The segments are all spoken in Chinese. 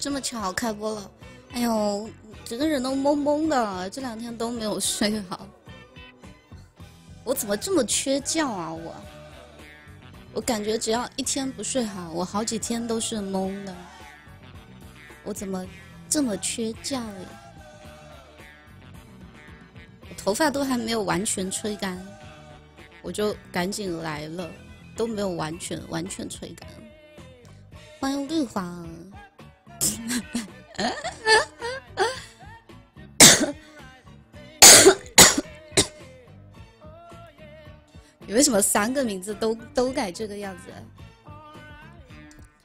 这么巧开播了，哎呦，整个人都懵懵的，这两天都没有睡好。我怎么这么缺觉啊？我，我感觉只要一天不睡好，我好几天都是懵的。我怎么这么缺觉呀？我头发都还没有完全吹干，我就赶紧来了，都没有完全完全吹干。欢迎绿花。你为什么三个名字都都改这个样子？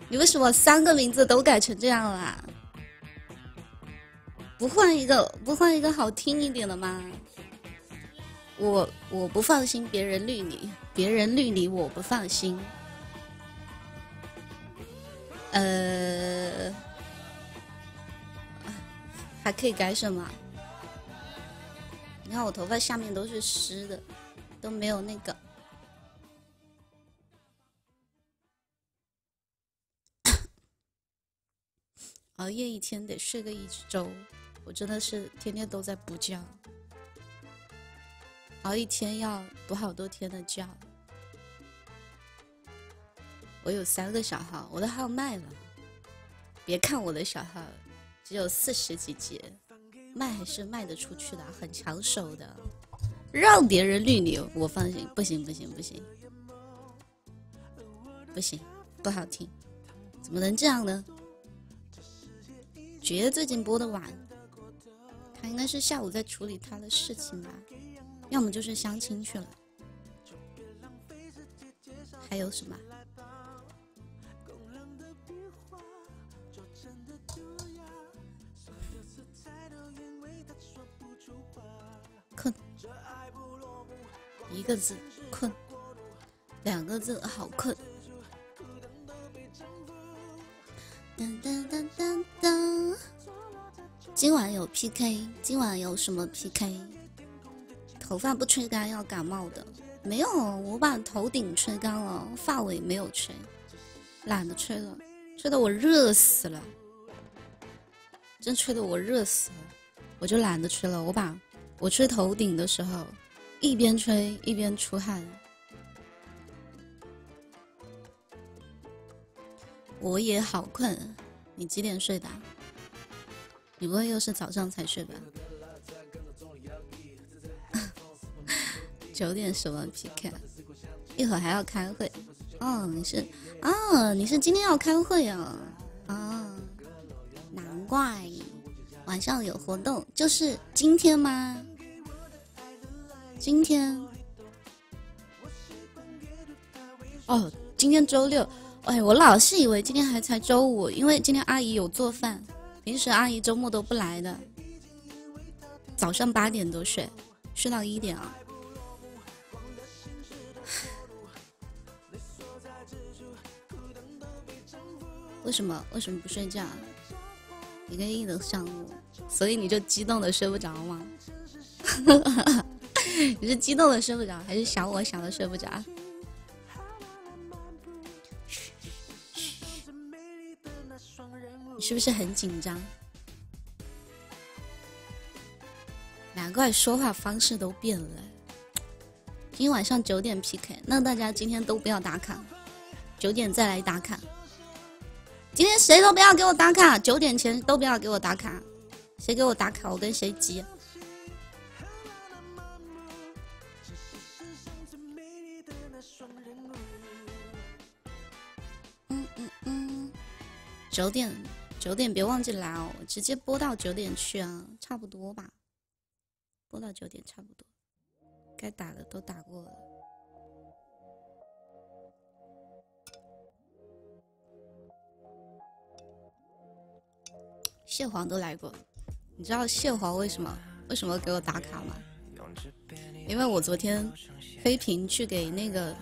你为什么三个名字都改成这样啦？不换一个，不换一个好听一点的吗？我我不放心别人绿你，别人绿你我不放心。呃，还可以改什么？你看我头发下面都是湿的，都没有那个。熬夜一天得睡个一周，我真的是天天都在补觉。熬一天要补好多天的觉。我有三个小号，我的号卖了。别看我的小号只有四十几级，卖还是卖得出去的，很抢手的。让别人绿你，我放心。不行不行不行，不行，不好听，怎么能这样呢？觉得最近播的晚，他应该是下午在处理他的事情吧，要么就是相亲去了。还有什么？困一个字困，两个字好困。噔噔噔噔噔，今晚有 PK，今晚有什么 PK？头发不吹干要感冒的，没有，我把头顶吹干了，发尾没有吹，懒得吹了，吹得我热死了，真吹得我热死了，我就懒得吹了，我把我吹头顶的时候。一边吹一边出汗，我也好困。你几点睡的？你不会又是早上才睡吧？九点什么 PK？一会儿还要开会。哦，你是啊，你是今天要开会啊？啊，难怪晚上有活动，就是今天吗？今天，哦，今天周六，哎，我老是以为今天还才周五，因为今天阿姨有做饭，平时阿姨周末都不来的，早上八点多睡，睡到一点啊。为什么为什么不睡觉？一个亿的项目，所以你就激动的睡不着吗？你是激动的睡不着，还是想我想的睡不着？你是不是很紧张？难怪说话方式都变了。今天晚上九点 PK，那大家今天都不要打卡，九点再来打卡。今天谁都不要给我打卡，九点前都不要给我打卡，谁给我打卡，我跟谁急。嗯嗯嗯九点，九点别忘记来哦！直接播到九点去啊，差不多吧。播到九点差不多，该打的都打过了。蟹黄都来过，你知道蟹黄为什么为什么给我打卡吗？因为我昨天飞屏去给那个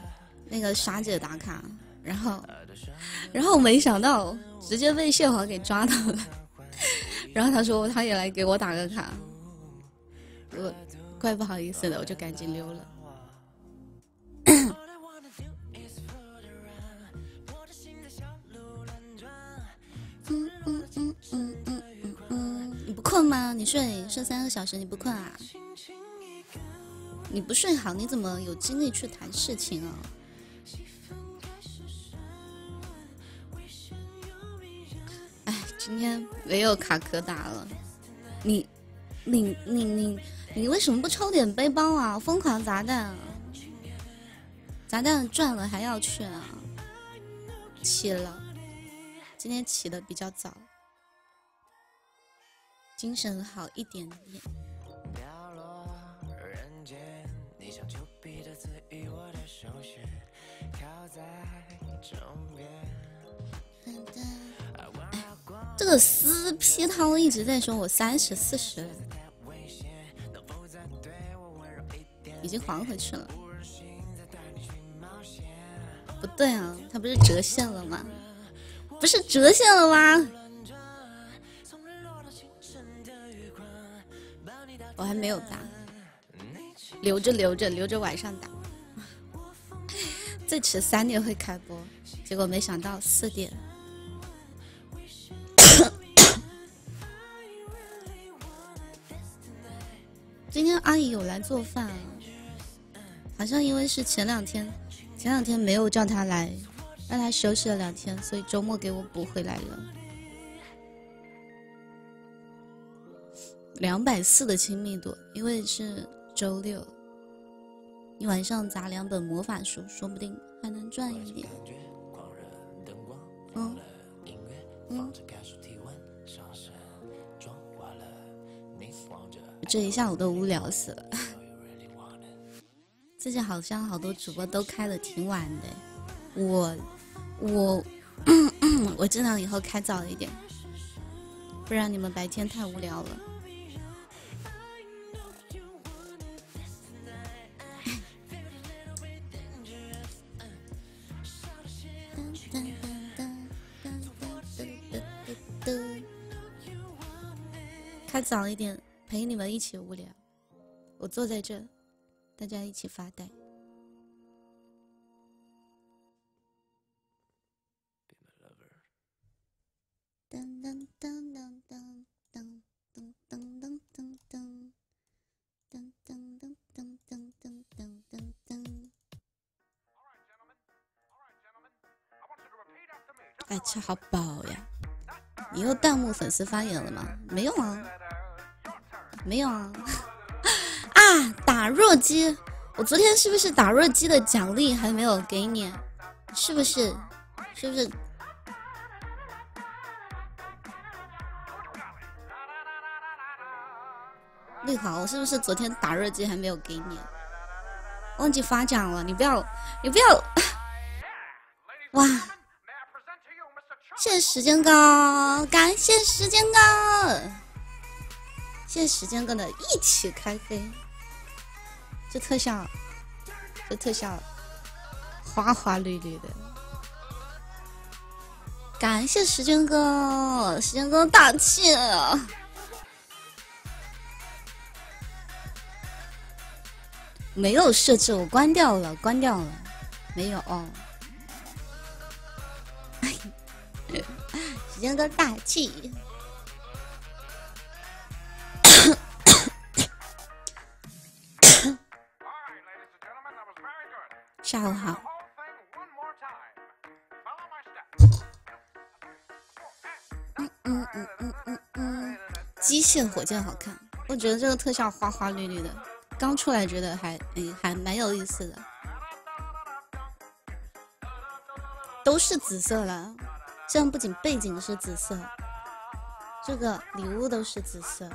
那个莎姐打卡。然后，然后没想到直接被蟹黄给抓到了。然后他说他也来给我打个卡，我怪不好意思的，我就赶紧溜了。嗯嗯嗯困吗？你睡睡三个小时，你不困啊？你不睡好，你怎么有精力去谈事情啊？天没有卡可打了。你，你，你，你，你为什么不抽点背包啊？疯狂砸蛋，砸蛋赚了还要去啊？起了，今天起的比较早。精神好一点点。这个撕批汤一直在说我三十四十，已经还回去了。不对啊，他不是折现了吗？不是折现了吗？我还没有打，留着留着留着晚上打，最迟三点会开播，结果没想到四点。今天阿姨有来做饭，好像因为是前两天，前两天没有叫她来，让她休息了两天，所以周末给我补回来了。两百四的亲密度，因为是周六，你晚上砸两本魔法书，说不定还能赚一点。嗯嗯，这一下午都无聊死了。最近好像好多主播都开的挺晚的，我我我尽量以后开早一点，不然你们白天太无聊了。开早一点，陪你们一起无聊。我坐在这，大家一起发呆。噔噔噔噔噔噔噔噔噔噔噔噔噔噔噔噔噔噔噔。哎，吃好饱呀！你又弹幕粉丝发言了吗？没有啊。没有啊，啊！打弱鸡，我昨天是不是打弱鸡的奖励还没有给你？是不是？是不是？绿华，我是不是昨天打弱鸡还没有给你？忘记发奖了，你不要，你不要！哇！谢谢时间哥，感谢时间哥。谢时间哥的一起开黑，这特效，这特效花花绿绿的。感谢时间哥，时间哥大气。没有设置，我关掉了，关掉了，没有。时间哥大气。下午好。嗯嗯嗯嗯嗯嗯，机械火箭好看，我觉得这个特效花花绿绿的，刚出来觉得还嗯还蛮有意思的，都是紫色了，这样不仅背景是紫色，这个礼物都是紫色。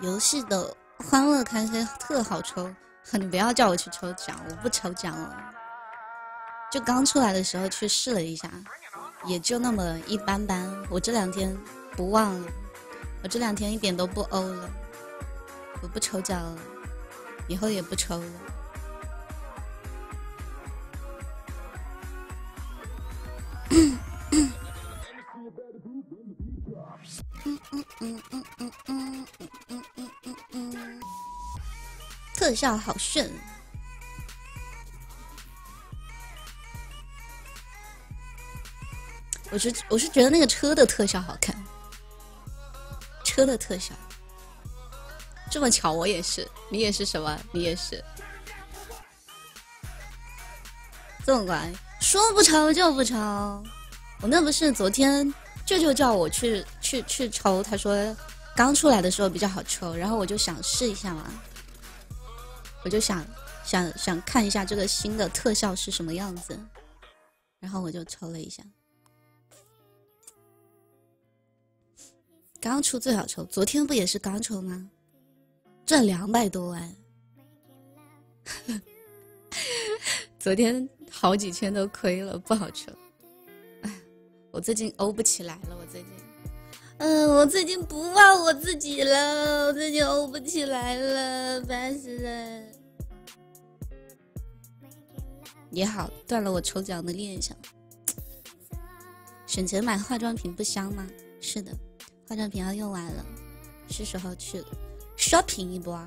游戏的欢乐开心特好抽，你不要叫我去抽奖，我不抽奖了。就刚出来的时候去试了一下，也就那么一般般。我这两天不忘了，我这两天一点都不欧了，我不抽奖了，以后也不抽了。特效好炫，我是我是觉得那个车的特效好看。车的特效这么巧，我也是，你也是什么？你也是。这么乖，说不抽就不抽。我那不是昨天舅舅叫我去去去抽，他说刚出来的时候比较好抽，然后我就想试一下嘛。我就想想想看一下这个新的特效是什么样子，然后我就抽了一下。刚出最好抽，昨天不也是刚抽吗？赚两百多万，昨天好几千都亏了，不好抽。我最近欧不起来了，我最近，嗯，我最近不忘我自己了，我最近欧不起来了，烦死了。也好，断了我抽奖的念想。省钱买化妆品不香吗？是的，化妆品要用完了，是时候去了。shopping 一波，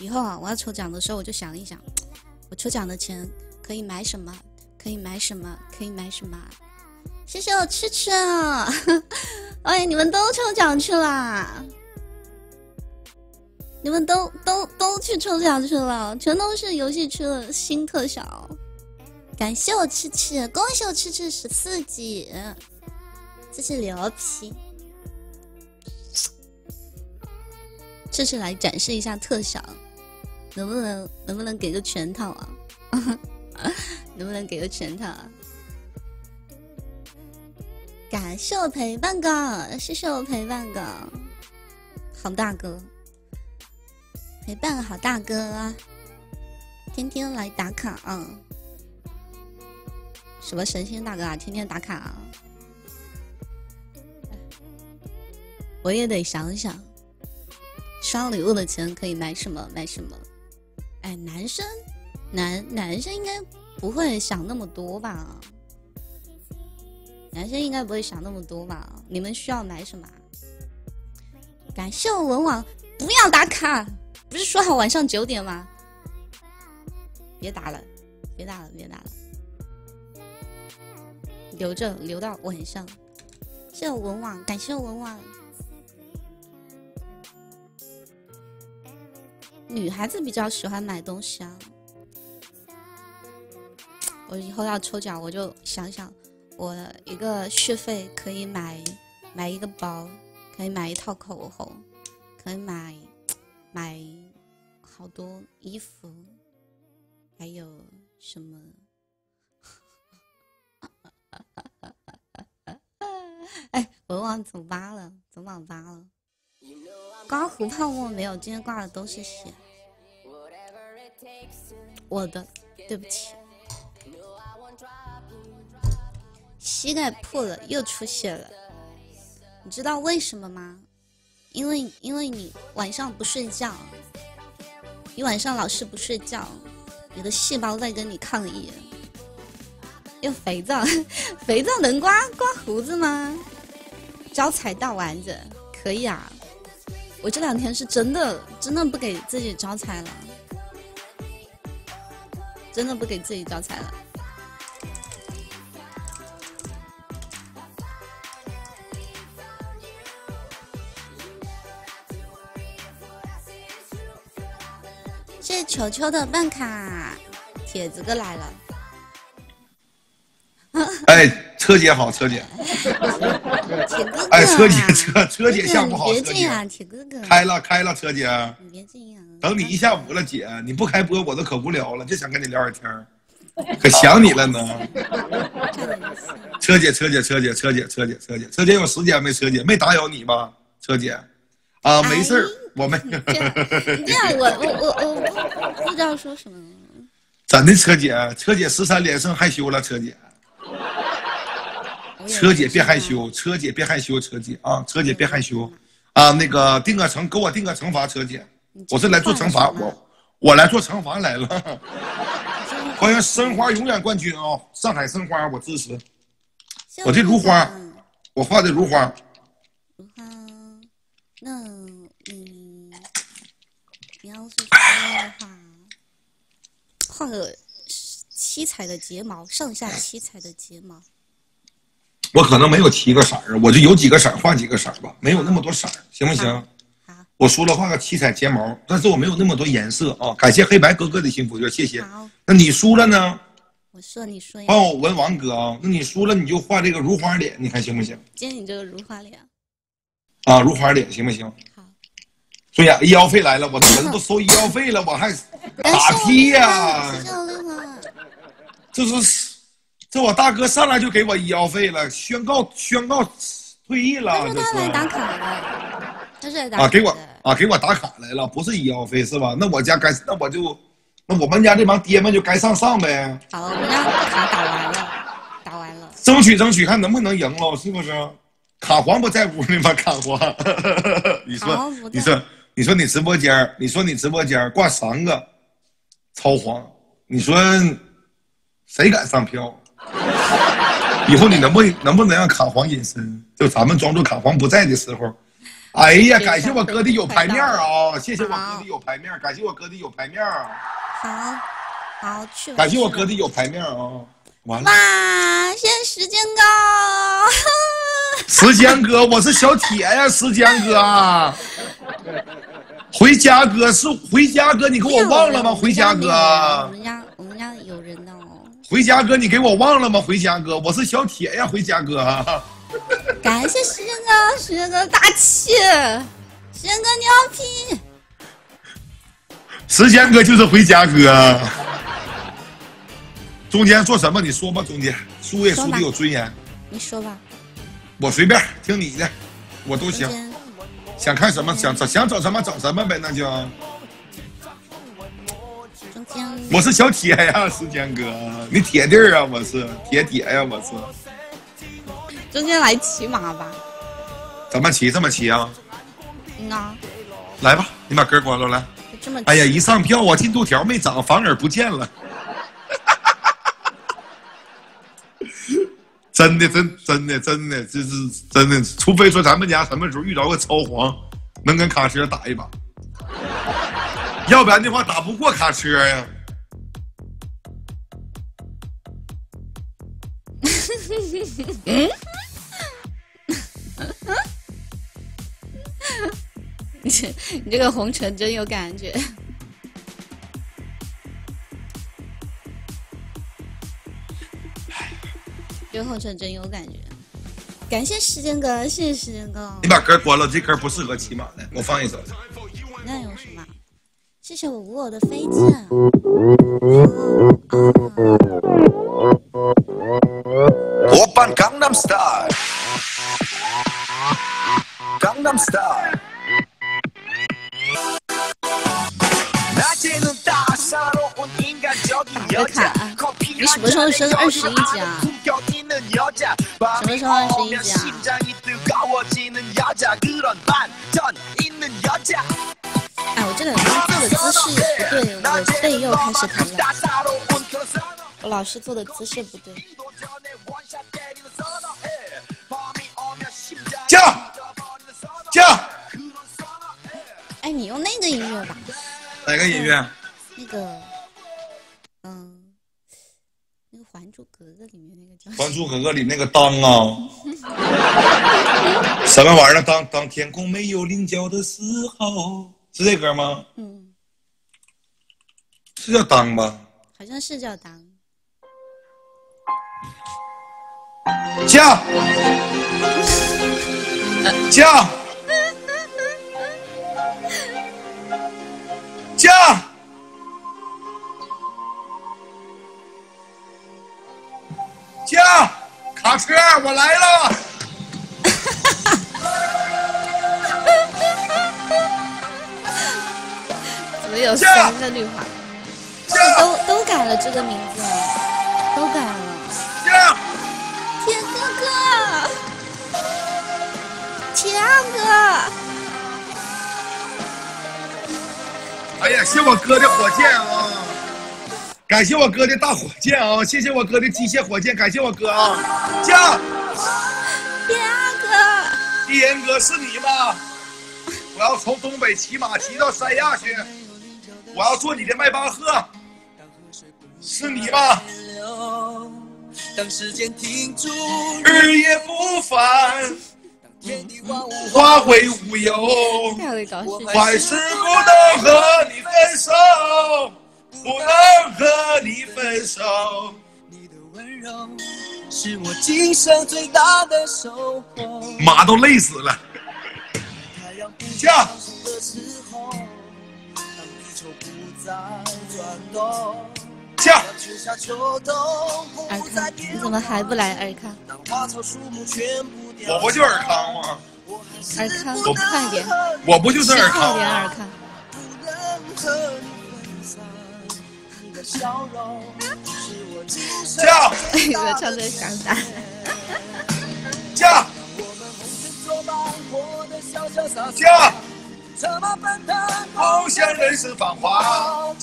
以后啊，我要抽奖的时候，我就想一想，我抽奖的钱可以买什么？可以买什么？可以买什么？谢谢我吃吃啊！哎，你们都抽奖去了，你们都都都去抽奖去了，全都是游戏区的新特效。感谢我吃吃，恭喜我吃吃十四级。这是牛皮，这是来展示一下特效，能不能能不能给个全套啊？能不能给个全套？啊？感谢我陪伴哥，谢谢我陪伴哥，好大哥，陪伴好大哥！天天来打卡啊！什么神仙大哥啊？天天打卡啊！我也得想想，刷礼物的钱可以买什么买什么。哎，男生，男男生应该不会想那么多吧？男生应该不会想那么多吧？你们需要买什么？感谢我文网，不要打卡，不是说好晚上九点吗？别打了，别打了，别打了，留着留到晚上。谢谢文网，感谢文网。女孩子比较喜欢买东西啊，我以后要抽奖，我就想想，我一个续费可以买买一个包，可以买一套口红，可以买买好多衣服，还有什么？哎，文网走吧了，走网吧了。刮胡泡沫没有，今天挂的都是血。我的，对不起。膝盖破了，又出血了。你知道为什么吗？因为因为你晚上不睡觉，你晚上老是不睡觉，你的细胞在跟你抗议。用肥皂，肥皂能刮刮胡子吗？招财大丸子，可以啊。我这两天是真的，真的不给自己招财了，真的不给自己招财了。球球的办卡，铁子哥来了。哎。车姐好，车姐。铁哥哥，哎，车姐，车车姐下午好，别这样，铁哥哥。开了，开了，车姐。你别这样。等你一下午了，姐，你不开播，我都可无聊了，就想跟你聊会天 可想你了呢。车姐，车姐，车姐，车姐，车姐，车姐，车姐有时间没？车姐没打扰你吧？车姐，啊，没事儿，我们。你这样，我我我我不知道说什么。怎的，车姐，车姐十三连胜害羞了，车姐。车姐别害羞，车姐别害羞，车姐啊，车姐别害羞，啊，那个定个惩，给我定个惩罚，车姐，我是来做惩罚，我我来做惩罚来了。欢迎申花永远冠军啊，上海申花我支持，我这如花，我画的如花。如花，那嗯，画个。七彩的睫毛，上下七彩的睫毛。我可能没有七个色儿，我就有几个色儿换几个色儿吧，没有那么多色儿，行不行？好。我说了画个七彩睫毛，但是我没有那么多颜色啊。感谢黑白哥哥的幸福月，谢谢。好。那你输了呢？我说你说呀。帮我文王哥啊，那你输了你就画这个如花脸，你看行不行？接你这个如花脸。啊，如花脸行不行？好。孙呀，医药费来了，我这人都收医药费了，我还打屁呀？这是。这我大哥上来就给我医药费了，宣告宣告退役了。来打卡是啊，给我啊，给我打卡来了，不是医药费是吧？那我家该那我就那我们家这帮爹们就该上上呗。好，我们家卡打完了，打完了，争取争取，看能不能赢喽，是不是？卡皇不在屋里吗？卡皇，你说你说你说你直播间你说你直播间挂三个超黄，你说谁敢上票？以后你能不能不能让卡黄隐身？就咱们装作卡黄不在的时候。哎呀，感谢我哥的有牌面啊！谢谢我哥的有牌面，感谢我哥的有牌面。好，好去。感谢我哥的有牌面啊！完了。哇，现在时间哥。时间哥，我是小铁呀，时间哥。回家哥是回家哥，你给我忘了吗？回家哥。我们家我们家有人呢。回家哥，你给我忘了吗？回家哥，我是小铁呀，回家哥。感谢时间哥，时间哥大气，时间哥牛批。时间哥就是回家哥。中间做什么？你说吧，中间输也输的有尊严。你说吧。我随便听你的，我都行。想看什么？想找想找什么找什么呗，那就。我是小铁呀，时间哥，你铁弟儿啊，我是铁铁呀，我是。中间来骑马吧。怎么骑？这么骑啊？嗯啊。来吧，你把歌关了来。这么。哎呀，一上票啊进度条没涨，反而不见了。真的，真真的，真的，这是真的。除非说咱们家什么时候遇到个超黄，能跟卡车打一把，要不然的话打不过卡车呀。你你这个红尘真有感觉，这个红尘真有感觉。感谢时间哥，谢谢时间哥。你把歌关了，这歌不适合骑马的，我放一首。那有什么？谢谢我无我的飞剑。我扮江南 style，江南 style。别卡，你什么时候升二十一级啊？什么时候二十一级啊？哎，我这两天坐的姿势不对，我背又开始疼了。我老是做的姿势不对。驾驾！哎，你用那个音乐吧。哪个音乐？那个，珠格格》里面那个叫。《还珠格格》里那个当啊。什么玩意儿？当当天空没有棱角的时候，是这歌吗？嗯。是叫当吧？好像是叫当。驾！驾！驾！驾！卡车，我来了！怎么有三个绿化？都都改了这个名字，都改了。哥哥，铁二哥。哎呀，谢我哥的火箭啊！感谢我哥的大火箭啊！谢谢我哥的机械火箭，感谢我哥啊！驾！铁二哥，是你吗？我要从东北骑马骑到三亚去，我要做你的迈巴赫。是你吧？日夜不返，花会无忧，坏事不能和你分手，不能和你分手。你的温柔是我今生最大的马都累死了。下下你怎么还不来尔康我不就尔康吗？尔康我快点。我不就是尔康。下。我唱的想啥？下。驾！梦想人生繁华。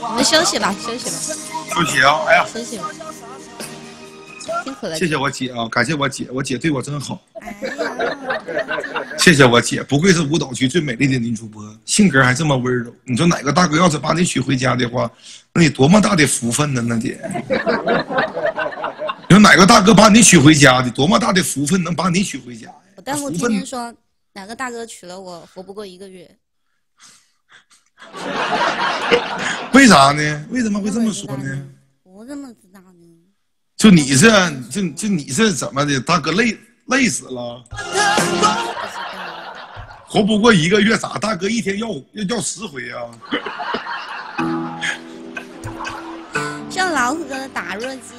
我们休息吧，休息吧。休息啊！哎呀，休息吧。辛苦了。谢谢我姐啊，感谢我姐，我姐对我真好。谢谢我姐，不愧是舞蹈区最美丽的女主播，性格还这么温柔。你说哪个大哥要是把你娶回家的话，那你多么大的福分呢？那得。有哪个大哥把你娶回家的？多么大的福分能把你娶回家？我弹幕天天说哪个大哥娶了我活不过一个月。为啥呢？为什么会这么说呢？我怎么知道呢？就你这，就就你这怎么的？大哥累累死了，活不过一个月咋？大哥一天要要要十回啊！像老虎哥的打弱鸡。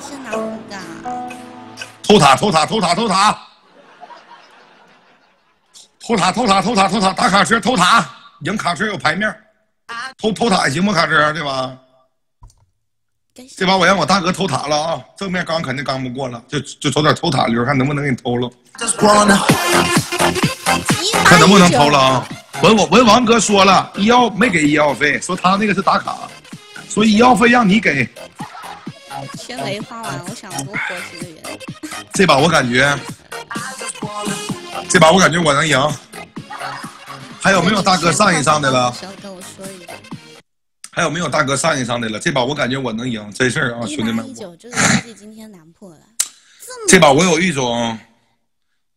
是老虎哥？偷塔偷塔偷塔偷塔，偷塔偷塔偷塔偷塔打卡车偷塔，赢卡车有牌面，偷偷塔行吗？卡车对吧？这把我让我大哥偷塔了啊！正面刚肯定刚不过了，就就走点偷塔流，看能不能给你偷了。看能不能偷了啊！文我文王哥说了，医药没给医药费，说他那个是打卡，说医药费让你给。钱没花完，我想多活几个月。这把我感觉，这把我感觉我能赢。还有没有大哥上一上的了？跟我说一个。还有没有大哥上一上的了？这把我感觉我能赢，真事儿啊，兄弟们。一九，这个游戏今天难破了。这把我有一种，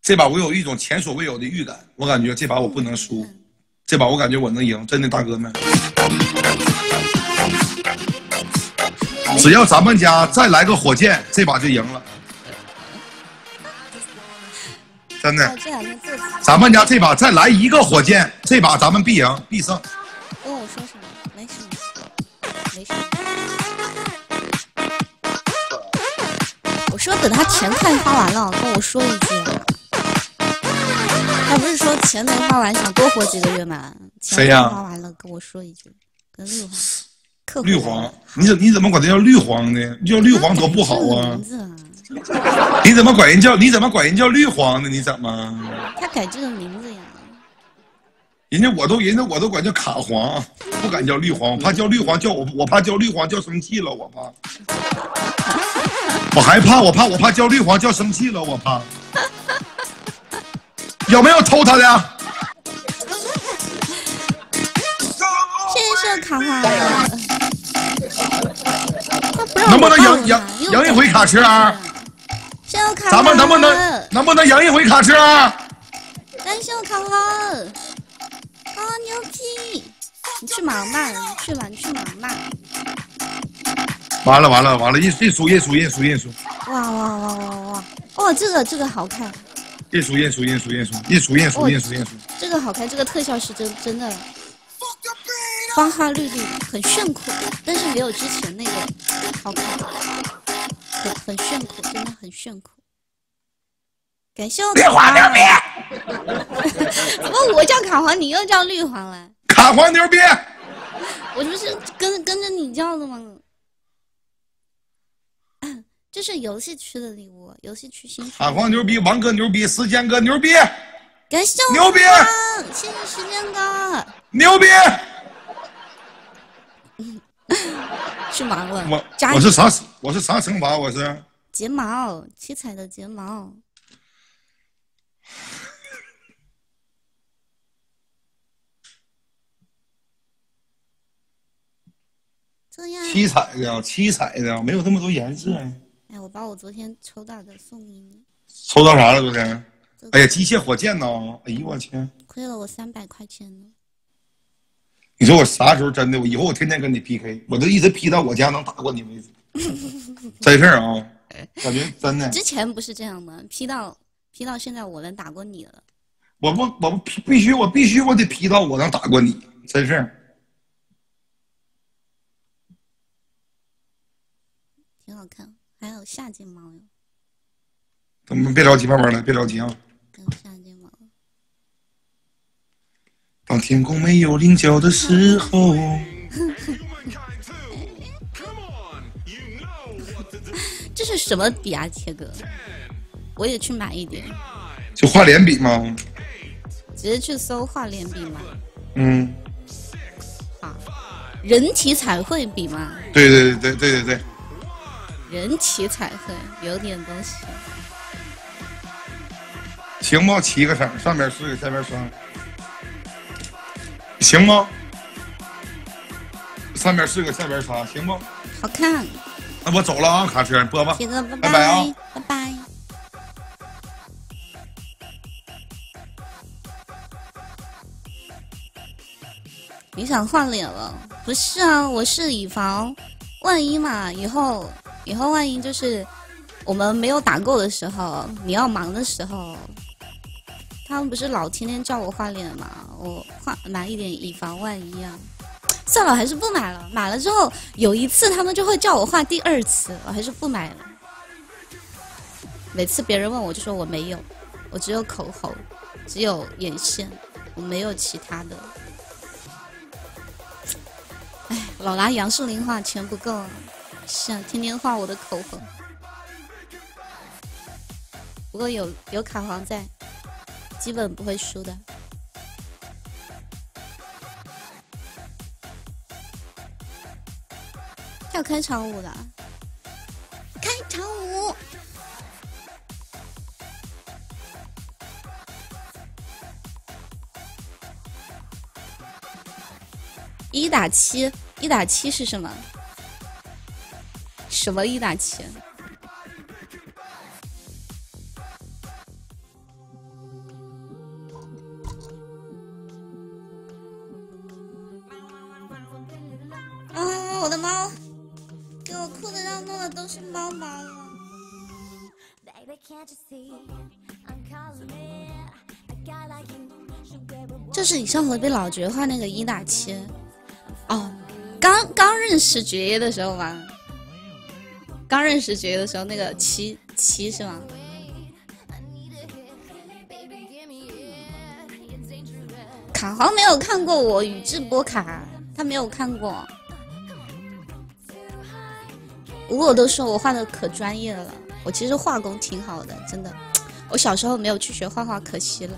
这把我有一种前所未有的预感，我感觉这把我不能输，这把我感觉我能赢，真的大哥们。只要咱们家再来个火箭，这把就赢了。真的，咱们家这把再来一个火箭，这把咱们必赢必胜。跟我说没事。我说等他钱快花完了，跟我说一句。他不是说钱没花完，想多活几个月吗？谁呀？花完了，跟我说一句，跟绿黄。绿黄，你怎你怎么管他叫绿黄呢？叫绿黄多不好啊！你怎么管人叫你怎么管人叫绿黄呢？你怎么？他改这个名字呀？人家我都人家我都管叫卡黄，不敢叫绿黄，怕叫绿黄叫我我怕叫绿黄叫生气了，我怕。我害怕，我怕我怕叫绿黄叫生气了，我怕。有没有偷他的？谢谢卡黄。能不能赢赢赢一回卡车？咱们能不能能不能赢一回卡车？感谢我卡卡，啊牛批！你去忙吧，你去吧，你去忙吧。完了完了完了，一一输一输一输一输。哇哇哇哇哇！哦，这个这个好看。一输一输一输一输一输一输一输一输。这个好看，这个特效是真真的。花花绿绿，很炫酷，但是没有之前那个好看，很很炫酷，真的很炫酷。感谢我绿黄牛逼！怎么我叫卡黄，你又叫绿黄了？卡黄牛逼！我不是跟跟着你叫的吗？这是游戏区的礼物，游戏区新。卡黄牛逼，王哥牛逼，时间哥牛逼！感谢我牛逼！谢谢时间哥，牛逼！去忙了，我我是啥？我是啥惩罚？我是睫毛，七彩的睫毛。七彩的，七彩的，没有这么多颜色。哎，我把我昨天抽到的送给你。抽到啥了？昨天？哎呀，机械火箭呢？哎呦我天！亏了我三百块钱呢。你说我啥时候真的？我以后我天天跟你 PK，我都一直 P 到我家能打过你为止。真事儿啊，感觉真的。之前不是这样吗？P 到。P 到现在我能打过你了。我不，我不必必须，我必须，我得 P 到我能打过你，真是。挺好看，还有下睫毛哟。咱们别着急，慢慢来，别着急啊。下睫毛。当天空没有棱角的时候。这是什么笔啊，切哥？我也去买一点。就画脸笔吗？直接去搜画脸笔吗？嗯。啊，人体彩绘笔吗？对对对对对对对。人体彩绘有点东西。行不？七个色，上边四个，下边双。行吗？上边四个，下边仨，行不？好看。那我走了啊，卡车播吧。拜拜啊，拜拜。想换脸了？不是啊，我是以防万一嘛。以后以后万一就是我们没有打够的时候，你要忙的时候。他们不是老天天叫我画脸吗？我画买一点以防万一啊！算了，还是不买了。买了之后，有一次他们就会叫我画第二次，我还是不买了。每次别人问我就说我没有，我只有口红，只有眼线，我没有其他的。老拿杨树林画，钱不够啊！是啊，天天画我的口红。不过有有卡皇在。基本不会输的。跳开场舞了，开场舞！一打七，一打七是什么？什么一打七？嗯，我的猫。给我裤子上弄的都是猫毛就是你上回被老爵画那个一打七，哦，刚刚认识爵爷的时候吗？刚认识爵爷的时候那个七七是吗？卡豪没有看过我宇智波卡，他没有看过。我都说我画的可专业了，我其实画工挺好的，真的。我小时候没有去学画画，可惜了。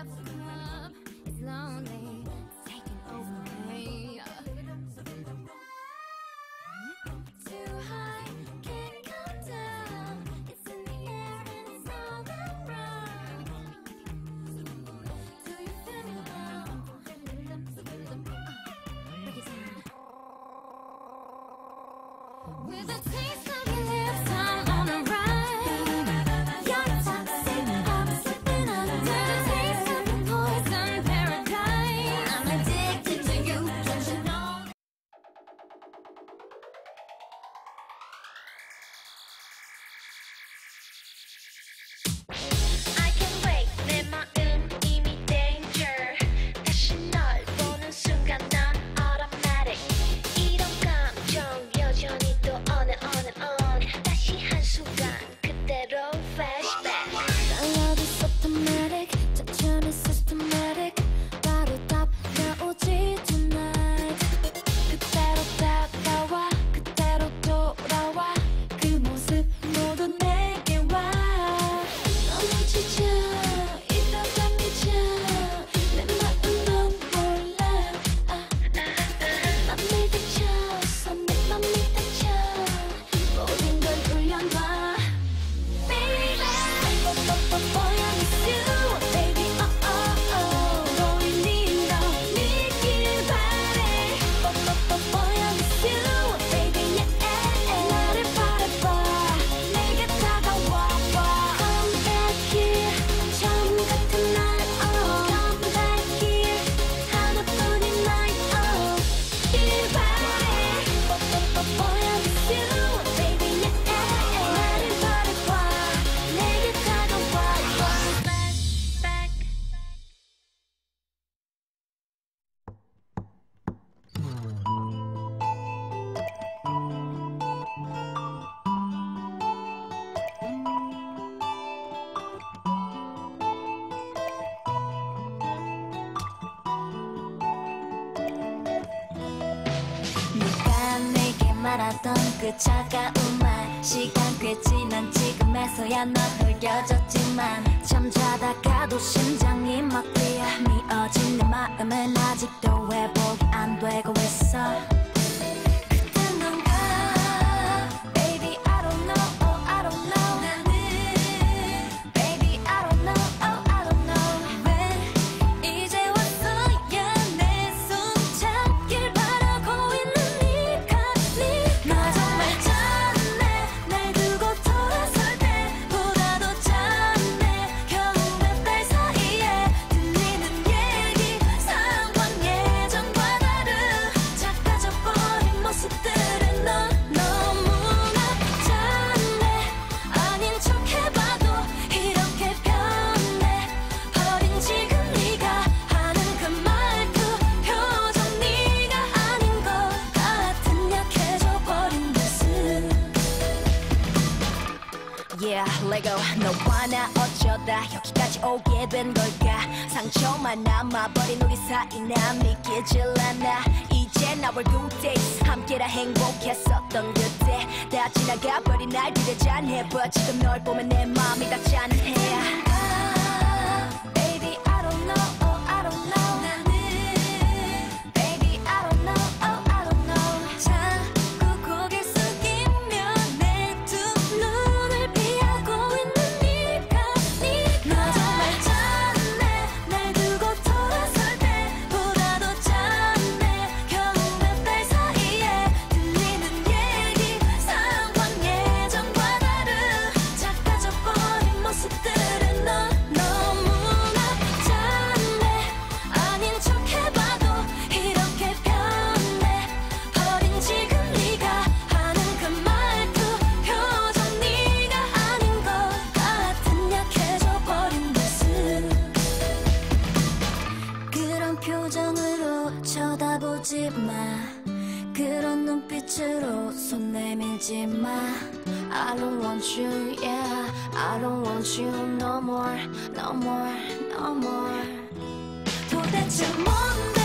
It's lonely, taking over me. Too high, can't come down. It's in the air and it's all around. Do you feel now? With a taste. 넌 흐려졌지만 잠자다가도 심장이 막 뛰어 미어진 내 마음은 아직도 회복이 안 되고 있어 어쩌다 여기까지 오게 된 걸까? 상처만 남아버린 우리 사이 난 믿기질 않아. 이제 나월 good days 함께라 행복했었던 그때 다 지나가버린 날들에 잔해봐. 지금 널 보면 내 마음이 다 짠해 I don't want you, yeah. I don't want you no more, no more, no more. 도대체 뭔데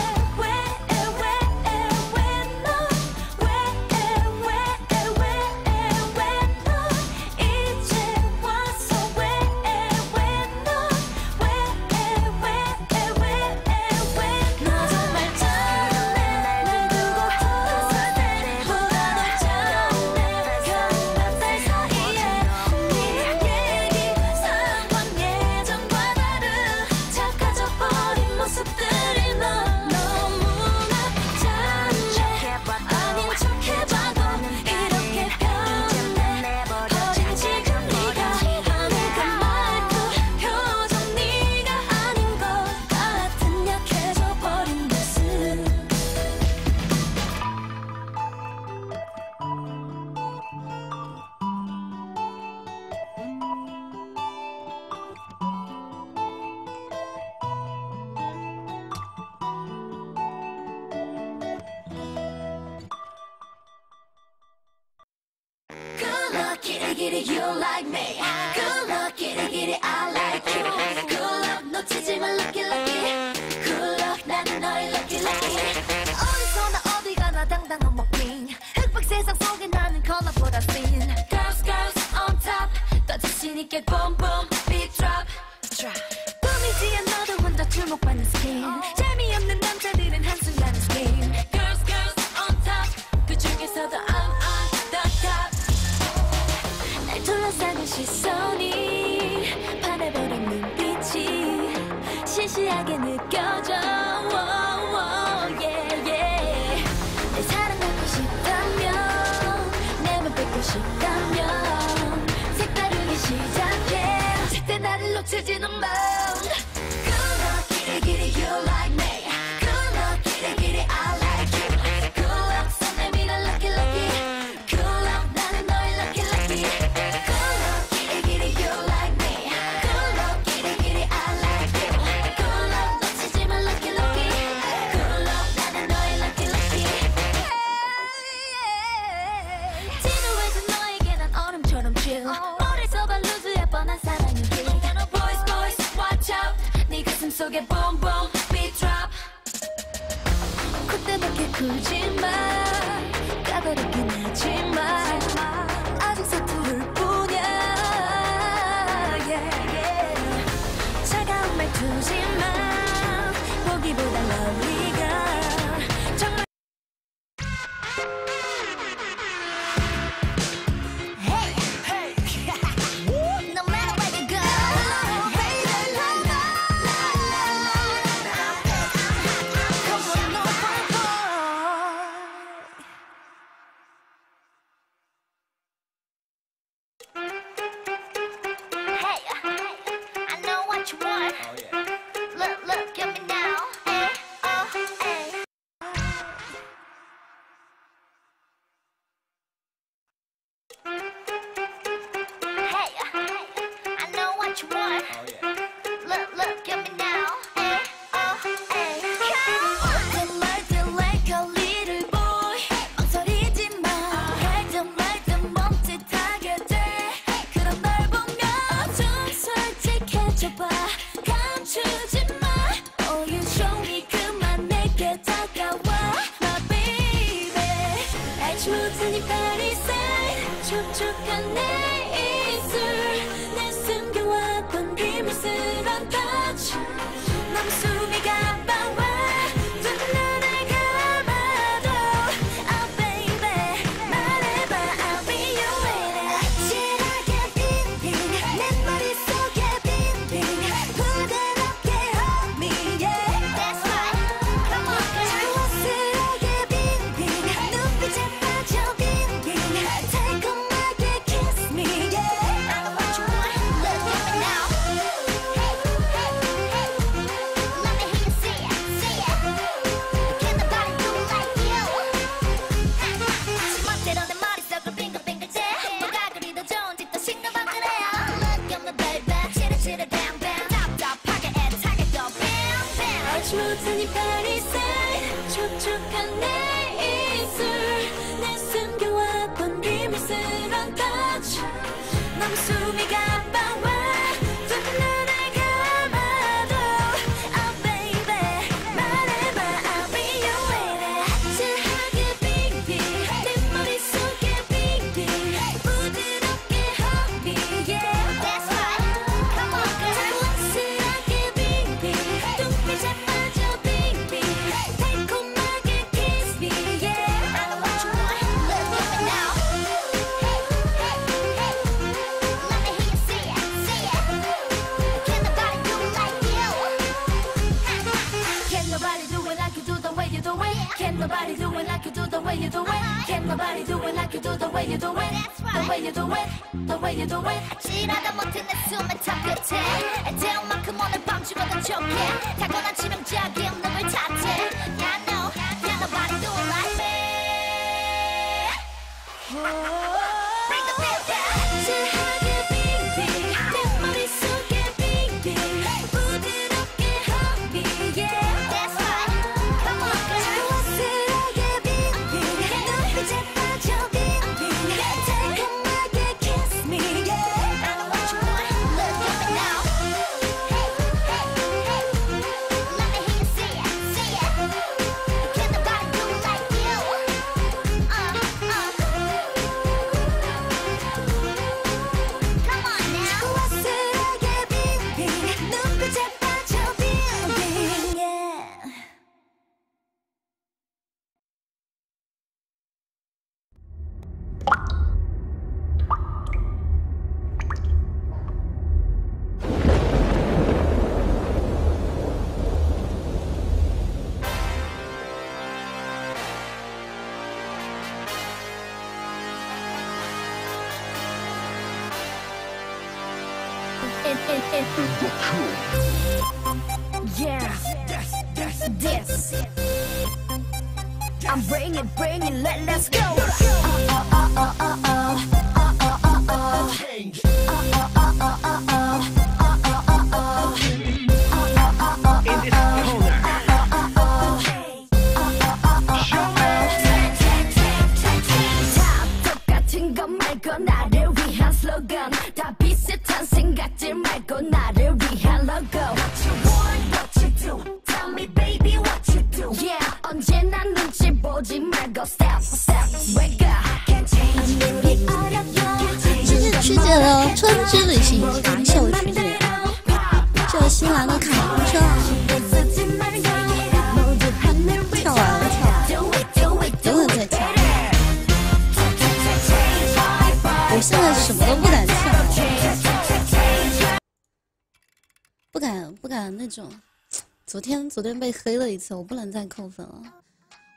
昨天被黑了一次，我不能再扣分了，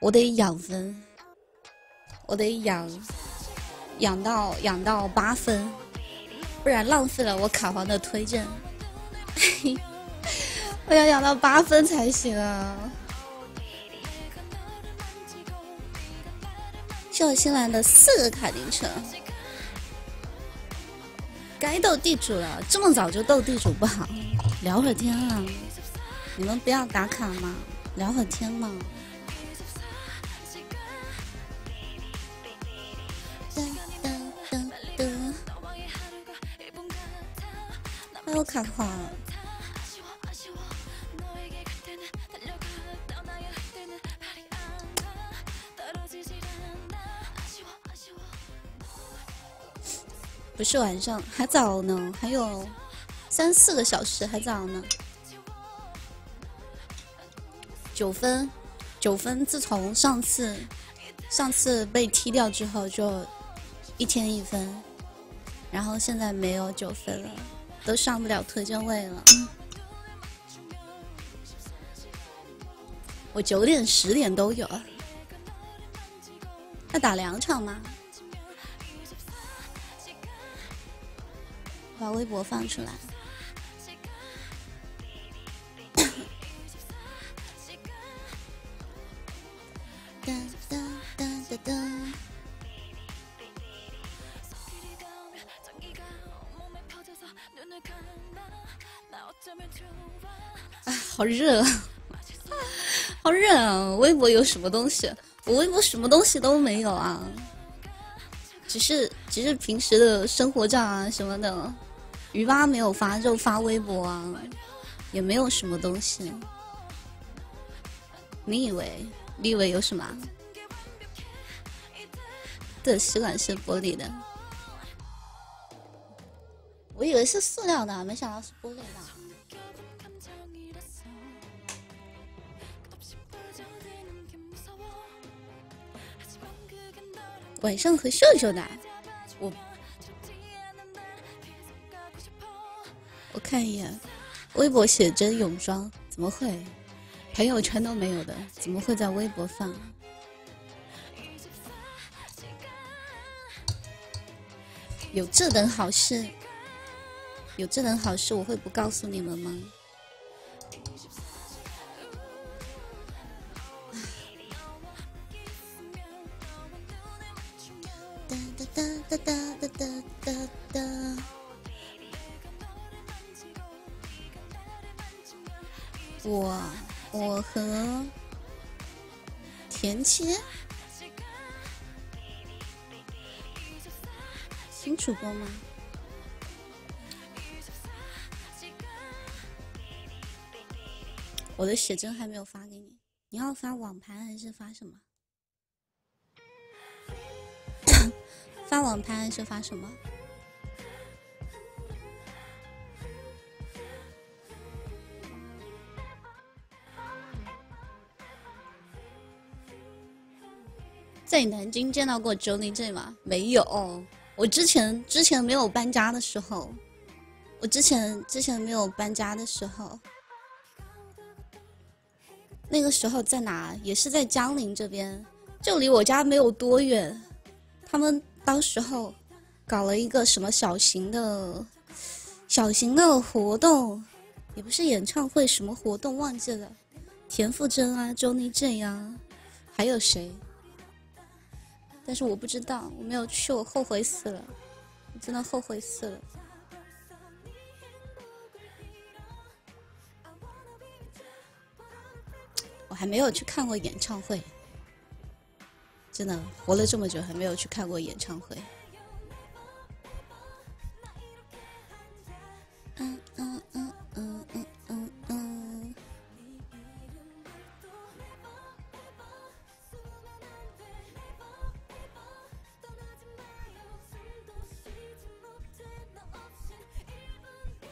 我得养分，我得养养到养到八分，不然浪费了我卡皇的推荐。我要养到八分才行啊！谢我新来的四个卡丁车，该斗地主了，这么早就斗地主不好，聊会天啊。你们不要打卡吗？聊会天吗？哎呦，卡卡！不是晚上，还早呢，还有三四个小时，还早呢。九分，九分。自从上次上次被踢掉之后，就一天一分，然后现在没有九分了，都上不了推荐位了。我九点、十点都有，要打两场吗？把微博放出来。啊，好热，好热啊！微博有什么东西？我微博什么东西都没有啊，只是只是平时的生活照啊什么的。鱼吧没有发，就发微博啊，也没有什么东西。你以为你以为有什么？对，吸管是玻璃的，我以为是塑料的，没想到是玻璃的。晚上和秀秀打，我。我看一眼，微博写真泳装怎么会？朋友圈都没有的，怎么会在微博放？有这等好事，有这等好事，我会不告诉你们吗？哒哒哒哒哒哒哒哒。我我和田七新主播吗？我的写真还没有发给你，你要发网盘还是发什么？发网盘还是发什么？在南京见到过 Johnny J 吗？没有。我之前之前没有搬家的时候，我之前之前没有搬家的时候，那个时候在哪？也是在江陵这边，就离我家没有多远。他们当时候搞了一个什么小型的、小型的活动，也不是演唱会，什么活动忘记了。田馥甄啊，Johnny J 啊，还有谁？但是我不知道，我没有去，我后悔死了，我真的后悔死了。还没有去看过演唱会，真的活了这么久还没有去看过演唱会。嗯嗯嗯嗯嗯嗯嗯。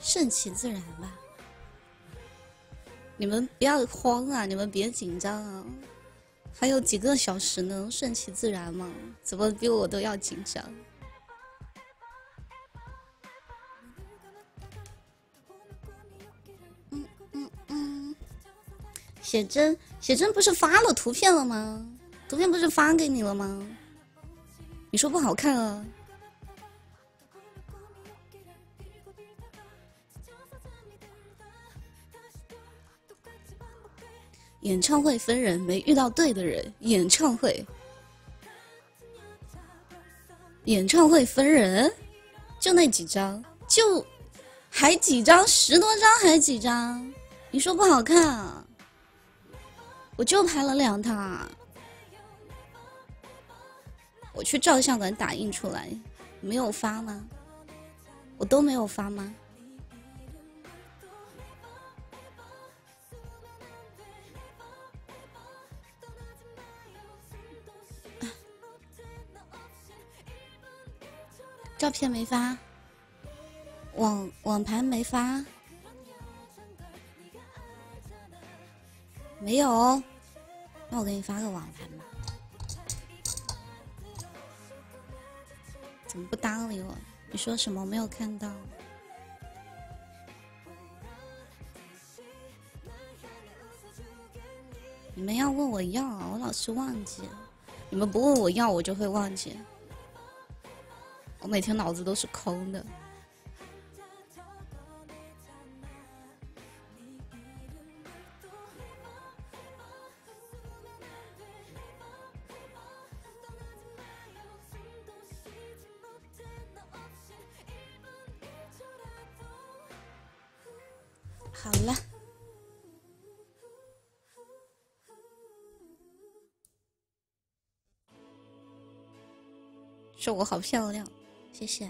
顺其自然吧，你们不要慌啊，你们别紧张啊，还有几个小时呢，顺其自然嘛，怎么比我都要紧张？嗯嗯嗯，写真写真不是发了图片了吗？图片不是发给你了吗？你说不好看啊？演唱会分人，没遇到对的人。演唱会，演唱会分人，就那几张，就还几张，十多张还几张？你说不好看啊？我就拍了两套，我去照相馆打印出来，没有发吗？我都没有发吗？照片没发，网网盘没发，没有。那我给你发个网盘吧。怎么不搭理我？你说什么？没有看到。你们要问我要，我老是忘记。你们不问我要，我就会忘记。我每天脑子都是空的。好了，说我好漂亮。谢谢。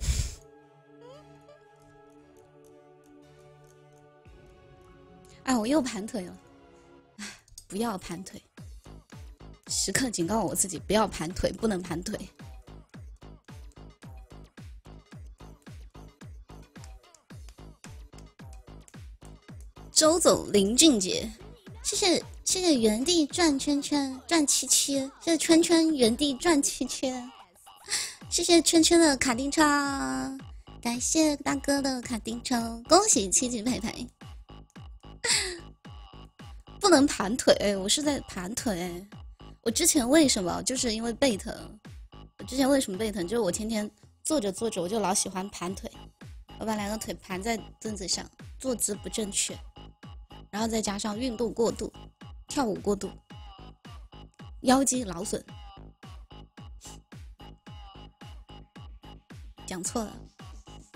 哎，我又盘腿了。哎，不要盘腿，时刻警告我自己不要盘腿，不能盘腿。周总林俊杰，谢谢。谢谢原地转圈圈转七七，谢谢圈圈原地转七圈，谢谢圈圈的卡丁车，感谢大哥的卡丁车，恭喜七级佩佩。不能盘腿，我是在盘腿。我之前为什么？就是因为背疼。我之前为什么背疼？就是我天天坐着坐着，我就老喜欢盘腿，我把两个腿盘在凳子上，坐姿不正确，然后再加上运动过度。跳舞过度，腰肌劳损。讲错了，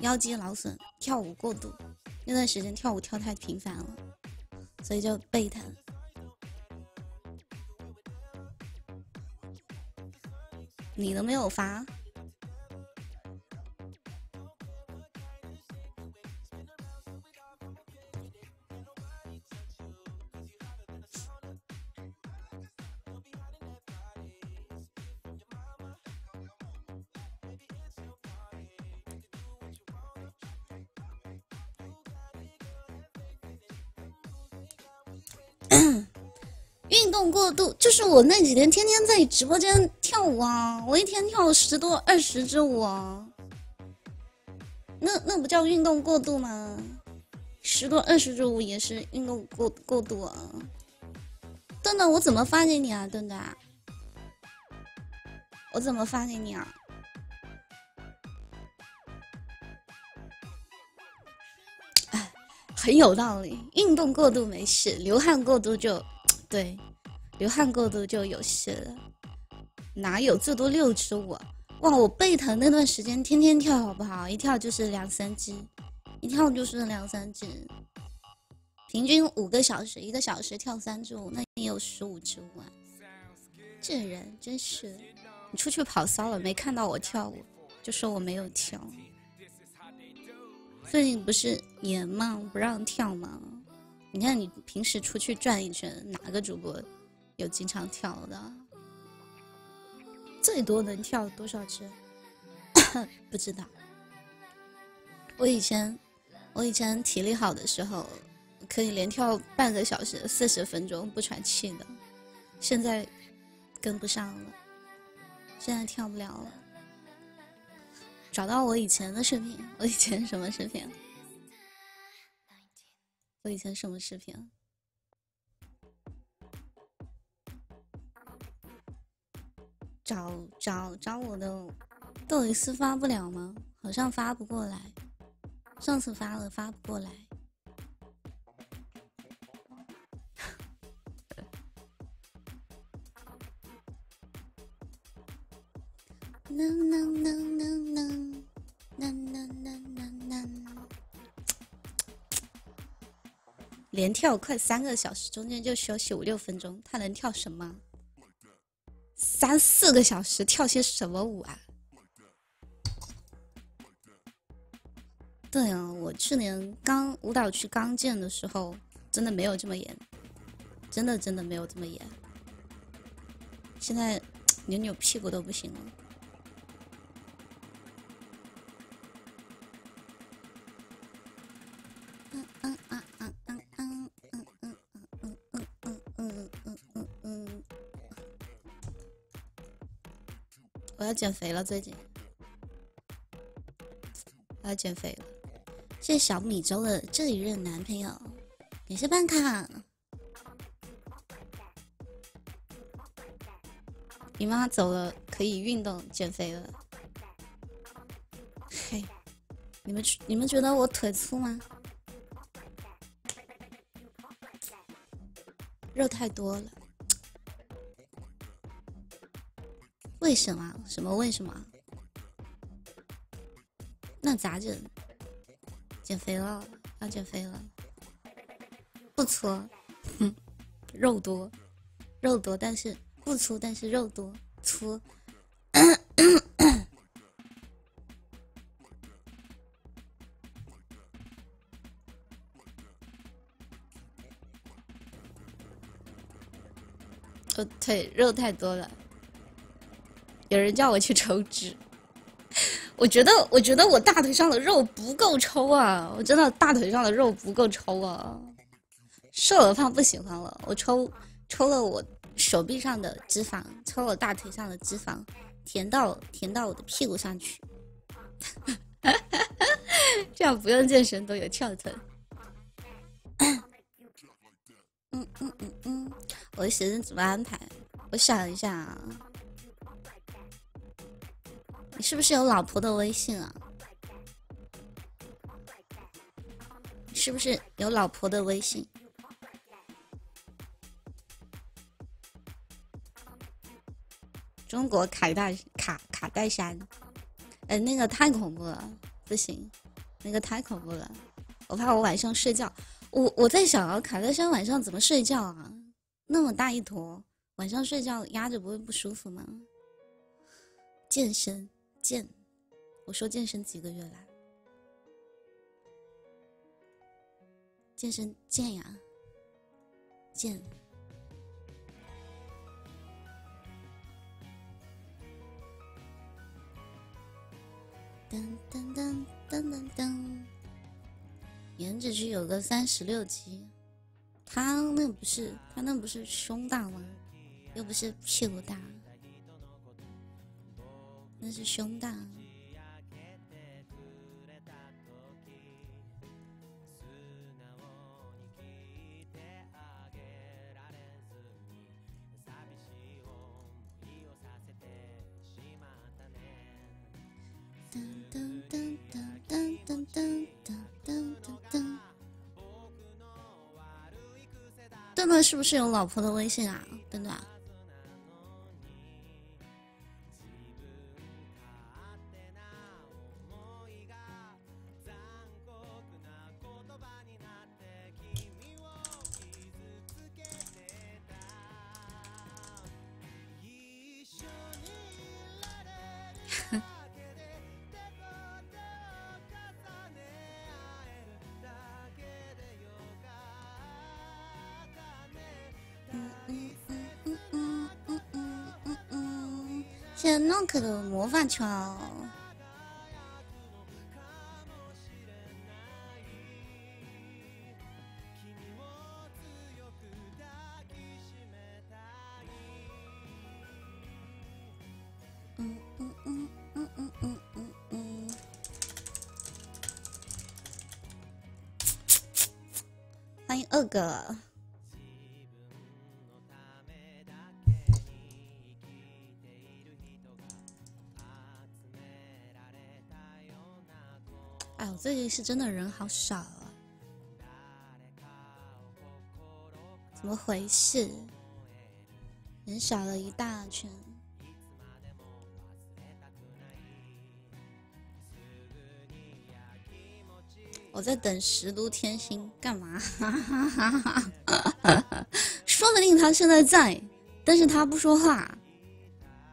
腰肌劳损，跳舞过度。那段时间跳舞跳太频繁了，所以就背疼。你都没有发。过度就是我那几天天天在直播间跳舞啊，我一天跳十多二十支舞啊，那那不叫运动过度吗？十多二十支舞也是运动过过度啊。顿顿，我怎么发给你啊？顿顿，我怎么发给你啊？很有道理，运动过度没事，流汗过度就。对，流汗过度就有事了，哪有最多六支舞？哇，我背疼那段时间天天跳，好不好？一跳就是两三支，一跳就是两三支，平均五个小时，一个小时跳三支舞，那也有十五支舞啊！这人真是，你出去跑骚了，没看到我跳舞，就说我没有跳。最近不是严吗？不让跳吗？你看，你平时出去转一圈，哪个主播有经常跳的？最多能跳多少支？不知道。我以前，我以前体力好的时候，可以连跳半个小时、四十分钟不喘气的。现在跟不上了，现在跳不了了。找到我以前的视频，我以前什么视频？我以前什么视频？找找找我的豆蕾丝发不了吗？好像发不过来，上次发了发不过来。能能能能能能能能能能。连跳快三个小时，中间就休息五六分钟，他能跳什么？三四个小时跳些什么舞啊？对啊，我去年刚舞蹈区刚建的时候，真的没有这么严，真的真的没有这么严。现在 扭扭屁股都不行了。我要减肥了，最近。我要减肥了。谢谢小米粥的这一任男朋友，感谢办卡。你妈走了，可以运动减肥了。嘿，你们你们觉得我腿粗吗？肉太多了。为什么？什么为什么？那咋整？减肥了，要减肥了。不粗，哼，肉多，肉多，但是。不粗，但是肉多。粗，呃，腿肉太多了。有人叫我去抽脂，我觉得，我觉得我大腿上的肉不够抽啊！我真的大腿上的肉不够抽啊！瘦了胖不喜欢了，我抽抽了我。手臂上的脂肪抽我大腿上的脂肪，填到填到我的屁股上去，这样不用健身都有翘臀。嗯嗯嗯嗯，我的学生怎么安排？我想一下啊，你是不是有老婆的微信啊？是不是有老婆的微信？中国卡戴卡卡戴珊，哎，那个太恐怖了，不行，那个太恐怖了，我怕我晚上睡觉。我我在想啊，卡戴珊晚上怎么睡觉啊？那么大一坨，晚上睡觉压着不会不舒服吗？健身健，我说健身几个月了？健身健呀，健。噔噔噔噔噔噔，颜值区有个三十六级，他那不是他那不是胸大吗？又不是屁股大，那是胸大。段段是不是有老婆的微信啊？段段。可的魔法球。嗯嗯嗯嗯嗯嗯嗯嗯。欢迎二哥。是真的人好少啊，怎么回事？人少了一大圈。我在等十都天心干嘛？说不定他现在在，但是他不说话，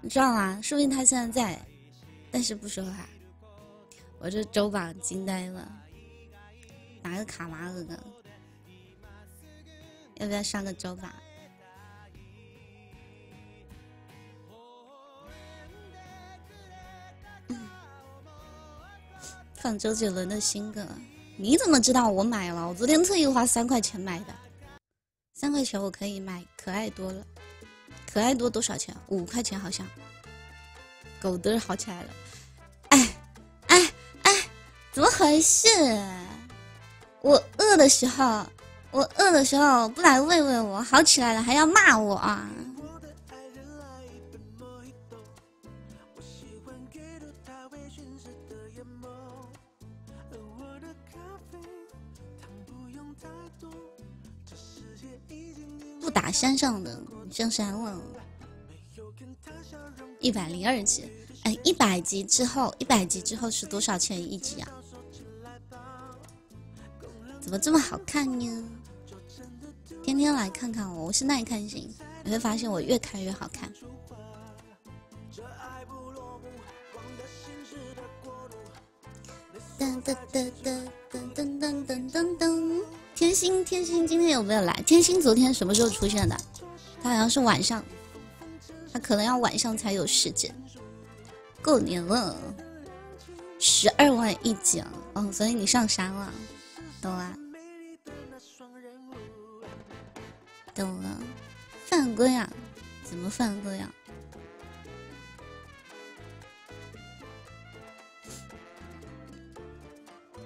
你知道吗？说不定他现在在，但是不说话。我这周榜惊呆了，哪个卡娃子的，要不要上个周榜？放周杰伦的新歌，你怎么知道我买了？我昨天特意花三块钱买的，三块钱我可以买可爱多了，可爱多多少钱？五块钱好像，狗嘚好起来了。怎么回事？我饿的时候，我饿的时候不来喂喂我，好起来了还要骂我啊！不打山上的，上山了。一百零二级，哎，一百级之后，一百级之后是多少钱一集啊？怎么这么好看呢？天天来看看我，我是耐看型，你会发现我越看越好看。噔噔噔噔噔噔噔噔噔噔。天心，天心今天有没有来？天心昨天什么时候出现的？他好像是晚上，他可能要晚上才有时间。过年了，十二万一奖，哦，所以你上山了，懂了？歌呀？怎么放歌呀？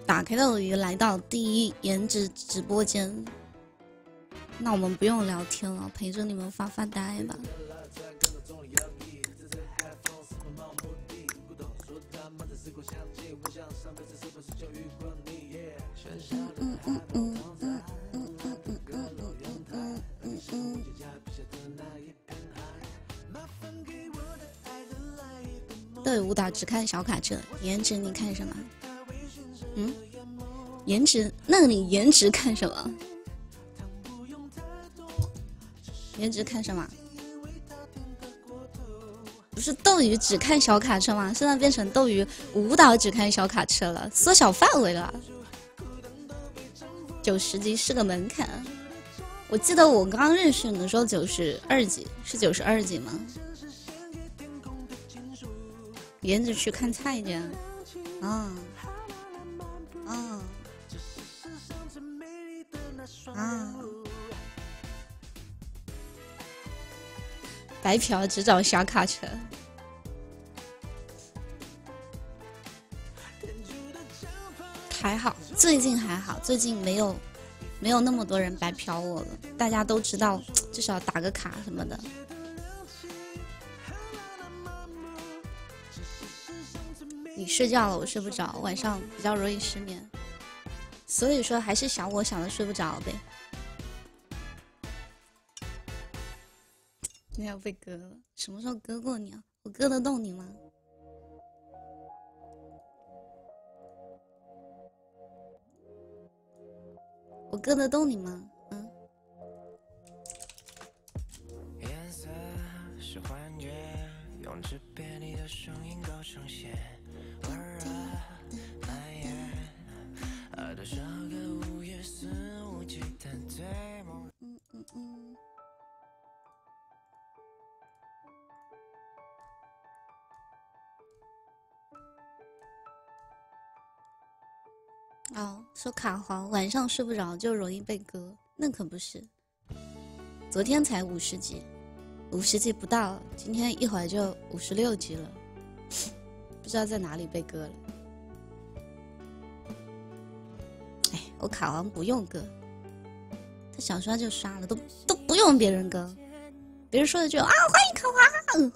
打开斗鱼，来到第一颜值直播间。那我们不用聊天了，陪着你们发发呆吧。嗯嗯嗯对舞蹈只看小卡车，颜值你看什么？嗯，颜值？那你颜值看什么？颜值看什么？不是斗鱼只看小卡车吗？现在变成斗鱼舞蹈只看小卡车了，缩小范围了。九十级是个门槛，我记得我刚认识你的时候九十二级，是九十二级吗？颜值去看菜去，啊。啊！白嫖只找小卡车，还好，最近还好，最近没有没有那么多人白嫖我了。大家都知道，至少打个卡什么的。你睡觉了，我睡不着，晚上比较容易失眠。所以说，还是想我想的睡不着呗。你要被割了？什么时候割过你啊？我割得动你吗？我割得动你吗？嗯。嗯嗯嗯。哦，说卡黄晚上睡不着就容易被割，那可不是。昨天才五十级，五十级不到，今天一会儿就五十六级了，不知道在哪里被割了。我卡皇不用割，他想刷就刷了，都都不用别人割，别人说一句啊欢迎卡皇，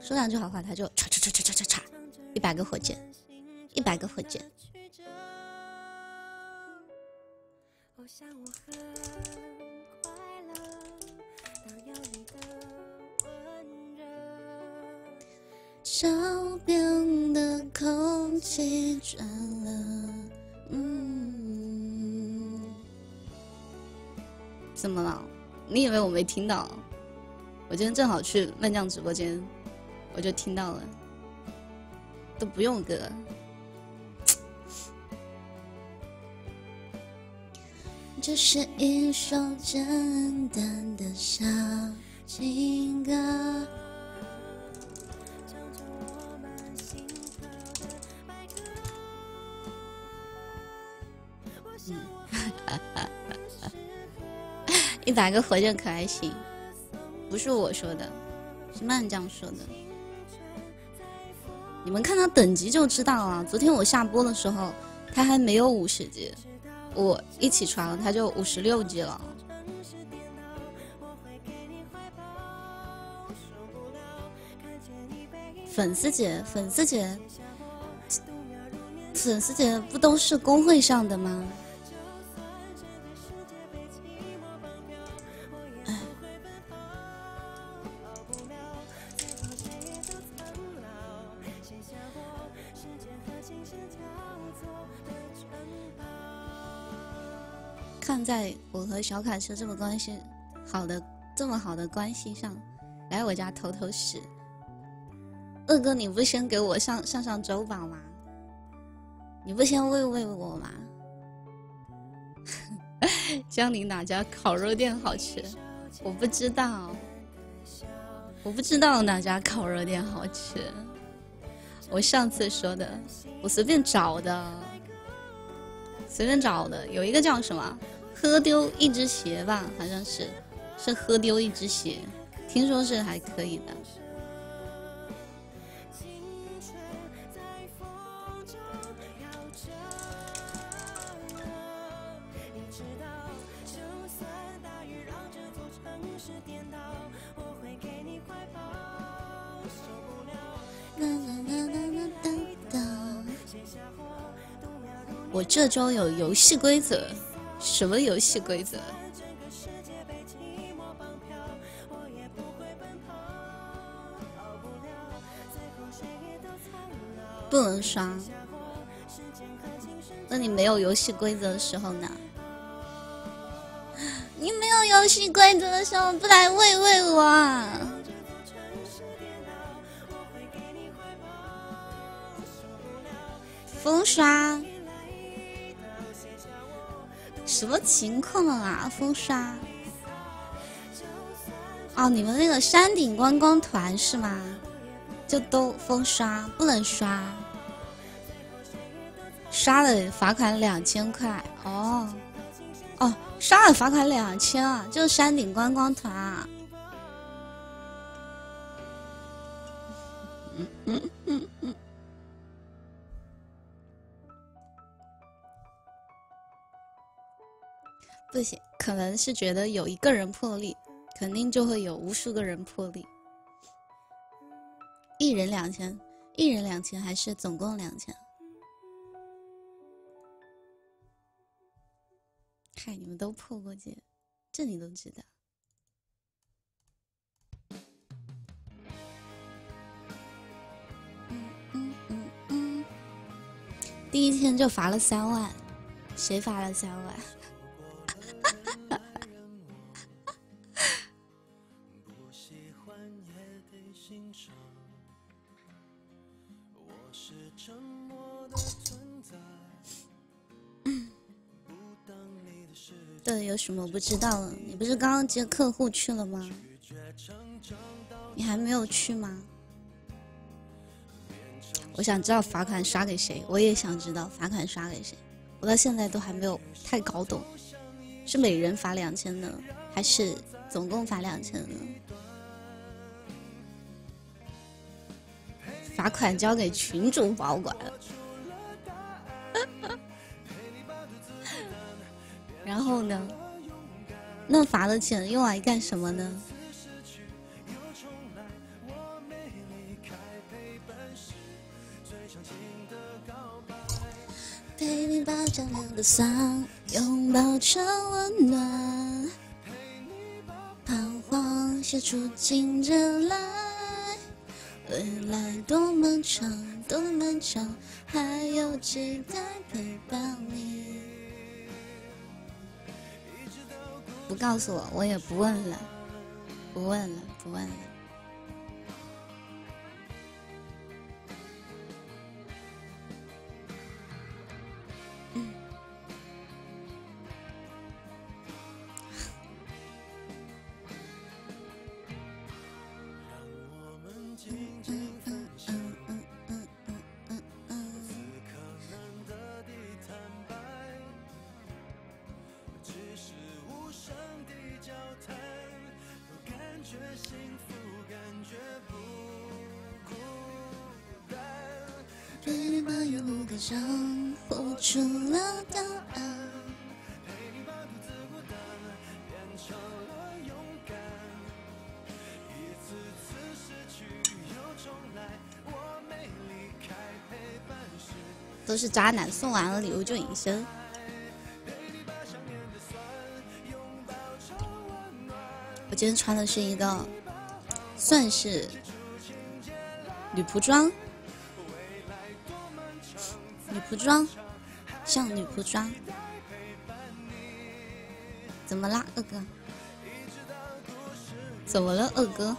说两句好话他就唰唰唰唰唰唰，一百个火箭，一百个火箭。手边的空气转了，怎么了？你以为我没听到？我今天正好去慢酱直播间，我就听到了，都不用歌。这是一首简单的小情歌。一百个火箭可还行？不是我说的，是曼酱说的。你们看他等级就知道了。昨天我下播的时候，他还没有五十级，我一起床他就五十六级了。粉丝姐，粉丝姐，粉丝姐不都是公会上的吗？看在我和小卡车这么关系好的这么好的关系上，来我家偷偷屎。二哥，你不先给我上上上周榜吗？你不先喂喂我吗？江宁哪家烤肉店好吃？我不知道，我不知道哪家烤肉店好吃。我上次说的，我随便找的，随便找的，有一个叫什么“喝丢一只鞋”吧，好像是，是喝丢一只鞋，听说是还可以的。这周有游戏规则，什么游戏规则？不能刷。那你没有游戏规则的时候呢？你没有游戏规则的时候，不来喂喂我？风刷？什么情况啊？封刷？哦，你们那个山顶观光团是吗？就都封刷，不能刷，刷了罚款两千块。哦，哦，刷了罚款两千啊，就山顶观光团啊。嗯嗯嗯嗯。不行，可能是觉得有一个人破例，肯定就会有无数个人破例。一人两千，一人两千还是总共两千？嗨，你们都破过戒，这你都知道。第一天就罚了三万，谁罚了三万？有什么不知道的？你不是刚刚接客户去了吗？你还没有去吗？我想知道罚款刷给谁，我也想知道罚款刷给谁。我到现在都还没有太搞懂，是每人罚两千呢，还是总共罚两千呢？罚款交给群主保管。然后呢？那罚的钱用来干什么呢？陪你把丈量的伞拥抱成温暖，彷徨写出情节来，未来多漫长，多漫长，还有期待陪伴你。不告诉我，我也不问了，不问了，不问了。是渣男，送完了礼物就隐身。我今天穿的是一个，算是女仆装，女仆装，像女仆装。怎么啦，二哥？怎么了，二哥？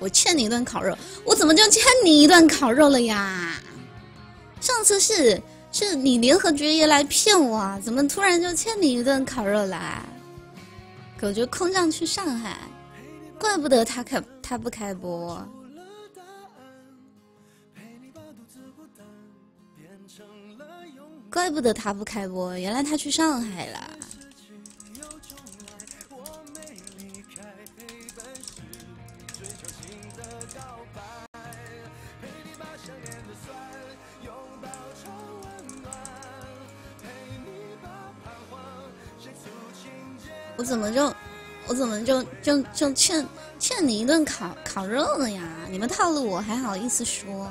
我欠你一顿烤肉，我怎么就欠你一顿烤肉了呀？上次是是你联合爵爷来骗我，怎么突然就欠你一顿烤肉啦？狗就空降去上海，怪不得他开他不开播，怪不得他不开播，原来他去上海了。怎么就，我怎么就就就欠欠你一顿烤烤肉了呀？你们套路我还好意思说？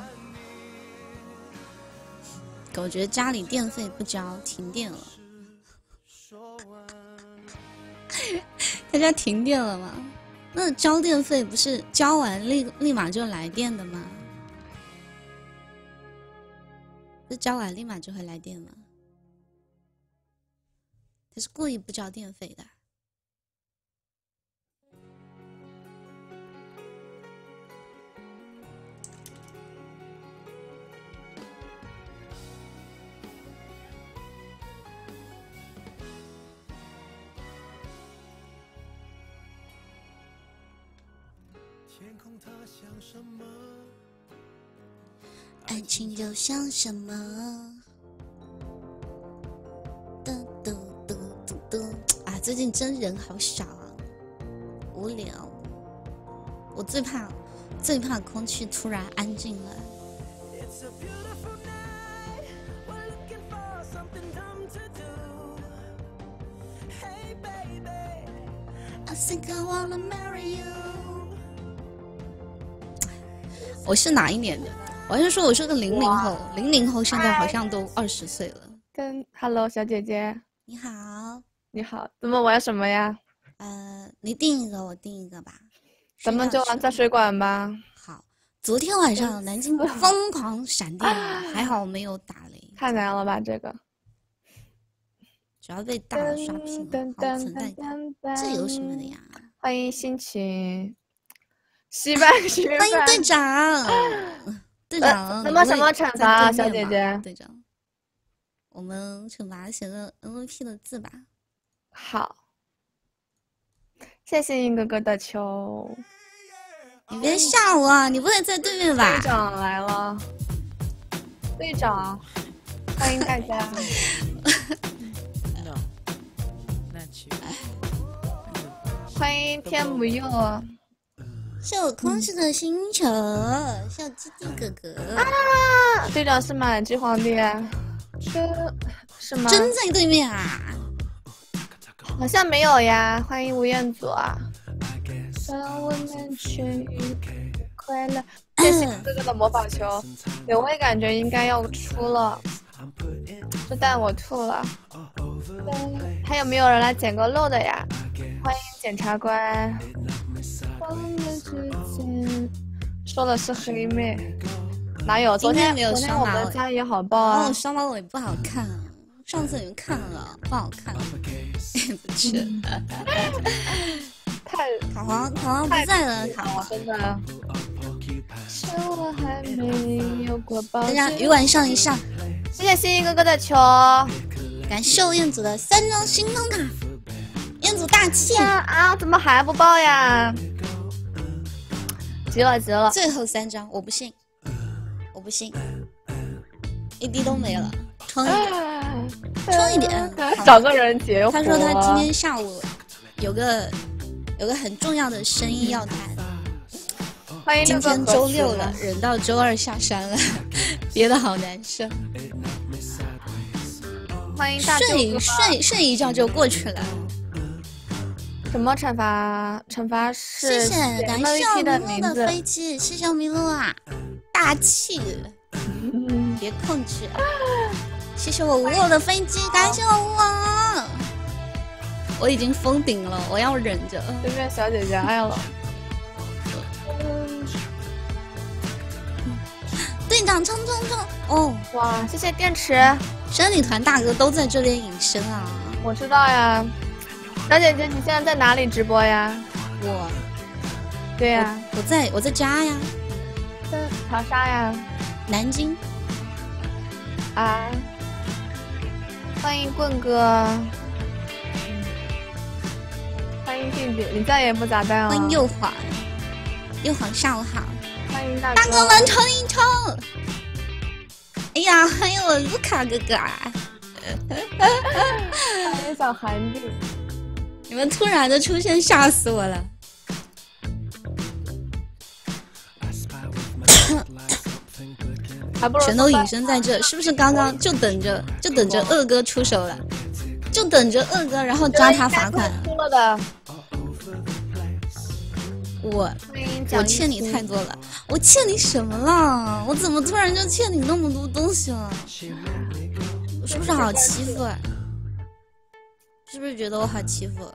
狗觉得家里电费不交，停电了。他家停电了吗？那交电费不是交完立立马就来电的吗？是交完立马就会来电吗？他是故意不交电费的。爱情就像什么？嘟嘟嘟嘟嘟！啊，最近真人好少啊，无聊。我最怕，最怕空气突然安静了。我是哪一年的？我还是说我是个零零后，零零后现在好像都二十岁了。跟 Hello 小姐姐，你好，你好，咱们玩什么呀？呃，你定一个，我定一个吧。咱们就玩在水管吧。好，昨天晚上南京疯狂闪电，还好没有打雷。太难了吧这个？主要被大刷屏，好存在感。这有什么的呀？欢迎心情，西半西欢迎队长。队长，什么什么惩罚，小姐姐？队长，我们惩罚写个 MVP 的字吧。好，谢谢硬哥哥的球。你别吓我，你不会在对面吧？队长来了，队长，欢迎大家。欢迎天母佑。是我空虚的星球，小鸡鸡哥哥啊！队长是满级皇帝，这是吗？真在对面啊？好像没有呀。欢迎吴彦祖啊！让我们痊愈快乐。谢谢哥哥的魔法球，有位感觉应该要出了，这蛋我吐了。还有没有人来捡个漏的呀？欢迎检察官。说的是黑妹，哪有？昨天没有双马尾，家也好爆啊！双马尾不好看，上次你们看了，不好看。不是，太卡皇，卡皇不在了，卡皇真的。大家鱼丸上一上，谢谢心意哥哥的球，感谢燕子的三张星空卡，燕子大气啊啊！怎么还不爆呀？急了急了，最后三张，我不信，我不信，一滴都没了。充一点，充一点，找个人结婚他说他今天下午有个有个很重要的生意要谈。欢迎今天周六了，人到周二下山了，憋得好难受。欢迎大睡睡睡一觉就过去了。什么惩罚？惩罚是谢谢感谢我迷路的飞机，谢谢我迷路啊，大气，别控制。谢谢我无我的飞机，感谢我无我。我已经封顶了，我要忍着。对面小姐姐爱了。队长冲冲冲！哦，哇，谢谢电池。生女团大哥都在这边隐身啊！我知道呀。小姐姐，你现在在哪里直播呀？我，对呀，我在我在家呀，在长沙呀，南京。啊！欢迎棍哥，欢迎静静，你再也不咋带了。欢迎右滑，右滑下午好。欢迎大哥，大哥们冲一冲！哎呀，欢迎我卢卡哥哥啊！欢迎小韩弟。你们突然的出现吓死我了！全都隐身在这，是不是刚刚就等着就等着二哥出手了？就等着二哥，然后抓他罚款。出了的。我我欠你太多了，我欠你什么了？我怎么突然就欠你那么多东西了？我是不是好欺负？啊？是不是觉得我好欺负？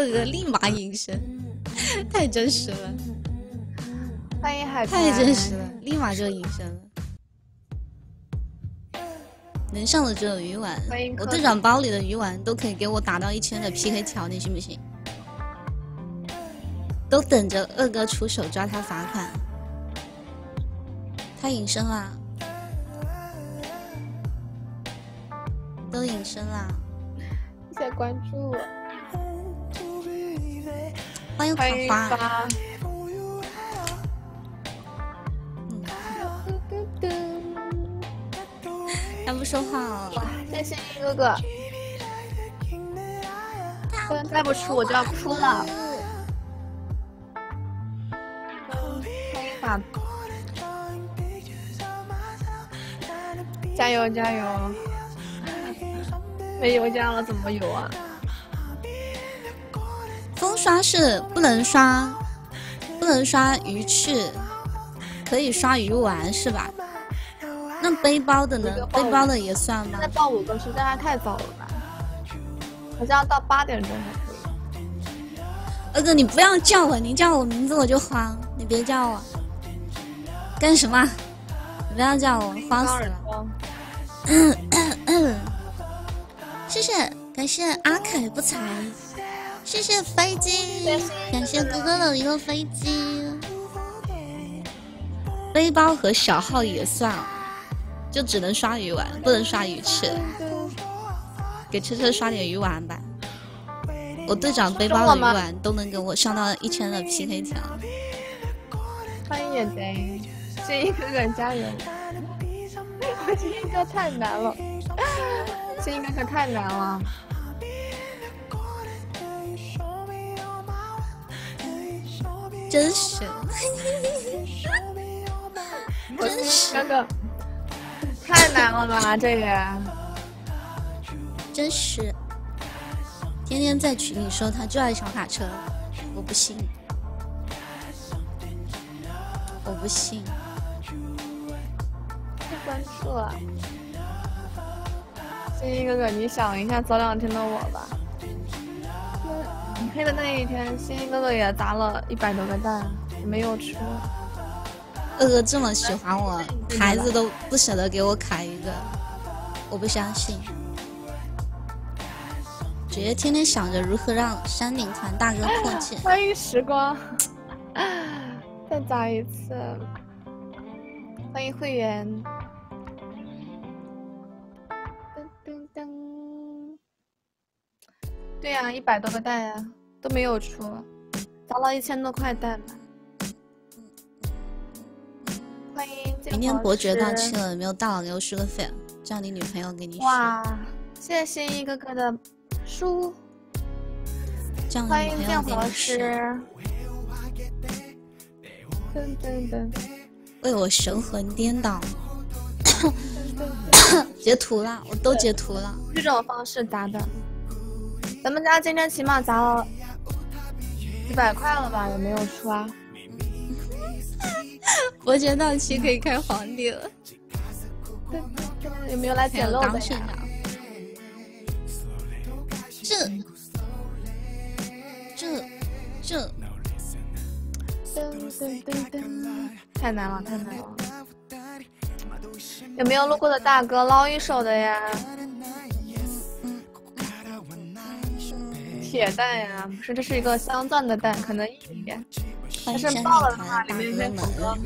二哥立马隐身，太真实了！欢迎海太真实了，立马就隐身了。能上的只有鱼丸，我队长包里的鱼丸都可以给我打到一千的 PK 条，你信不信？都等着二哥出手抓他罚款，他隐身了。都隐身了，谢谢关注，欢迎花花。他不说话了，谢谢一哥哥，再不出我就要哭了。欢迎法，加油加油！没油加了怎么有啊？风刷是不能刷，不能刷鱼翅，可以刷鱼丸是吧？那背包的呢？背包的也算吗？再报五个实在还太早了吧？好像要到八点钟才可以。二哥，你不要叫我，你叫我名字我就慌，你别叫我。干什么？你不要叫我，慌死了。嗯嗯嗯。谢谢，感谢阿凯不才，谢谢飞机，感谢哥哥的一个飞机。背包和小号也算，就只能刷鱼丸，不能刷鱼翅。给车车刷点鱼丸吧，我队长背包的鱼丸都能给我上到一千的 PK 条。欢迎眼贼，建议哥哥加油！我今天哥太难了。建议哥哥太难了，真是，真是，哥哥，太难了吧这也，真是，天天在群里说他就爱小卡车，我不信，我不信，太关注了。星星哥哥，你想一下早两天的我吧。你黑的那一天，星星哥哥也砸了一百多个蛋，没有吃。哥哥这么喜欢我，孩子都不舍得给我卡一个，我不相信。直接天天想着如何让山顶团大哥破戒。欢迎时光，再砸一次。欢迎会员。对呀，一百多个蛋呀，都没有出，砸了一千多块蛋吧。欢迎明天伯爵到期了，没有大佬给我续个费，叫你女朋友给你续。哇，谢谢心一哥哥的书，欢迎剑火老师。噔噔噔，为我神魂颠倒。截图了，我都截图了。这种方式砸的，咱们家今天起码砸了几百块了吧？有没有出啊？伯爵到期可以开皇帝了。有没有来捡漏的？这这这，太难了，太难了。有没有路过的大哥捞一手的呀？铁蛋呀，不是，这是一个镶钻的蛋，可能硬一点。但是爆了的话，里面会很多，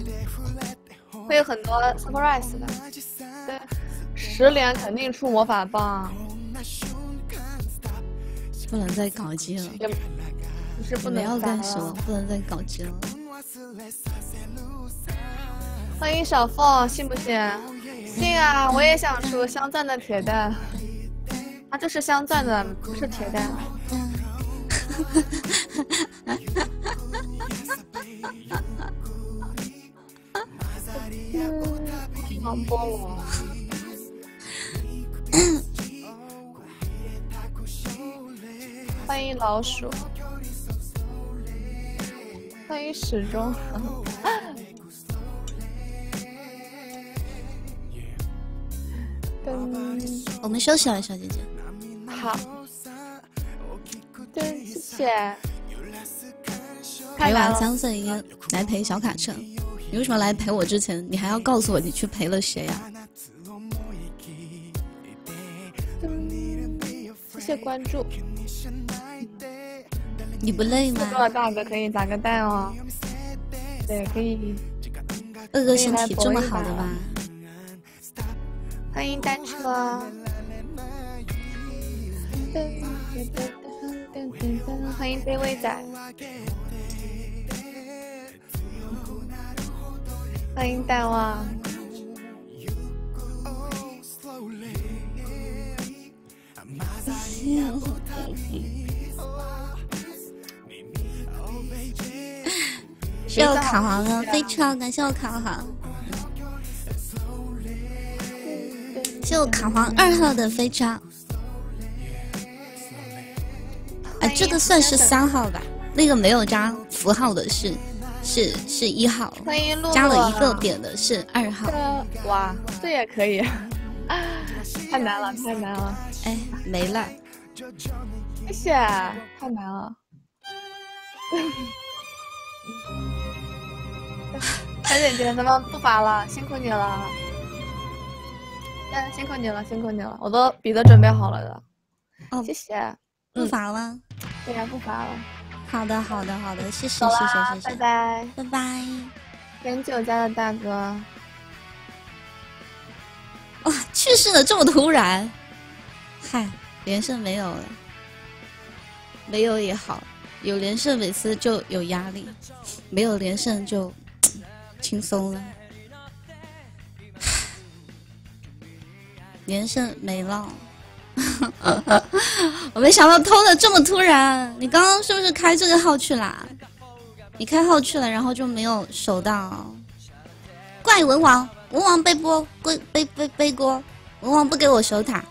会有很多 surprise 的。对，十连肯定出魔法棒。不能再搞基了。不是不能要干什么？不能再搞基了。欢迎小凤，信不信？信啊！我也想出镶钻的铁蛋。啊，这是镶钻的，不是铁蛋。好菠萝。欢迎老鼠。欢迎始终。我们休息了，小姐姐。好。对，谢谢。陪完三岁应该来陪小卡车。你为什么来陪我之前，你还要告诉我你去陪了谁呀？谢谢关注。你不累吗？大哥可以打个蛋哦。对，可以。二哥身体这么好的吗？欢迎单车。欢迎卑微仔。欢迎大王。谢谢我卡皇的飞车，感谢我卡皇。谢我卡皇二号的飞车。哎，这个算是三号吧？那个没有加符号的是是是一号。加了一个点的是二号。哇，这也可以。太难了，太难了。哎，没了。谢谢，太难了。小姐姐，咱们不罚了，辛苦你了。嗯，辛苦你了，辛苦你了，我都笔都准备好了的。哦，谢谢。不罚了。对呀，不罚了。好的，好的，好的，谢谢，谢谢，谢谢。拜拜，拜拜。点酒家的大哥。哇，去世的这么突然。嗨，连胜没有了。没有也好，有连胜每次就有压力，没有连胜就 轻松了。连胜没了，我没想到偷的这么突然。你刚刚是不是开这个号去啦？你开号去了，然后就没有守到。怪文王，文王背锅，背背背背锅，文王不给我守塔。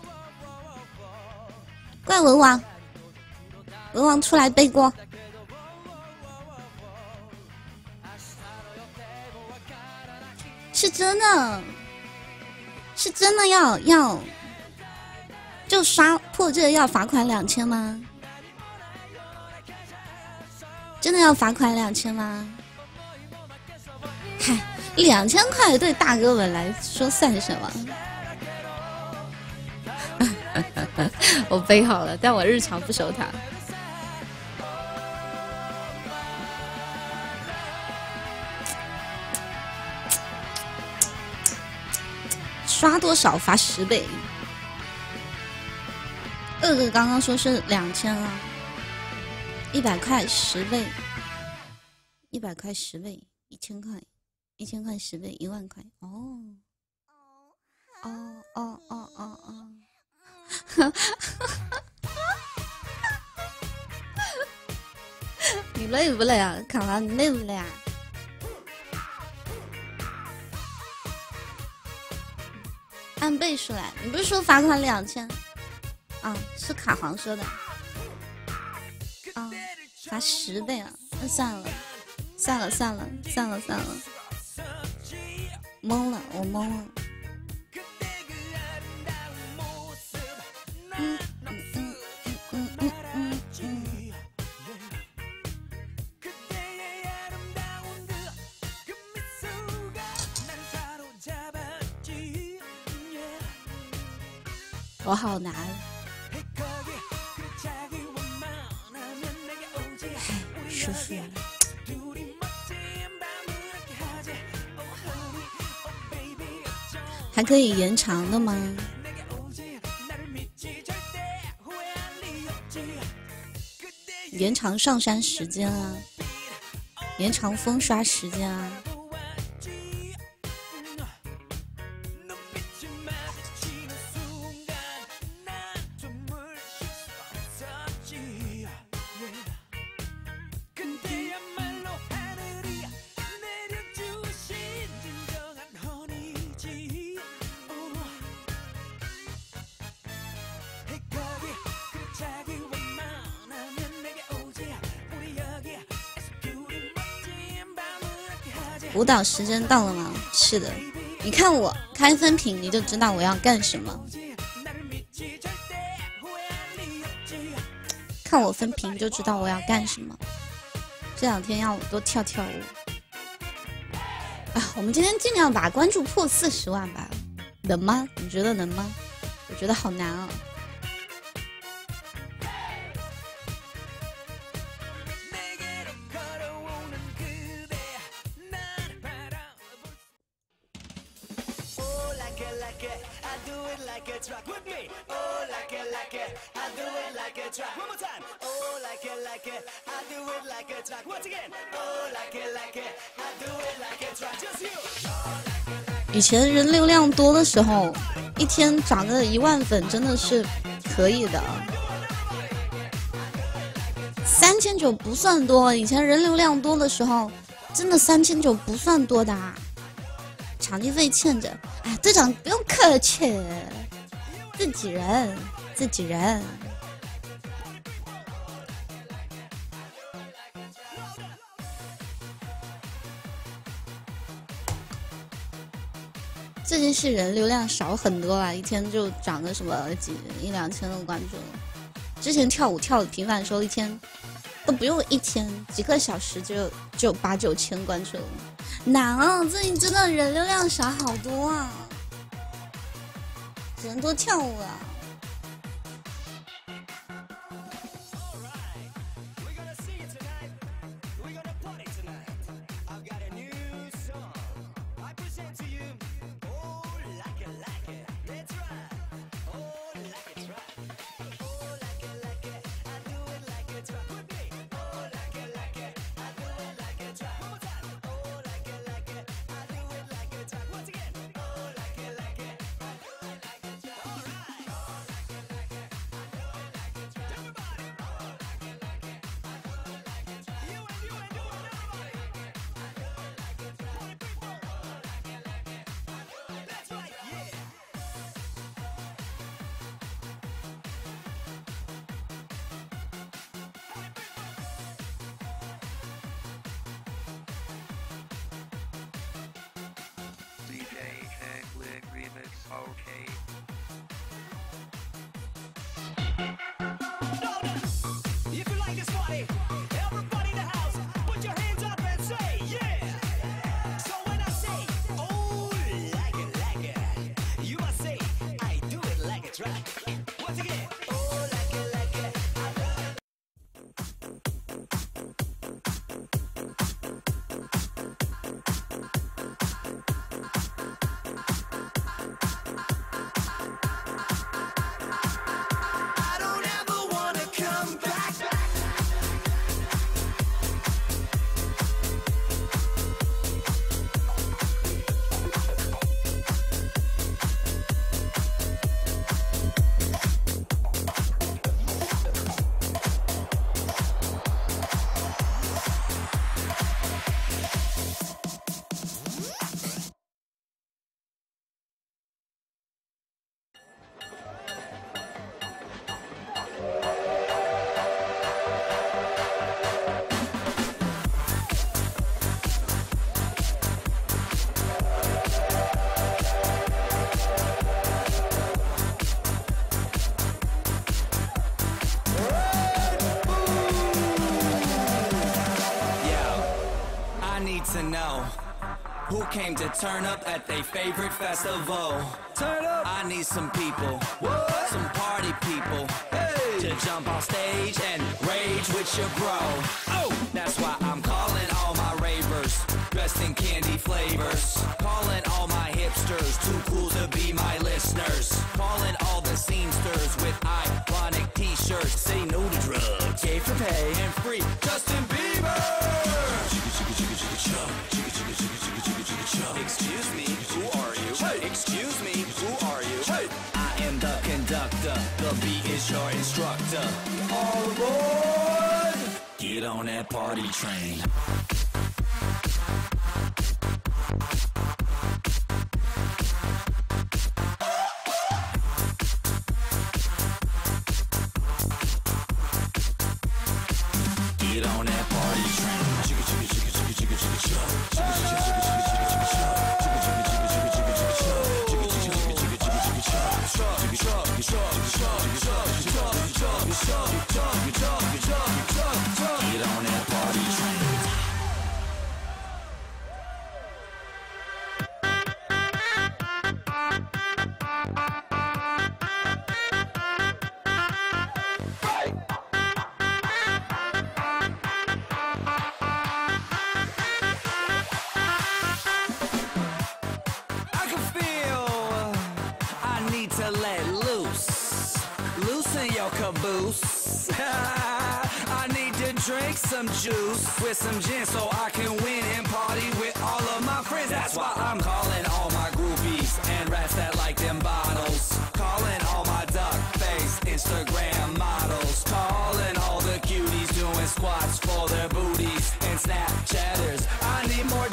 怪文王。文王出来背锅，是真的，是真的要要，就刷破这要罚款两千吗？真的要罚款两千吗？嗨，两千块对大哥们来说算什么？我背好了，但我日常不收他。刷多少罚十倍？二哥刚刚说是两千啊，一百块十倍，一百块十倍，一千块一千块十倍，一万块。哦，哦哦哦哦哦。你累不累啊，卡拉？你累不累啊？按倍数来，你不是说罚款两千？啊，是卡皇说的。啊，罚十倍啊？那算了，算了，算了，算了，算了。懵了，我懵了嗯嗯嗯嗯。我好难，就是。还可以延长的吗？延长上山时间啊，延长风刷时间啊。舞蹈时间到了吗？是的，你看我开分屏，你就知道我要干什么。看我分屏就知道我要干什么。这两天要多跳跳舞。啊，我们今天尽量把关注破四十万吧，能吗？你觉得能吗？我觉得好难啊。以前人流量多的时候，一天涨个一万粉真的是可以的。三千九不算多，以前人流量多的时候，真的三千九不算多的。场地费欠着，哎，队长不用客气，自己人，自己人。最近是人流量少很多了，一天就涨个什么几一两千的关注。之前跳舞跳的频繁的时候，一天都不用一天，几个小时就就八九千关注了。难啊，最近真的人流量少好多啊，只能多跳舞了。Turn up at their favorite festival. Turn up! I need some people, what? some party people, hey. to jump on stage and rage with your bro. Oh, that's why I'm calling all my ravers, dressed in candy flavors. Calling all my hipsters, too cool to be my listeners. Calling all the seamsters with ironic t-shirts. Say no to drugs, gay for pay and free. Justin Bieber. Excuse me, who are you? Hey. Excuse me, who are you? Hey. I am the conductor. The beat is your instructor. All aboard! Get on that party train.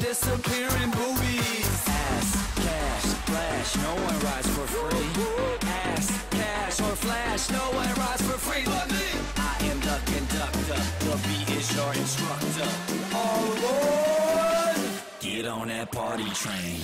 Disappearing boobies. Ass, cash, flash, no one rides for free. Ass, cash, or flash, no one rides for free. But me, I am the conductor. The beat is your instructor. All aboard! Get on that party train.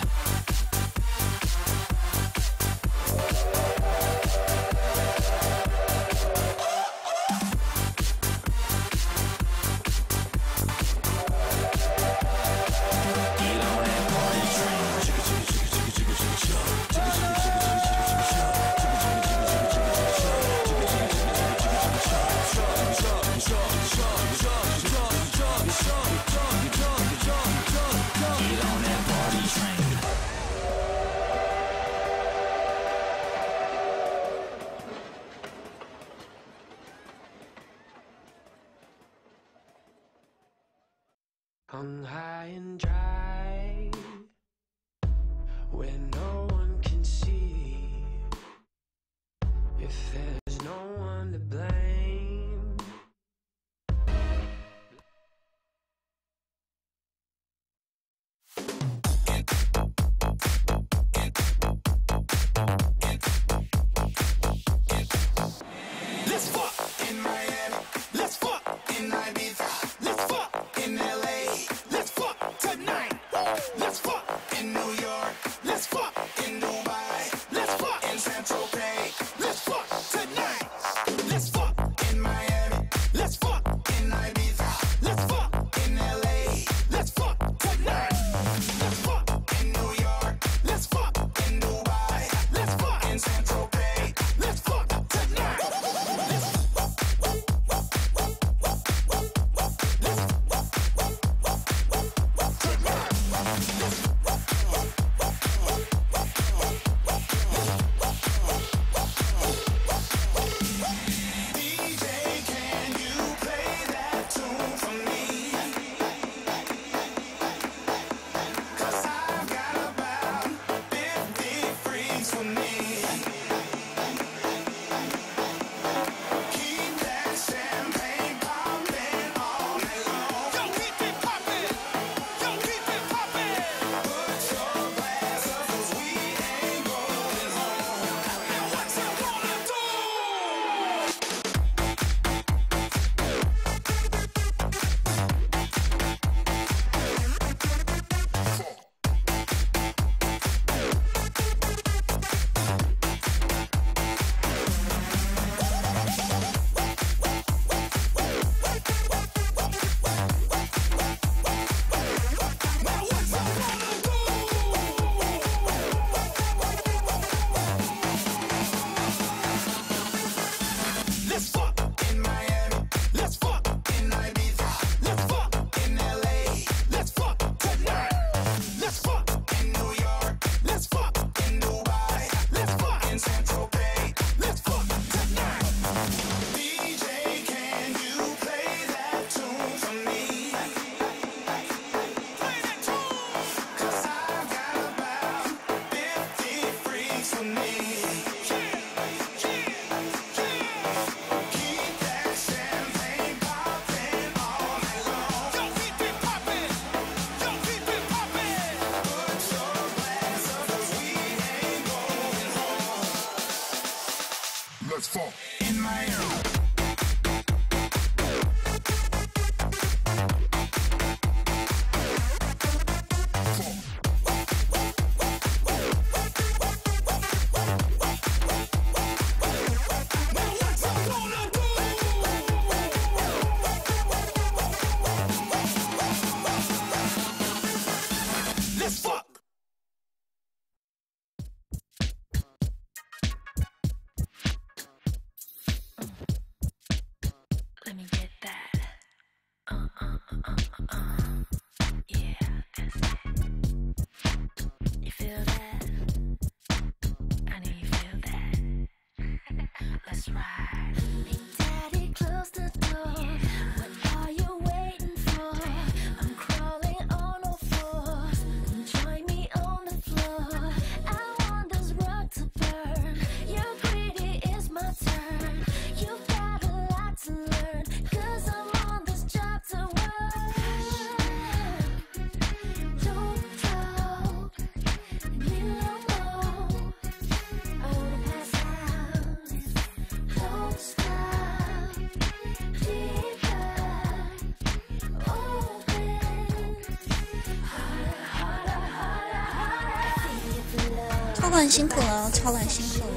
辛苦了，超晚辛苦了。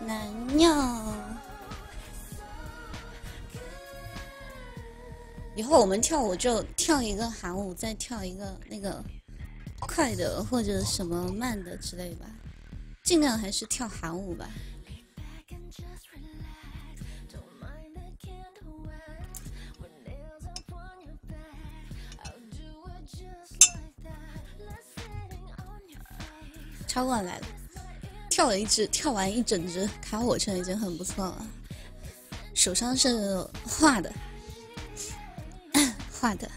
难尿。以后我们跳舞就跳一个韩舞，再跳一个那个快的或者什么慢的之类吧，尽量还是跳韩舞吧。他过来了，跳了一只，跳完一整只卡火车已经很不错了。手上是画的，画的。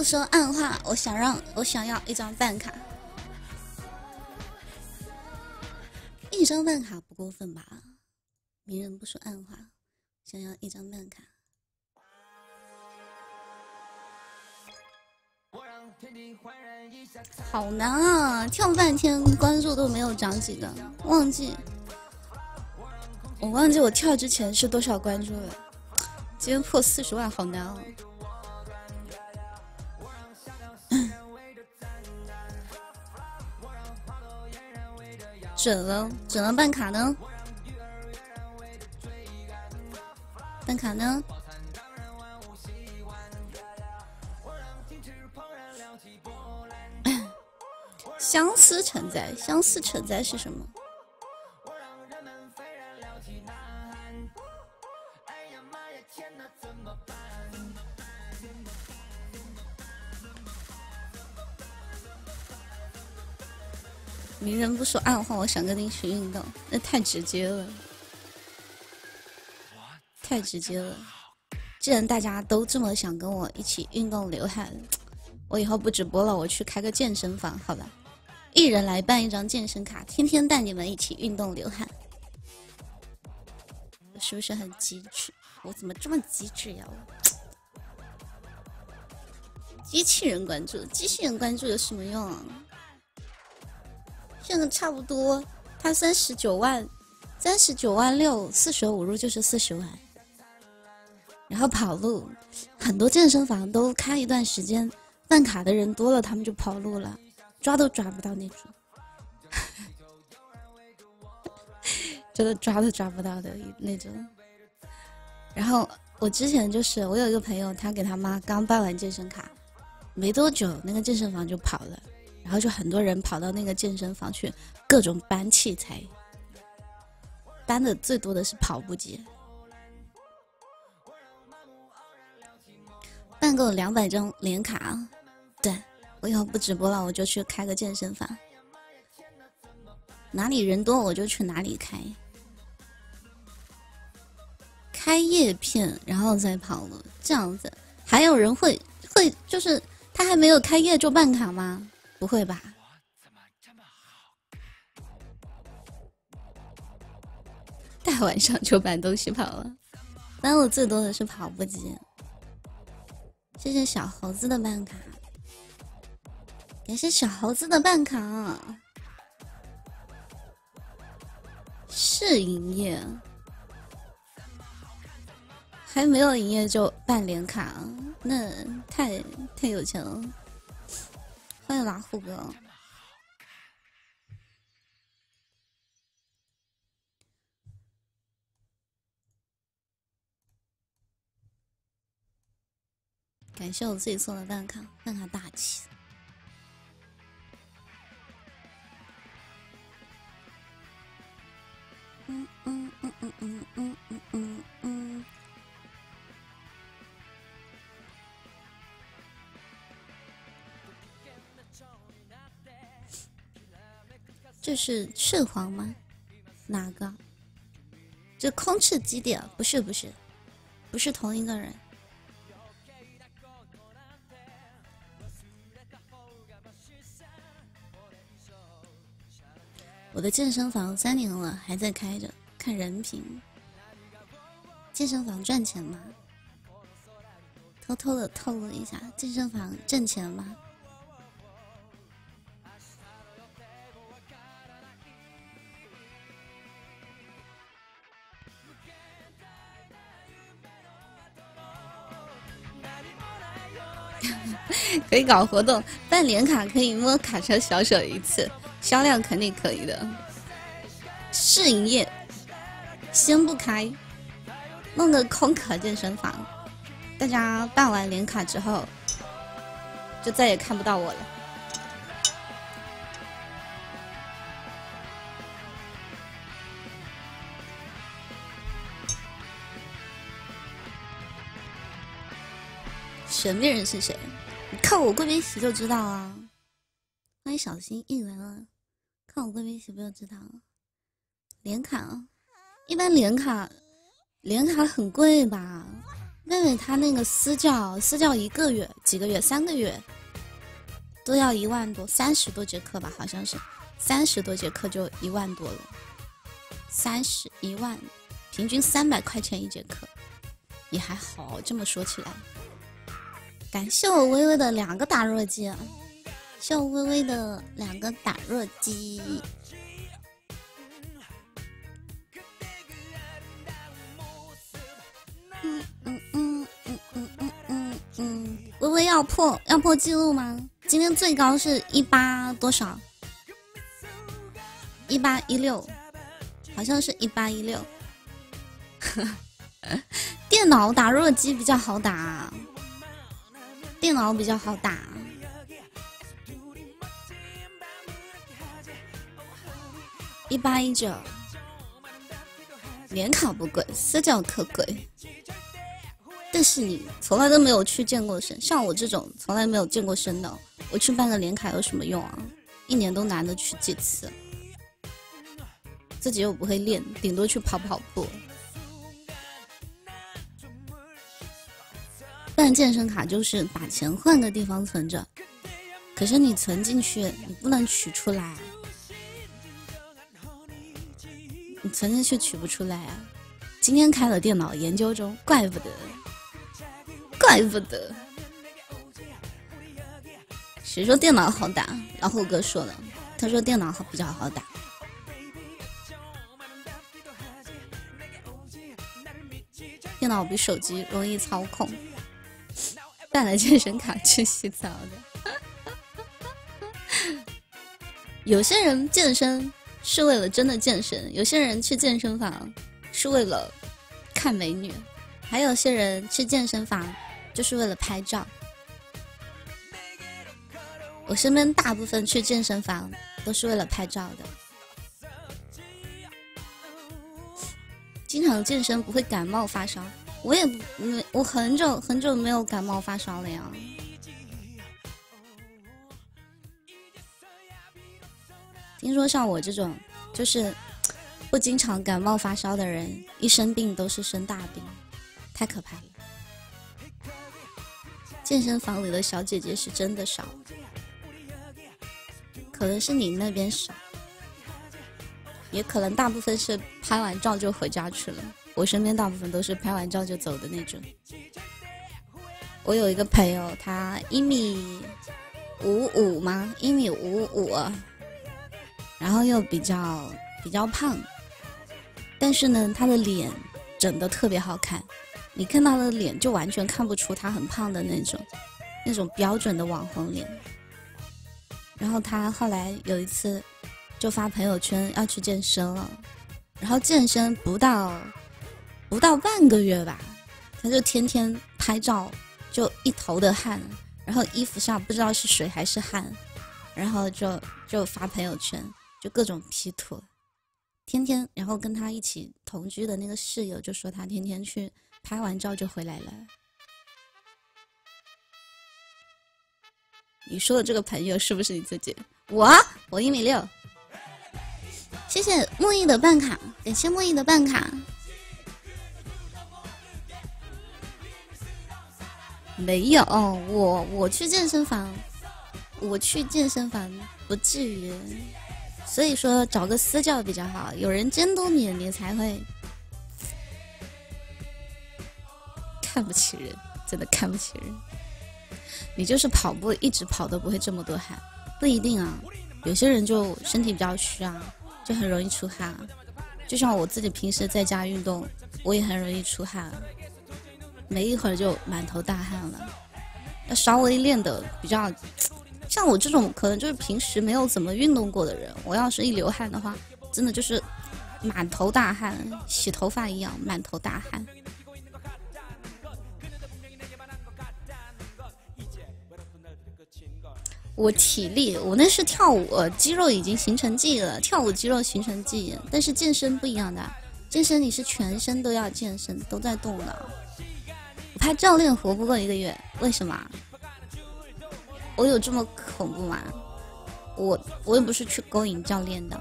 不说暗话，我想让我想要一张办卡，一张办卡不过分吧？明人不说暗话，想要一张办卡，好难啊！跳半天关注都没有涨几个，忘记我忘记我跳之前是多少关注了，今天破四十万，好难啊！准了，准了，办卡呢？办卡呢？相思成灾，相思成灾是什么？明人不说暗话，我想跟你一起运动，那太直接了，太直接了。既然大家都这么想跟我一起运动流汗，我以后不直播了，我去开个健身房，好吧？一人来办一张健身卡，天天带你们一起运动流汗，是不是很机智？我怎么这么机智呀？机器人关注，机器人关注有什么用啊？这个差不多，他三十九万，三十九万六，四舍五入就是四十万。然后跑路，很多健身房都开一段时间，办卡的人多了，他们就跑路了，抓都抓不到那种，真的抓都抓不到的那种。然后我之前就是，我有一个朋友，他给他妈刚办完健身卡，没多久那个健身房就跑了。然后就很多人跑到那个健身房去，各种搬器材，搬的最多的是跑步机。办够两百张连卡，对我以后不直播了，我就去开个健身房，哪里人多我就去哪里开，开叶片然后再跑了，这样子还有人会会就是他还没有开业就办卡吗？不会吧？大晚上就搬东西跑了，搬我最多的是跑步机。谢谢小猴子的办卡，感谢小猴子的办卡。试营业，还没有营业就办连卡，那太太有钱了。欢迎老虎哥。感谢我自己送的蛋卡，蛋卡大气。嗯嗯嗯嗯嗯嗯嗯嗯嗯。这是赤黄吗？哪个？这空赤基地？不是不是，不是同一个人。我的健身房三年了还在开着，看人品。健身房赚钱吗？偷偷的透露一下，健身房挣钱吗？可以搞活动，办年卡可以摸卡车小手一次。销量肯定可以的，试营业，先不开，弄个空壳健身房，大家办完年卡之后，就再也看不到我了。神秘人是谁？看我贵宾席就知道啊。欢迎小心一来了。看我贵宾席不就知道了？连卡，一般连卡，连卡很贵吧？妹妹她那个私教，私教一个月、几个月、三个月，都要一万多，三十多节课吧？好像是三十多节课就一万多了，三十一万，平均三百块钱一节课，也还好。这么说起来，感谢我微微的两个打弱鸡。谢我微微的两个打弱鸡，嗯嗯嗯嗯嗯嗯嗯嗯，微微要破要破记录吗？今天最高是一八多少？一八一六，好像是一八一六。电脑打弱鸡比较好打，电脑比较好打。一八一九，年卡不贵，私教课贵。但是你从来都没有去健过身，像我这种从来没有健过身的，我去办个年卡有什么用啊？一年都难得去几次，自己又不会练，顶多去跑跑步。办健身卡就是把钱换个地方存着，可是你存进去，你不能取出来。你存进去取不出来啊！今天开了电脑研究中，怪不得，怪不得。谁说电脑好打？老虎哥说的，他说电脑好比较好打，电脑比手机容易操控。办了健身卡去洗澡的，有些人健身。是为了真的健身，有些人去健身房是为了看美女，还有些人去健身房就是为了拍照。我身边大部分去健身房都是为了拍照的。经常健身不会感冒发烧，我也没，我很久很久没有感冒发烧了呀。听说像我这种，就是不经常感冒发烧的人，一生病都是生大病，太可怕了。健身房里的小姐姐是真的少，可能是你那边少，也可能大部分是拍完照就回家去了。我身边大部分都是拍完照就走的那种。我有一个朋友，他一米五五吗？一米五五，然后又比较比较胖，但是呢，他的脸整的特别好看，你看他的脸就完全看不出他很胖的那种，那种标准的网红脸。然后他后来有一次就发朋友圈要去健身了，然后健身不到。不到半个月吧，他就天天拍照，就一头的汗，然后衣服上不知道是水还是汗，然后就就发朋友圈，就各种 P 图，天天，然后跟他一起同居的那个室友就说他天天去拍完照就回来了。你说的这个朋友是不是你自己？我我一米六，谢谢木易的办卡，感谢木易的办卡。没有，我我去健身房，我去健身房不至于，所以说找个私教比较好，有人监督你，你才会看不起人，真的看不起人。你就是跑步一直跑都不会这么多汗，不一定啊，有些人就身体比较虚啊，就很容易出汗。就像我自己平时在家运动，我也很容易出汗。没一会儿就满头大汗了，要稍微练的比较，像我这种可能就是平时没有怎么运动过的人，我要是一流汗的话，真的就是满头大汗，洗头发一样满头大汗。我体力，我那是跳舞，肌肉已经形成记忆了，跳舞肌肉形成记忆，但是健身不一样的，健身你是全身都要健身，都在动的。拍教练活不过一个月，为什么？我有这么恐怖吗？我我又不是去勾引教练的。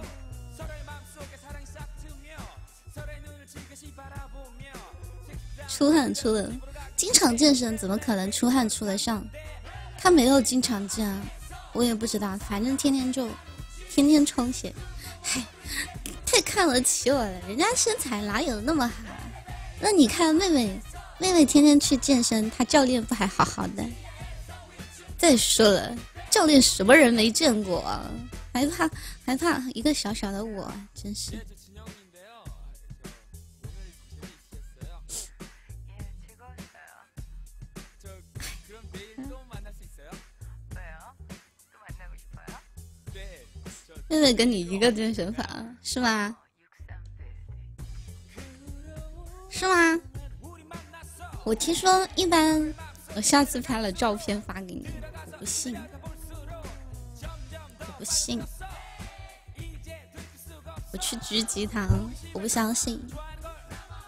出汗出的，经常健身怎么可能出汗出得上？他没有经常健，我也不知道，反正天天就天天充血。嗨，太看得起我了，人家身材哪有那么好？那你看妹妹。妹妹天天去健身，她教练不还好好的？再说了，教练什么人没见过，还怕还怕一个小小的我，真是。妹妹跟你一个健身房是吗？是吗？我听说一般，我下次拍了照片发给你，我不信，我不信，我去狙击他，我不相信。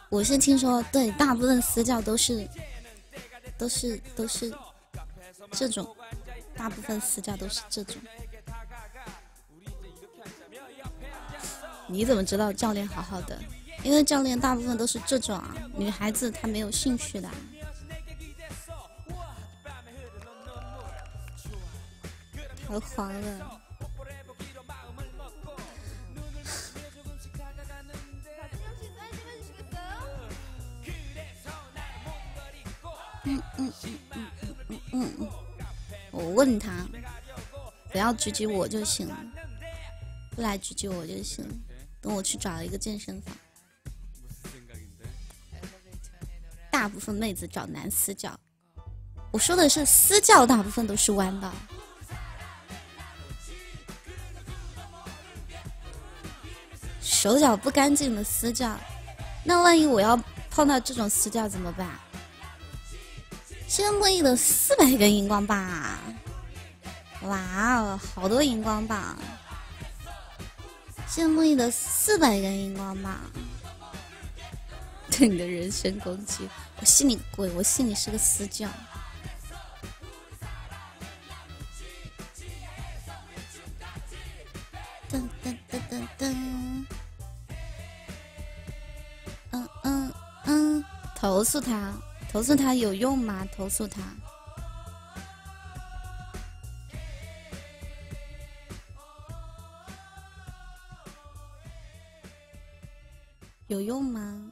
我是听说，对，大部分私教都是，都是都是这种，大部分私教都是这种。你怎么知道教练好好的？因为教练大部分都是这种啊，女孩子她没有兴趣的。太黄了。嗯嗯嗯嗯嗯嗯嗯，我问他，不要狙击我就行了，不来狙击我就行了，等我去找一个健身房。大部分妹子找男私教，我说的是私教，大部分都是弯的。手脚不干净的私教，那万一我要碰到这种私教怎么办？谢谢莫弈的四百根荧光棒，哇哦，好多荧光棒！谢谢莫弈的四百根荧光棒。对你的人身攻击，我信你鬼！我信你是个私教。噔噔噔噔噔。嗯嗯嗯，投诉他，投诉他有用吗？投诉他。有用吗？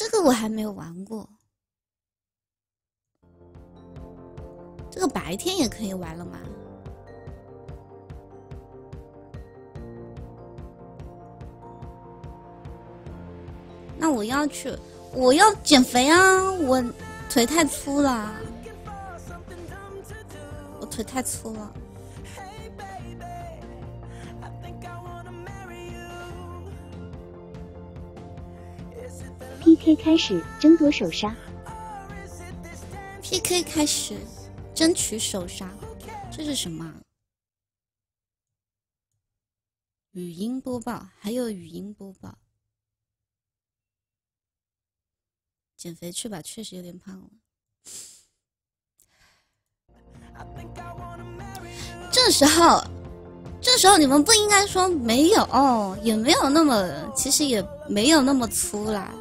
这个我还没有玩过。这个白天也可以玩了吗？那我要去，我要减肥啊！我腿太粗了，我腿太粗了。PK 开始，争夺首杀。PK 开始，争取首杀。这是什么？语音播报，还有语音播报。减肥去吧，确实有点胖了。这时候，这时候你们不应该说没有，也没有那么，其实也没有那么粗啦。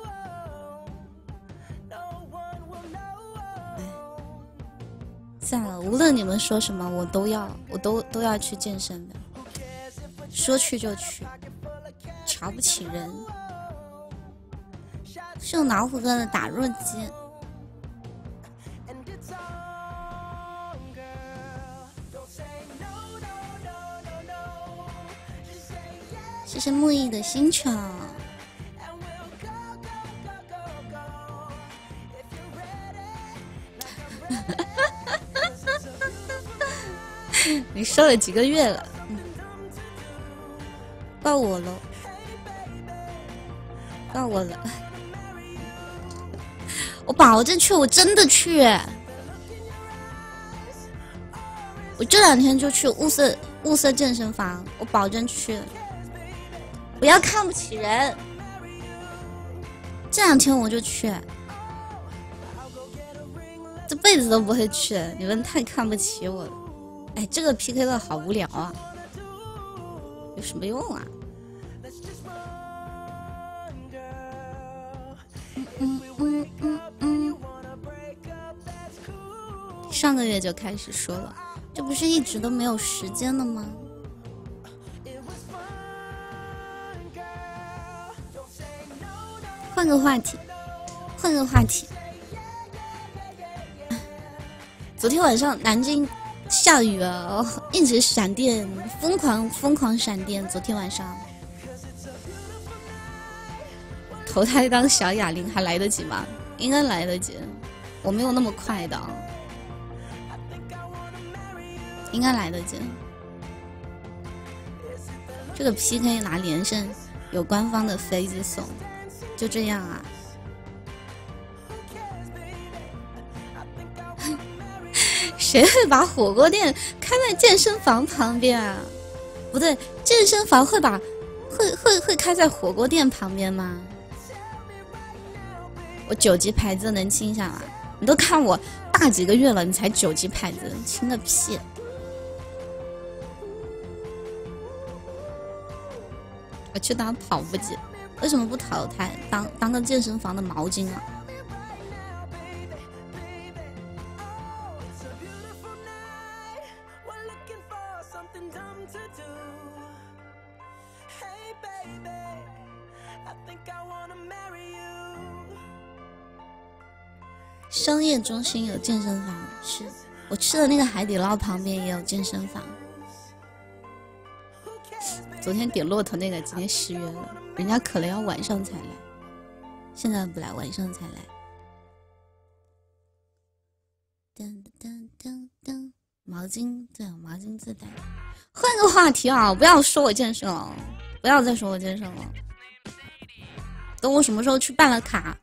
算了，无论你们说什么，我都要，我都都要去健身的。说去就去，瞧不起人。是用老虎哥的打弱机。谢谢木易的星球。你瘦了几个月了？到我了，到我了！我保证去，我真的去！我这两天就去物色物色健身房，我保证去！不要看不起人，这两天我就去，这辈子都不会去，你们太看不起我了。哎，这个 PK 的好无聊啊，有什么用啊？嗯嗯嗯嗯，上个月就开始说了，这不是一直都没有时间了吗？换个话题，换个话题。昨天晚上南京。下雨啊，一直闪电，疯狂疯狂闪电。昨天晚上投胎当小哑铃还来得及吗？应该来得及，我没有那么快的，应该来得及。这个 PK 拿连胜，有官方的飞机送，就这样啊。谁会把火锅店开在健身房旁边啊？不对，健身房会把会会会开在火锅店旁边吗？我九级牌子能清下来？你都看我大几个月了，你才九级牌子，清个屁！我去当跑步机，为什么不淘汰当当个健身房的毛巾啊？商业中心有健身房，是我吃的那个海底捞旁边也有健身房。昨天点骆驼那个今天失约了，人家可能要晚上才来，现在不来，晚上才来。噔噔噔噔，毛巾对，毛巾自带。换个话题啊，不要说我健身了，不要再说我健身了。等我什么时候去办了卡。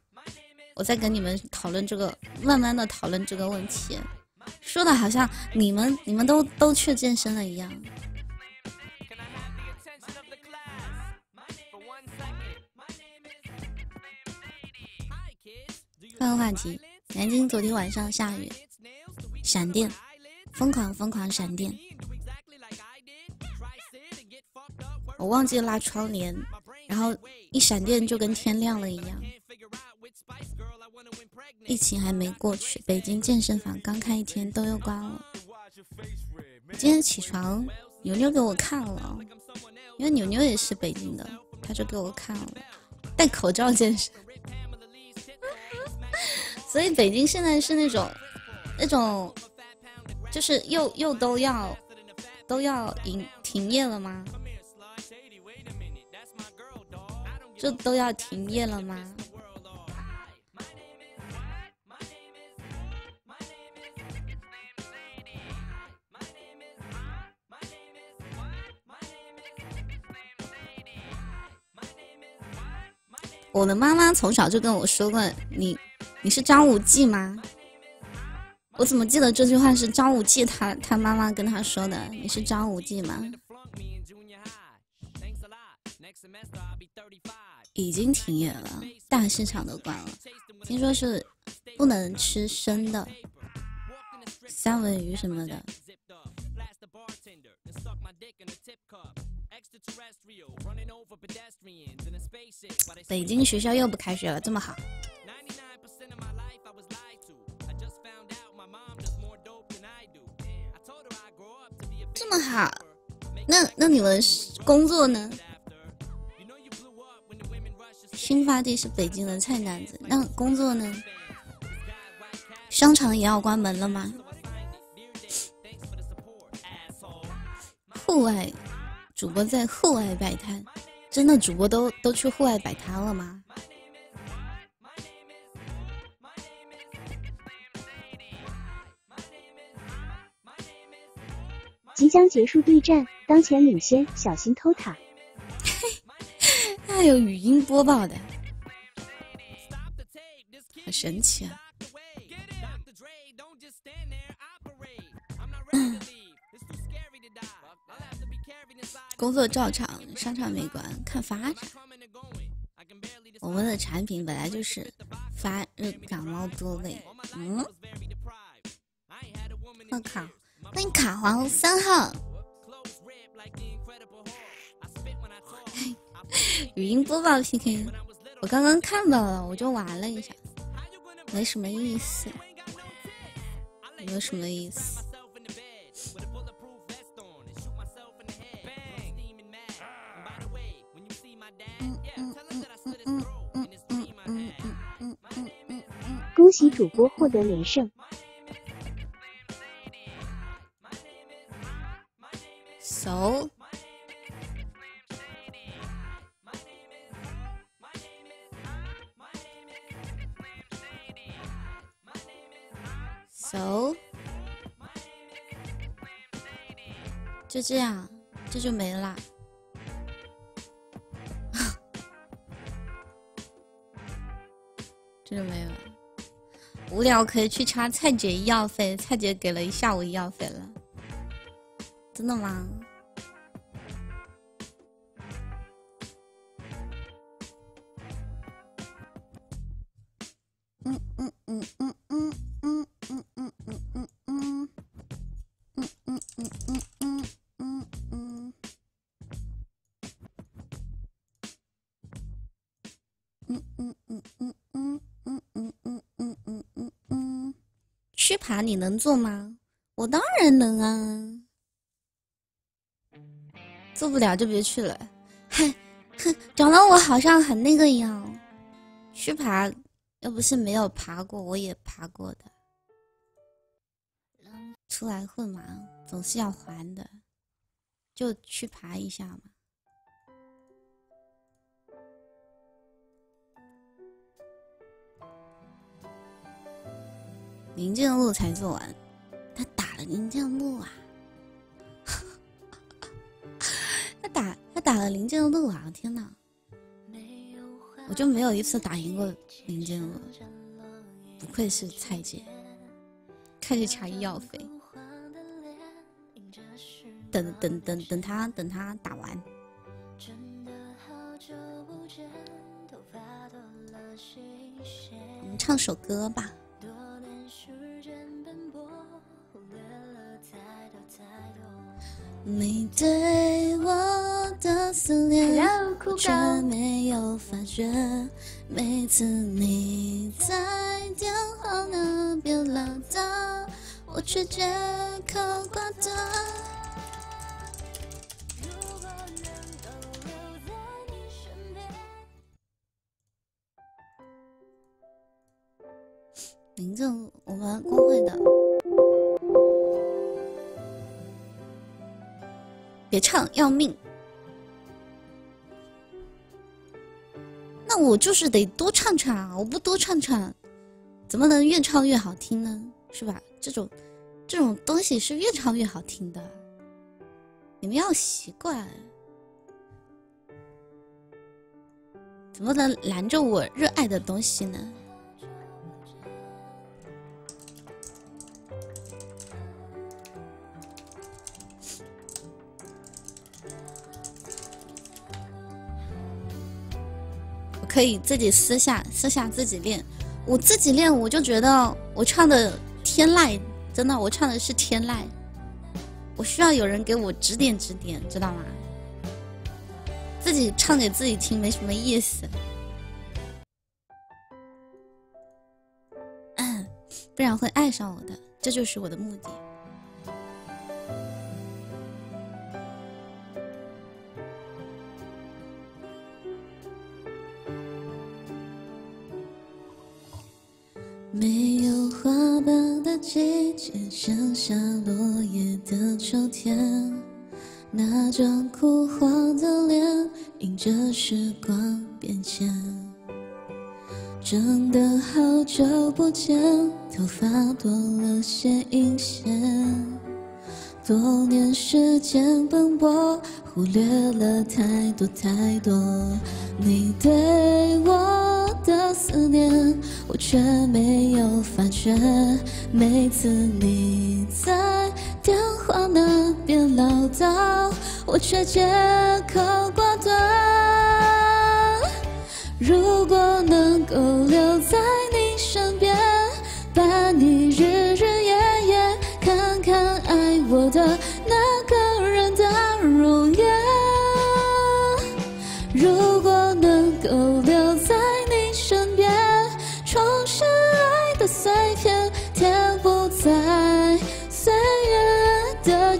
我在跟你们讨论这个慢慢的讨论这个问题。说的好像你们你们都都去健身了一样。换个话题南京昨天晚上下雨闪电疯狂疯狂闪电。我忘记拉窗帘然后一闪电就跟天亮了一样。疫情还没过去，北京健身房刚开一天都又关了。今天起床，牛牛给我看了，因为牛牛也是北京的，他就给我看了，戴口罩健身。所以北京现在是那种，那种，就是又又都要都要营停业了吗？就都要停业了吗？我的妈妈从小就跟我说过：“你你是张无忌吗？”我怎么记得这句话是张无忌他他妈妈跟他说的？你是张无忌吗？已经停业了，大市场都关了。听说是不能吃生的三文鱼什么的。北京学校又不开学了，这么好？这么好？那那你们工作呢？新发地是北京的菜篮子，那工作呢？商场也要关门了吗？户外主播在户外摆摊，真的主播都都去户外摆摊了吗？即将结束对战，当前领先，小心偷塔。还有语音播报的，好神奇啊！工作照常，商场没关，看发展。我们的产品本来就是发热感冒多类。嗯，我靠，欢迎卡皇三号。语音播报 PK，我刚刚看到了，我就玩了一下，没什么意思，没有什么意思。恭喜主播获得连胜。So。走，就这样，这就没了，这就没了。无聊可以去查蔡姐医药费，蔡姐给了一下午医药费了，真的吗？你能做吗？我当然能啊！做不了就别去了。哼哼，长得我好像很那个一样。去爬，又不是没有爬过，我也爬过的。出来混嘛，总是要还的，就去爬一下嘛。林建路才做完，他打了林建路啊！他打他打了林建路啊！天哪，我就没有一次打赢过林建路，不愧是蔡姐，开始查医药费，等等等等他等他打完，我们唱首歌吧。你对我的思念，却没有发觉。每次你在电话那边唠叨，我却借口挂断。林正我们公会的。别唱，要命！那我就是得多唱唱！我不多唱唱，怎么能越唱越好听呢？是吧？这种这种东西是越唱越好听的，你们要习惯。怎么能拦着我热爱的东西呢？可以自己私下私下自己练，我自己练我就觉得我唱的天籁，真的我唱的是天籁，我需要有人给我指点指点，知道吗？自己唱给自己听没什么意思，不然会爱上我的，这就是我的目的。没有花瓣的季节，剩下落叶的秋天，那张枯黄的脸，迎着时光变迁。真的好久不见，头发多了些阴线。多年时间奔波，忽略了太多太多。你对我我的思念，我却没有发觉。每次你在电话那边唠叨，我却借口挂断。如果能够留在你身边，伴你日日夜夜，看看爱我的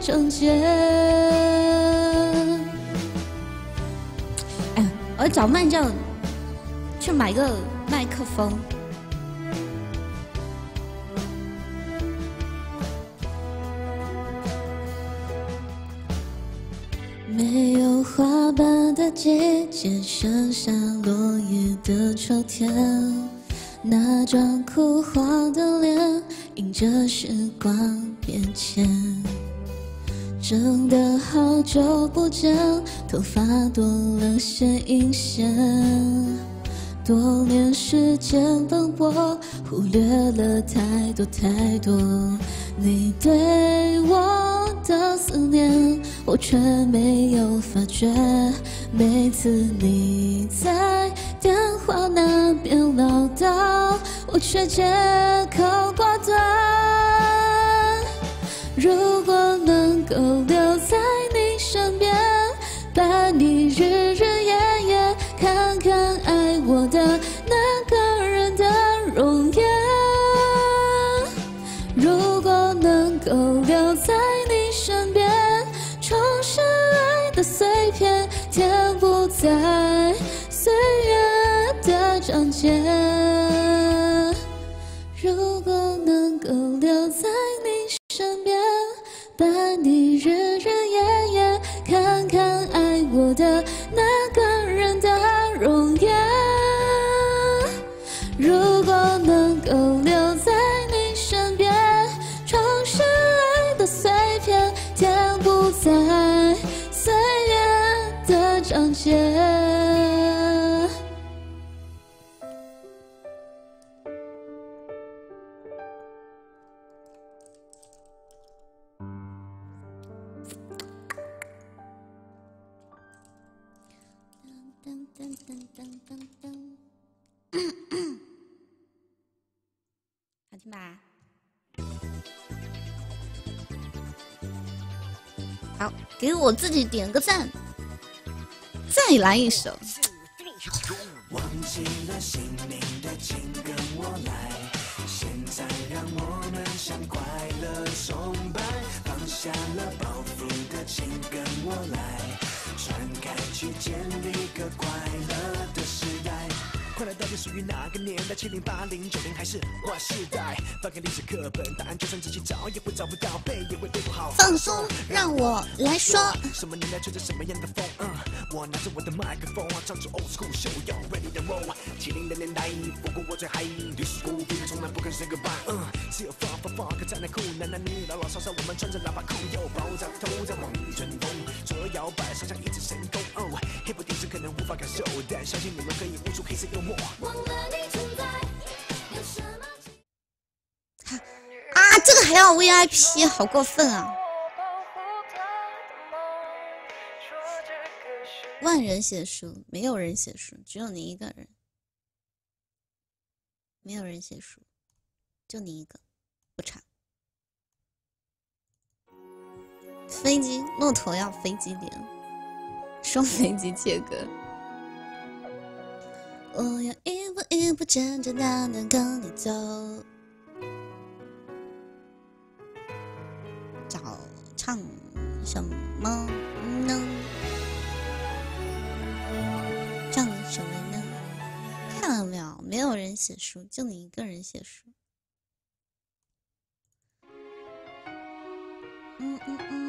月的中间。哎，我要找慢将去买个麦克风。没有花瓣的季节，剩下落叶的秋天。那张枯黄的脸，迎着时光变迁。真的好久不见，头发多了些阴线。多年时间奔波，忽略了太多太多。你对我的思念，我却没有发觉。每次你在电话那边唠叨，我却借口挂断。如果能够留在你身边，伴你日日夜夜，看看爱我的那个人的容颜。如果能够留在你身边，重拾爱的碎片，填补在岁月的章节。伴你日日夜夜，看看爱我的那个人的容。吧。好，给我自己点个赞，再来一首。忘记了姓名的，请跟我来。现在让我们向快乐崇拜。放下了包袱的，请跟我来。传开去建立个快乐。属于哪个年代？七零八零九零还是划时代？翻开历史课本，答案就算仔细找也会找不到，背也会背不好。放松，让我来说。什么年代吹着什么样的风？嗯，我拿着我的麦克风，唱出 old school show ready to roll。七零的年代，不过我最嗨。历史古币从来不肯 say goodbye。嗯，只有 fuck fuck 男男女女老老少少，我们穿着喇叭裤，又爆炸头在望雨春风，左右摇摆，上下一直神功。哦，hip hop 电视可能无法感受，但相信你们可以悟出黑色幽默。啊！这个还要 VIP，好过分啊！万人写书，没有人写书，只有你一个人。没有人写书，就你一个，不差。飞机，骆驼要飞机点，双飞机切割。我要一步一步简简单单跟你走，找唱什么呢？唱什么呢？看到没有？没有人写书，就你一个人写书。嗯嗯嗯嗯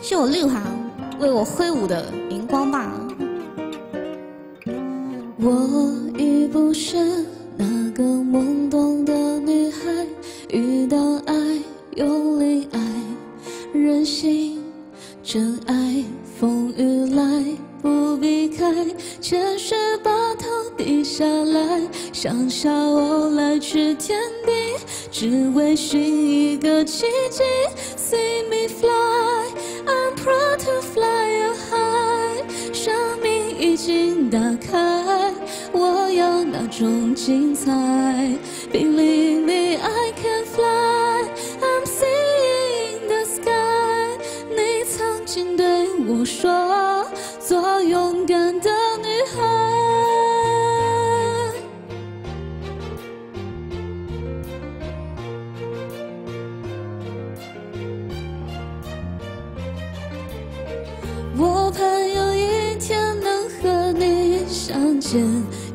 是我绿华为我挥舞的荧光棒。我已不是。那个懵懂的女孩，遇到爱，用力爱，任性，真爱，风雨来不避开，前世把头低下来，想小我来去天地，只为寻一个奇迹。See me fly, I'm proud to fly high，生命已经打开。我要那种精彩，Believe me I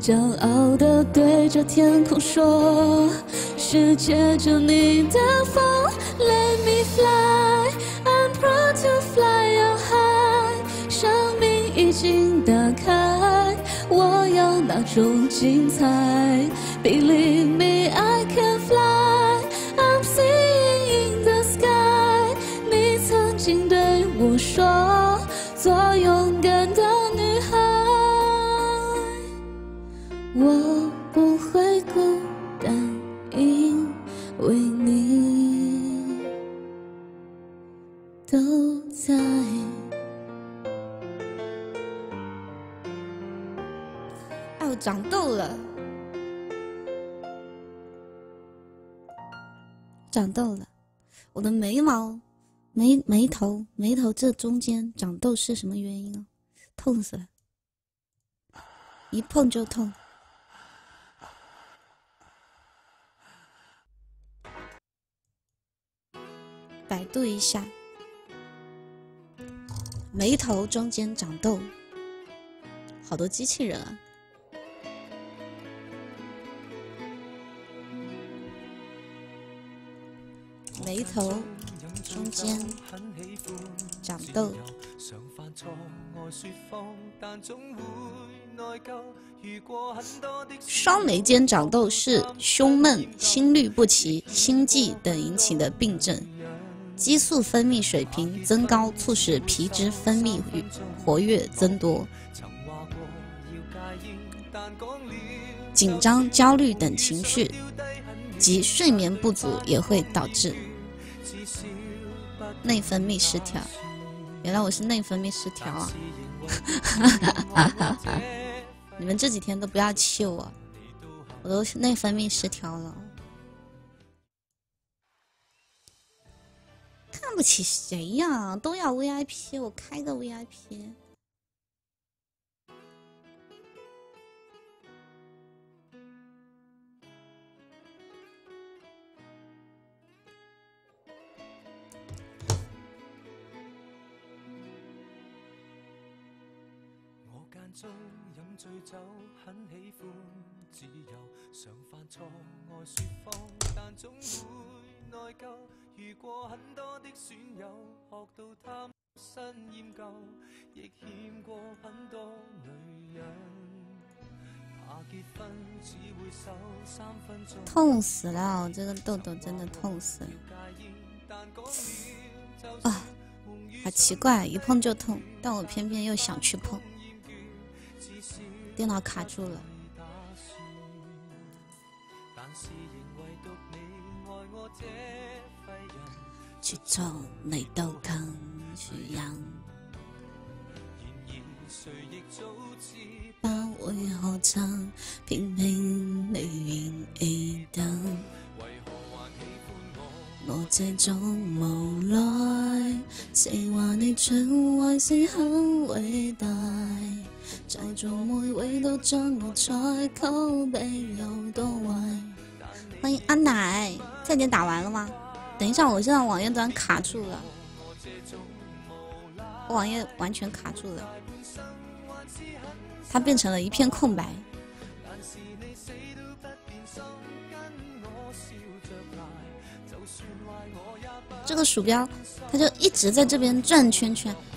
骄傲的对着天空说：“是借着你的风，Let me fly, I'm proud to fly you high。生命已经打开，我要那种精彩。Believe me, I can 长痘了，我的眉毛、眉眉头、眉头这中间长痘是什么原因啊？痛死了，一碰就痛。百度一下，眉头中间长痘，好多机器人啊！眉头中间长痘。双眉间长痘是胸闷、心律不齐、心悸等引起的病症，激素分泌水平增高，促使皮脂分泌与活跃增多，紧张、焦虑等情绪及睡眠不足也会导致内分泌失调。原来我是内分泌失调啊！你们这几天都不要气我，我都是内分泌失调了。看不起谁呀？都要 VIP，我开个 VIP。中饮醉酒，很喜欢自由，常犯错，爱说谎，但总会内疚。遇过很多的损友，学到贪新厌旧，亦欠过很多女人。怕结婚只会守三分钟。痛死了！我这个痘痘真的痛死了。啊，好奇怪，一碰就痛，但我偏偏又想去碰。电脑卡住了。去做你都更需要。不会何曾偏偏你愿意等？我这种无奈，是话你准还是很伟大？欢迎阿奶，菜点打完了吗？等一下，我现在网页端卡住了，网页完全卡住了，它变成了一片空白。这个鼠标，它就一直在这边转圈圈。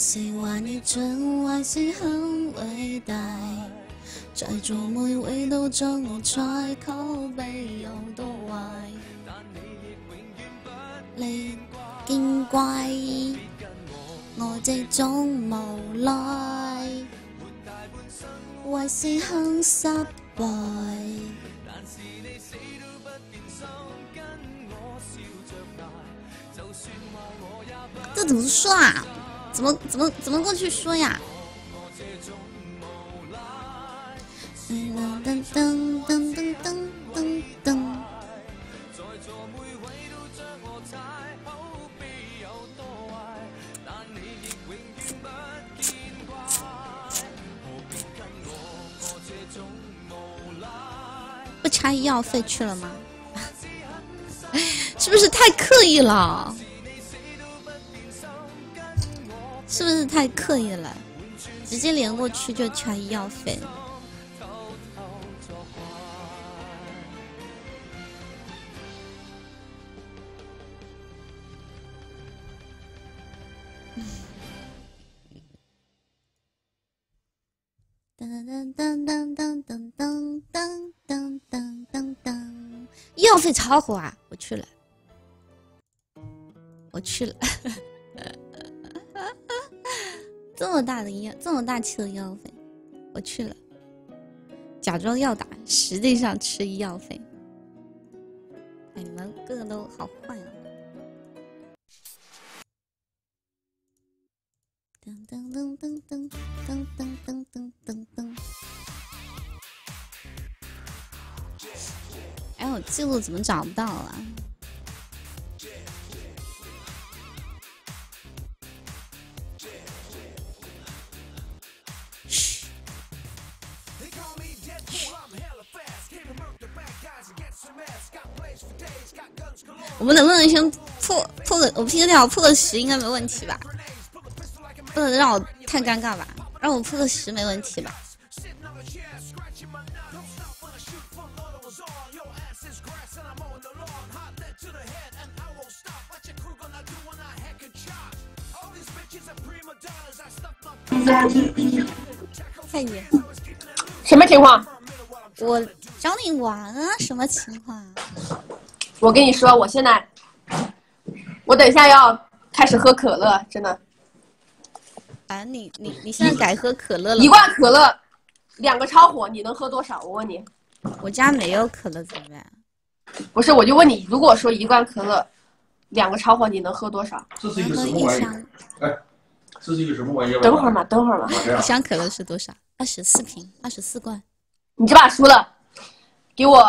是话你准还是很伟大？在座每位都将我猜口碑有多坏，你见怪。我这种无奈，还是很失败。这怎么说啊？怎么怎么怎么过去说呀？不差医药费去了吗？是不是太刻意了？是不是太刻意了？直接连过去就差医药费。噔噔噔噔噔噔噔噔噔噔噔噔，医药费超火啊！我去了，我去了，这么大的医药，这么大气的医药费，我去了，假装要打，实际上吃医药费。哎，你们个个都好坏啊！噔噔噔噔噔噔噔噔噔噔噔。哎，我记录怎么找不到了？我们能不能先破破个？我拼个电脑破个十应该没问题吧？不能让我太尴尬吧？让我破个十没问题吧？什么情况？我找你玩啊？什么情况？我跟你说，我现在，我等一下要开始喝可乐，真的。啊，你你你现在改喝可乐了？一罐可乐，两个超火，你能喝多少？我问你。我家没有可乐，怎么办？不是，我就问你，如果说一罐可乐，两个超火，你能喝多少？这是一个什么玩意儿？哎，这是一个什么玩意儿？等会儿嘛，等会儿嘛。一箱可乐是多少？二十四瓶，二十四罐。你这把输了，给我，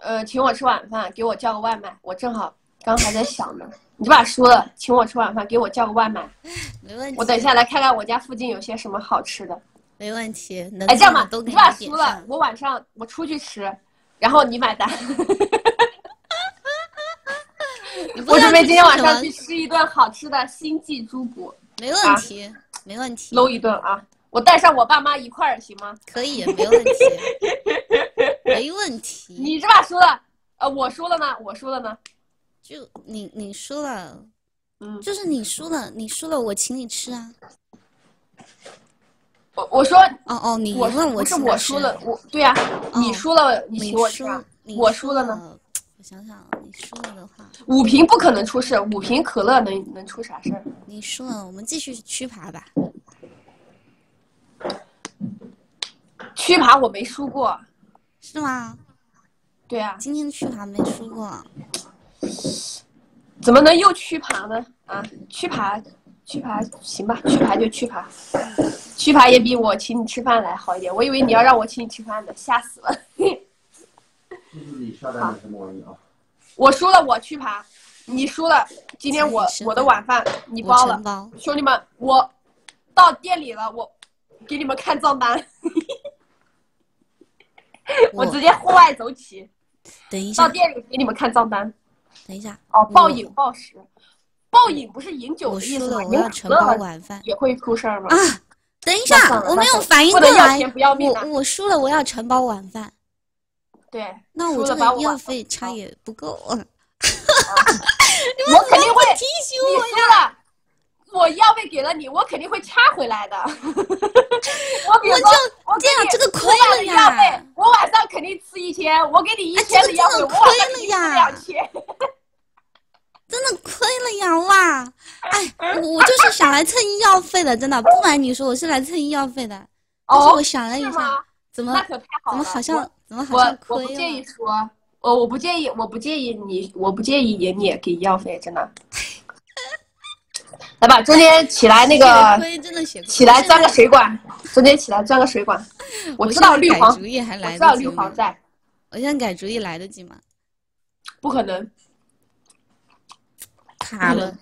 呃，请我吃晚饭，给我叫个外卖。我正好刚还在想呢。你这把输了，请我吃晚饭，给我叫个外卖。没问题。我等一下来看看我家附近有些什么好吃的。没问题。哎，这样吧，你把输了，我晚上我出去吃，然后你买单。我准备今天晚上去吃一顿好吃的星际猪骨。没问题，没问题。搂一顿啊！我带上我爸妈一块儿行吗？可以，没问题，没问题。你这把输了，呃，我输了呢，我输了呢。就你你输了，嗯，就是你输了，你输了，我请你吃啊。我我说哦哦，你我问我不是我输了，我对呀，你输了，你请我吃啊。我输了呢。我想想，你输了的话，五瓶不可能出事，五瓶可乐能能出啥事儿？你输了，我们继续区爬吧。区爬我没输过，是吗？对啊，今天去爬没输过，怎么能又去爬呢？啊，去爬，去爬行吧，去爬就去爬，去爬也比我请你吃饭来好一点。我以为你要让我请你吃饭的，吓死了。这是你下单的什么玩意啊？我输了，我去爬，你输了。今天我我的晚饭你包了，兄弟们，我到店里了，我给你们看账单。我直接户外走起，等一下，到店里给你们看账单。等一下，哦，暴饮暴食，暴饮不是饮酒我的意思吗？我要承包晚饭。也会出事儿吗？啊，等一下，我没有反应过来钱不要命啊我我输了，我要承包晚饭。对，那我这输了把我个医药费差也不够啊。我肯定会提醒你输了，我医药费给了你，我肯定会掐回来的。我比如说，我这样这个亏了呀费，我晚上肯定吃一千，我给你一千的医药费，这个我晚上真的亏了呀两千。真的亏了呀！哇，哎，我我就是想来蹭医药费的，真的，不瞒你说，我是来蹭医药费的。但是哦我想了一下是吗，怎么那可太好了怎么好像怎么好像亏我不建议？说，我我不介意，我不介意你，我不介意演你也给医药费，真的。来吧，中间起来那个。起来钻个水管，中间起来钻个水管。我知道绿黄，我知道绿黄在，我现在改主意来得及吗？不可能，卡了，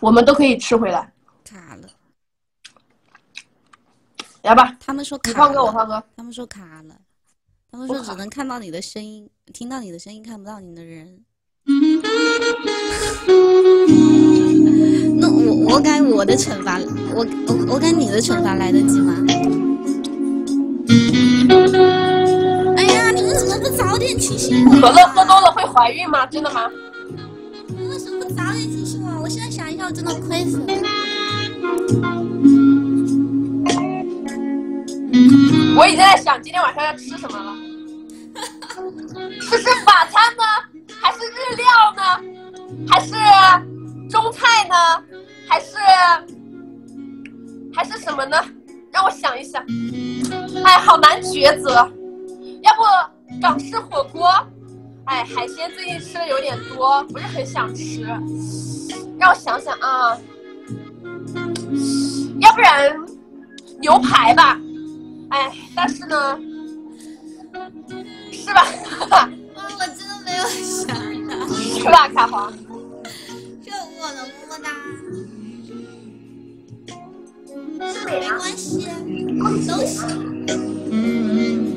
我们都可以吃回来。卡了。来吧，他们说卡你放歌，我了，放歌。他们说卡了，他们说只能看到你的声音，听到你的声音，看不到你的人。那我我改我的惩罚，我我我改你的惩罚来得及吗？哎呀，你们怎么不早点提醒我？可乐喝多了会怀孕吗？真的吗？你为什么不早点提醒我？我现在想一下，我真的亏死了。我已经在想今天晚上要吃什么了。这是法餐呢，还是日料呢，还是中菜呢，还是还是什么呢？让我想一想。哎，好难抉择。要不港式火锅？哎，海鲜最近吃的有点多，不是很想吃。让我想想啊，要不然牛排吧。哎，但是呢，是吧？我真的没有想到，是吧，卡皇？这我的没关系，都行。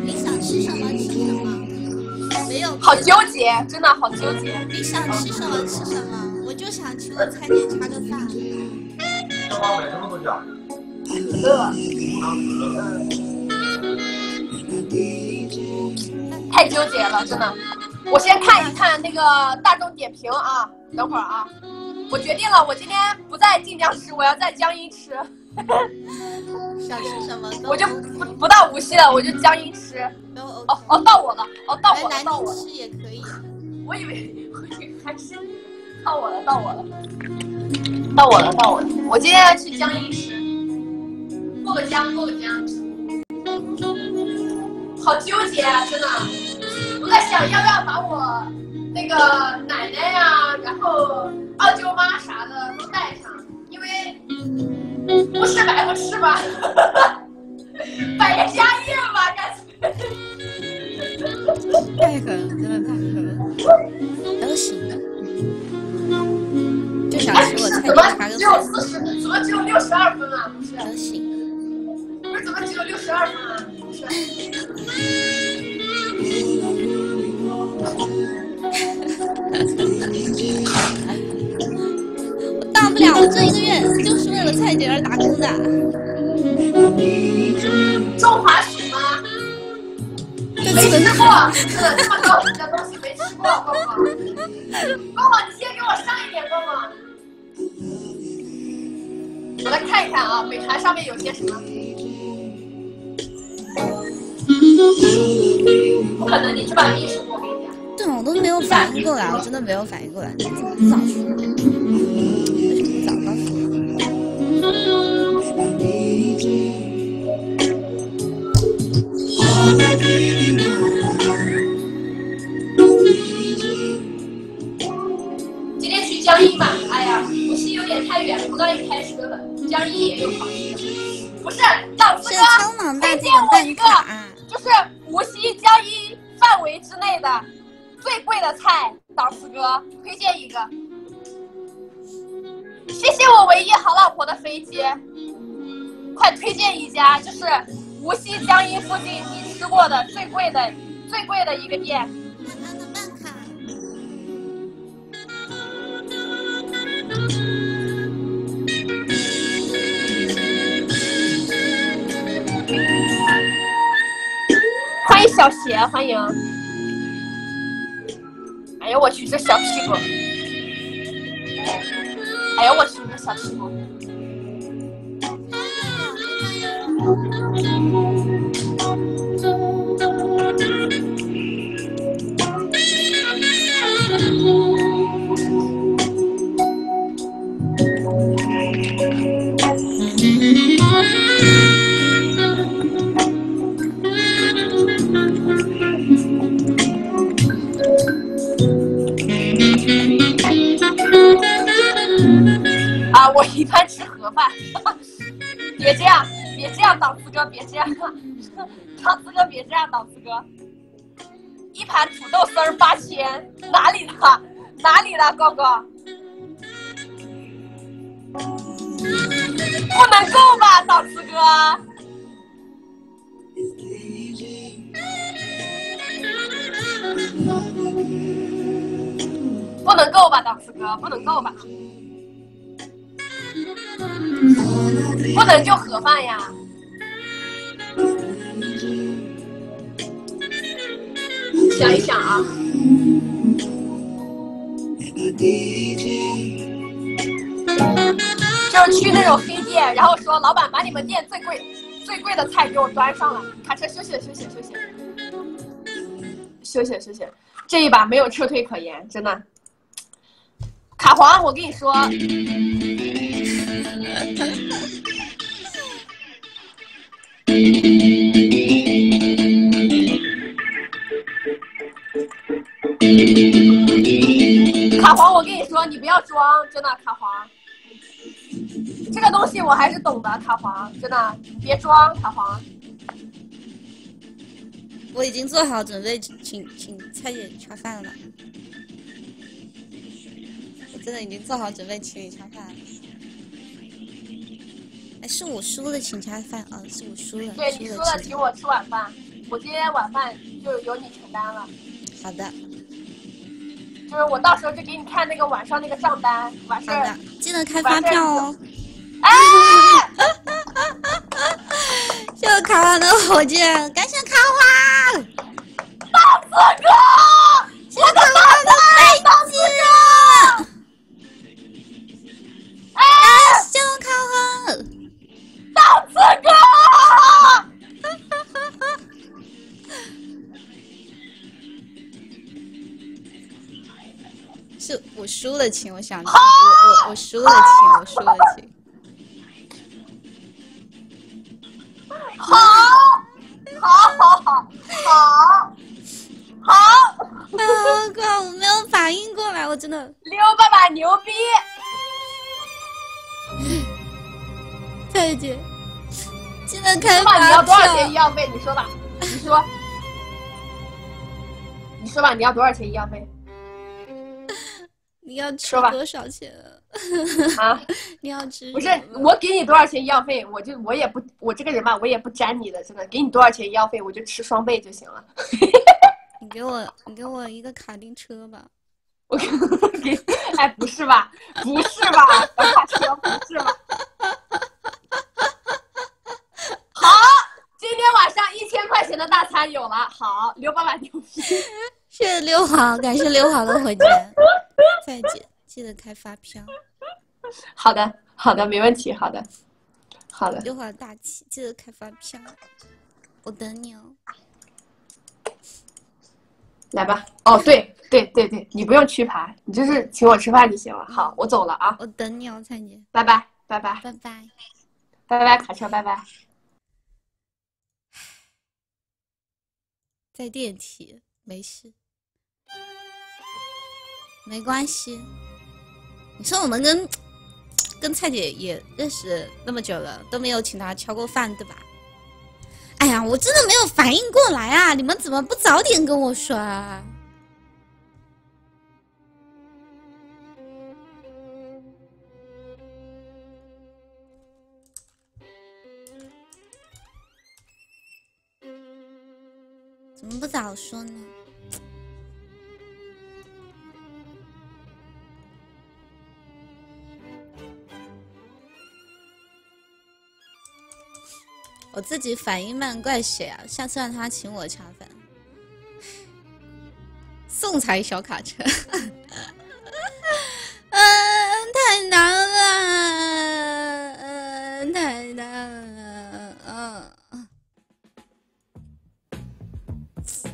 你想吃什么吃什么，没有。好纠结，真的好纠结。你想吃什么吃什么，我就想去我餐点吃个饭。这包买什么东西啊？可乐。太纠结了，真的。我先看一看那个大众点评啊，等会儿啊。我决定了，我今天不在晋江吃，我要在江阴吃。想吃什么？我就不不到无锡了，我就江阴吃。哦哦，到我了，哦到我了，到我了。吃也可以。我以为还是到我了，到我了，到我了，到我了。我今天要去江阴吃，过个江，过个江。好纠结啊，真的。我在想要不要把我那个奶奶呀，然后二舅妈啥的都带上，因为不是白不是吧，百业家业吧，干脆。太狠了，真的太狠了。都行。就想吃我菜怎么只有四十？怎么只有六十二分啊？不是。都行。不是怎么只有六十二分啊？不是。我大不了我这一个月就是为了蔡姐而打工的。中华薯吗？没吃过，是这么高级的东西没吃过，哥哥。哥哥，你先给我上一点，哥哥。我来看一看啊，美团上面有些什么？不可能，你这把秘书我跟你讲。对，我都没有反应过来，我真的没有反应过来，你怎么不早说？今天去江阴吧，哎呀，无锡有点太远，不愿意开车了。江阴也有好吃的，不是，档次哥，推荐我一个，就是无锡江阴范围之内的最贵的菜，档次哥推荐一个。谢谢我唯一好老婆的飞机，快推荐一家，就是无锡江阴附近你吃过的最贵的、最贵的一个店。欢迎小邪，欢迎。哎呀，我去，这小屁股！哎呀，我去，这小屁股！Thank you. 盘土豆丝儿八千，哪里的？哪里的，哥哥？不能够吧，档次哥？不能够吧，档次哥，不能够吧？不能就盒饭呀？有黑店，然后说老板把你们店最贵、最贵的菜给我端上来。卡车休息休息休息，休息休息，这一把没有撤退可言，真的。卡皇，我跟你说。卡皇，我跟你说，你不要装，真的，卡皇。这个东西我还是懂的，卡皇，真的，你别装，卡皇。我已经做好准备请请蔡姐吃饭了，我真的已经做好准备请你吃饭了。哎，是我输了请吃饭啊，是我输了。对你输了，请我吃晚饭，我今天晚饭就由你承担了。好的。就是我到时候就给你看那个晚上那个账单，完事儿记得开发票哦。哎！谢谢卡花的火箭，感谢卡花。大四哥，谢谢卡花的飞机。哎！谢谢卡花。大四哥。是我输了，亲，我想我我我输了，亲，我输了，亲。好，好，好，好，好，好！啊哥，我没有反应过来，我真的。刘爸爸牛逼！蔡姐，现在开发票。你要多少钱医药费？你说吧，你说。你说吧，你要多少钱医药费？你要吃多少钱？你要吃不是我给你多少钱医药费，我就我也不我这个人吧，我也不沾你的，真的给你多少钱医药费，我就吃双倍就行了。你给我你给我一个卡丁车吧。我给给哎不是吧不是吧卡车不是吧？好，今天晚上一千块钱的大餐有了。好，刘爸爸牛逼。谢谢刘航，感谢刘航的火箭。再见，记得开发票。好的，好的，没问题。好的，好的。一会儿大气，记得开发票。我等你哦。来吧。哦，对对对对，你不用去牌，你就是请我吃饭就行了。好，我走了啊。我等你哦，蔡姐。拜拜，拜拜，拜拜，拜拜，卡车，拜拜。在电梯，没事。没关系，你说我们跟跟蔡姐也认识那么久了，都没有请她吃过饭，对吧？哎呀，我真的没有反应过来啊！你们怎么不早点跟我说啊？怎么不早说呢？我自己反应慢，怪谁啊？下次让他请我吃饭。送财小卡车，嗯，太难了，太难了，嗯，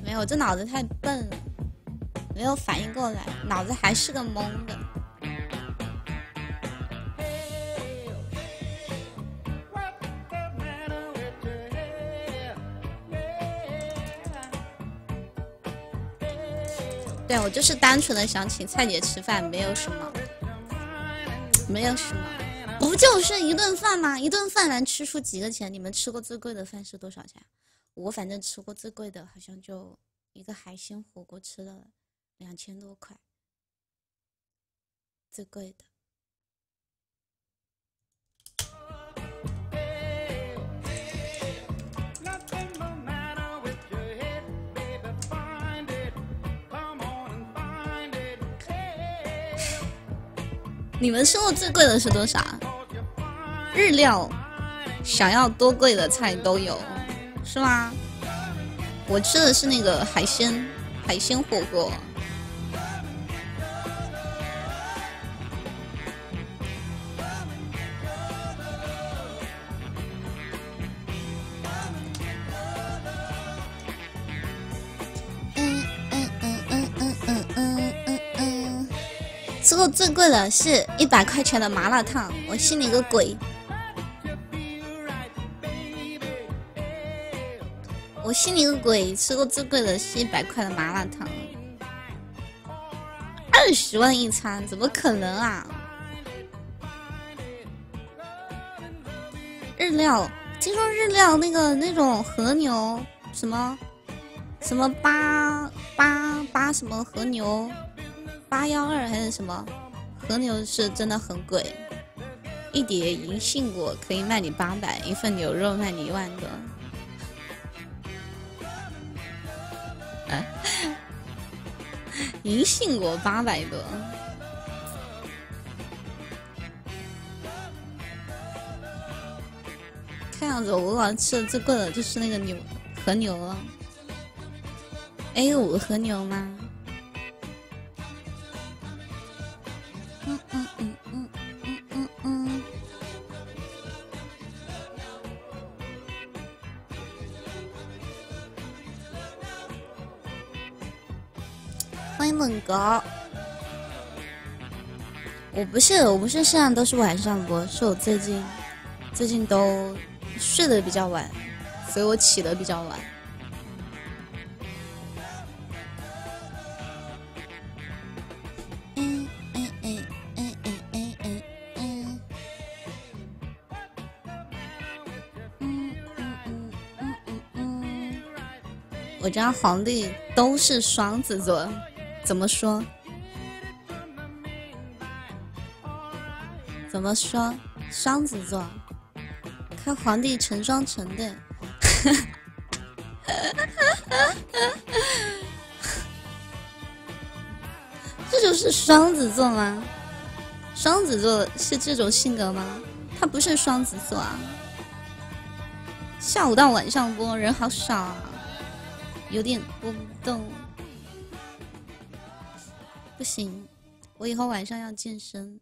没有，这脑子太笨了，没有反应过来，脑子还是个懵的。对，我就是单纯的想请蔡姐吃饭，没有什么，没有什么，不就是一顿饭吗？一顿饭能吃出几个钱？你们吃过最贵的饭是多少钱？我反正吃过最贵的，好像就一个海鲜火锅吃了两千多块，最贵的。你们吃过最贵的是多少？日料，想要多贵的菜都有，是吗？我吃的是那个海鲜海鲜火锅。吃过最贵的是一百块钱的麻辣烫，我信你个鬼！我信你个鬼！吃过最贵的是一百块的麻辣烫，二十万一餐，怎么可能啊？日料，听说日料那个那种和牛什么什么八八八什么和牛。八幺二还是什么和牛是真的很贵，一碟银杏果可以卖你八百，一份牛肉卖你一万多。银杏果八百多，看样子我好像吃的最贵的就是那个牛和牛了，A 五和牛吗？欢迎猛哥，我不是，我不是现在都是晚上播，是我最近最近都睡得比较晚，所以我起的比较晚。我家皇帝都是双子座。怎么说？怎么说？双子座，看皇帝成双成对，这就是双子座吗？双子座是这种性格吗？他不是双子座啊！下午到晚上播人好少啊，有点播不动。不行，我以后晚上要健身，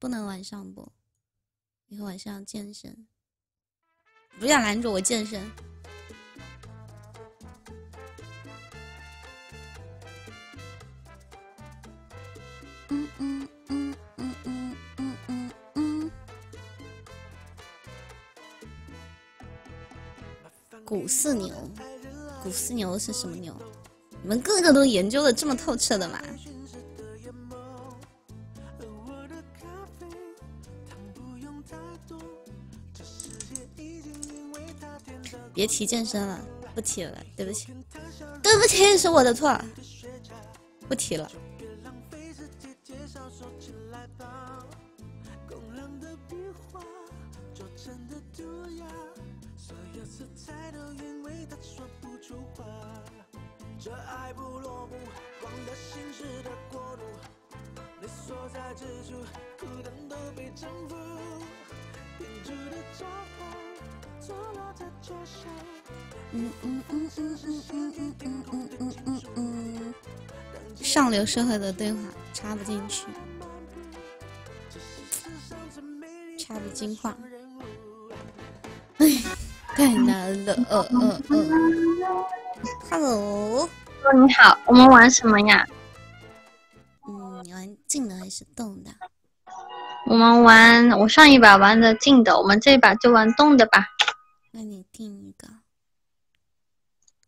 不能晚上播。以后晚上要健身，不要拦着我健身。嗯嗯嗯嗯嗯嗯嗯嗯。股四牛，古斯牛是什么牛？你们个个都研究的这么透彻的吗？别提健身了，不提了，对不起，对不起，是我的错，不提了。嗯嗯嗯嗯嗯嗯嗯嗯嗯嗯嗯，上流社会的对话插不进去，插不进话，哎，太难了，呃呃呃。Hello，你好，我们玩什么呀？嗯，你玩静的还是动的？我们玩，我上一把玩的静的，我们这一把就玩动的吧。那你定一个。